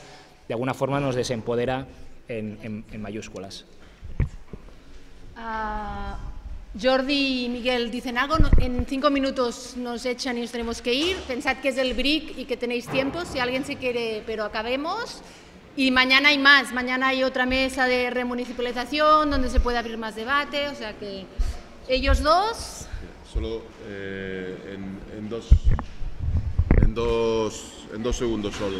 de alguna forma, nos desempodera en, en- en mayúsculas. Ah, Jordi y Miguel dicen algo, en cinco minutos nos echan y nos tenemos que ir. Pensad que es el BRIC y que tenéis tiempo, si alguien se quiere, pero acabemos. Y mañana hay más, mañana hay otra mesa de remunicipalización donde se puede abrir más debate, o sea que ellos dos, Solo eh, en, en dos, en, dos, en dos segundos solo.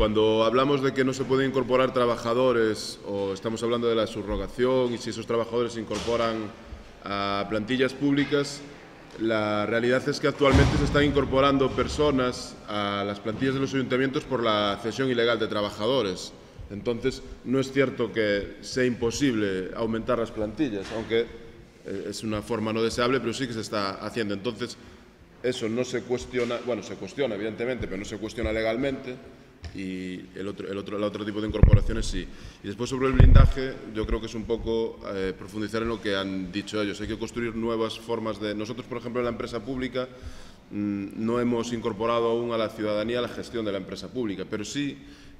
Cuando hablamos de que no se pueden incorporar trabajadores o estamos hablando de la subrogación y si esos trabajadores se incorporan a plantillas públicas, la realidad es que actualmente se están incorporando personas a las plantillas de los ayuntamientos por la cesión ilegal de trabajadores. Entonces, no es cierto que sea imposible aumentar las plantillas, aunque eh, es una forma no deseable, pero sí que se está haciendo. Entonces, eso no se cuestiona, bueno, se cuestiona evidentemente, pero no se cuestiona legalmente y el otro, el otro, el otro tipo de incorporaciones sí. Y después sobre el blindaje, yo creo que es un poco eh, profundizar en lo que han dicho ellos. Hay que construir nuevas formas de... Nosotros, por ejemplo, en la empresa pública mm, no hemos incorporado aún a la ciudadanía la gestión de la empresa pública, pero sí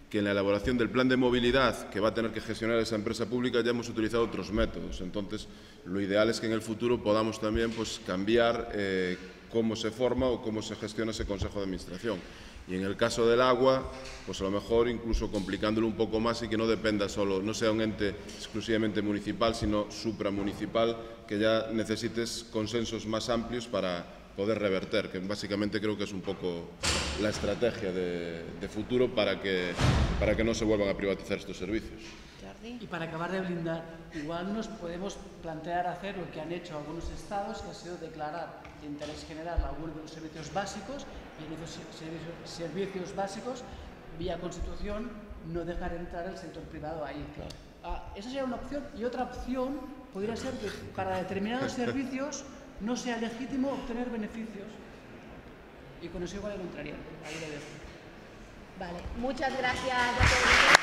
que en la elaboración del plan de movilidad que va a tener que gestionar esa empresa pública ya hemos utilizado otros métodos. Entonces, lo ideal es que en el futuro podamos también pues, cambiar eh, cómo se forma o cómo se gestiona ese Consejo de Administración. Y en el caso del agua, pues a lo mejor incluso complicándolo un poco más y que no dependa solo, no sea un ente exclusivamente municipal, sino supramunicipal, que ya necesites consensos más amplios para poder reverter, que básicamente creo que es un poco la estrategia de, de futuro para que, para que no se vuelvan a privatizar estos servicios. Y para acabar de blindar, igual nos podemos plantear hacer lo que han hecho algunos estados, que ha sido declarar de interés general algunos de los servicios básicos servicios, servicios básicos, vía Constitución, no dejar entrar el sector privado ahí. Ah, esa sería una opción. Y otra opción podría ser que para determinados (laughs) servicios no sea legítimo obtener beneficios. Y con eso igual lo entraría. Ahí lo dejo. Vale, muchas gracias.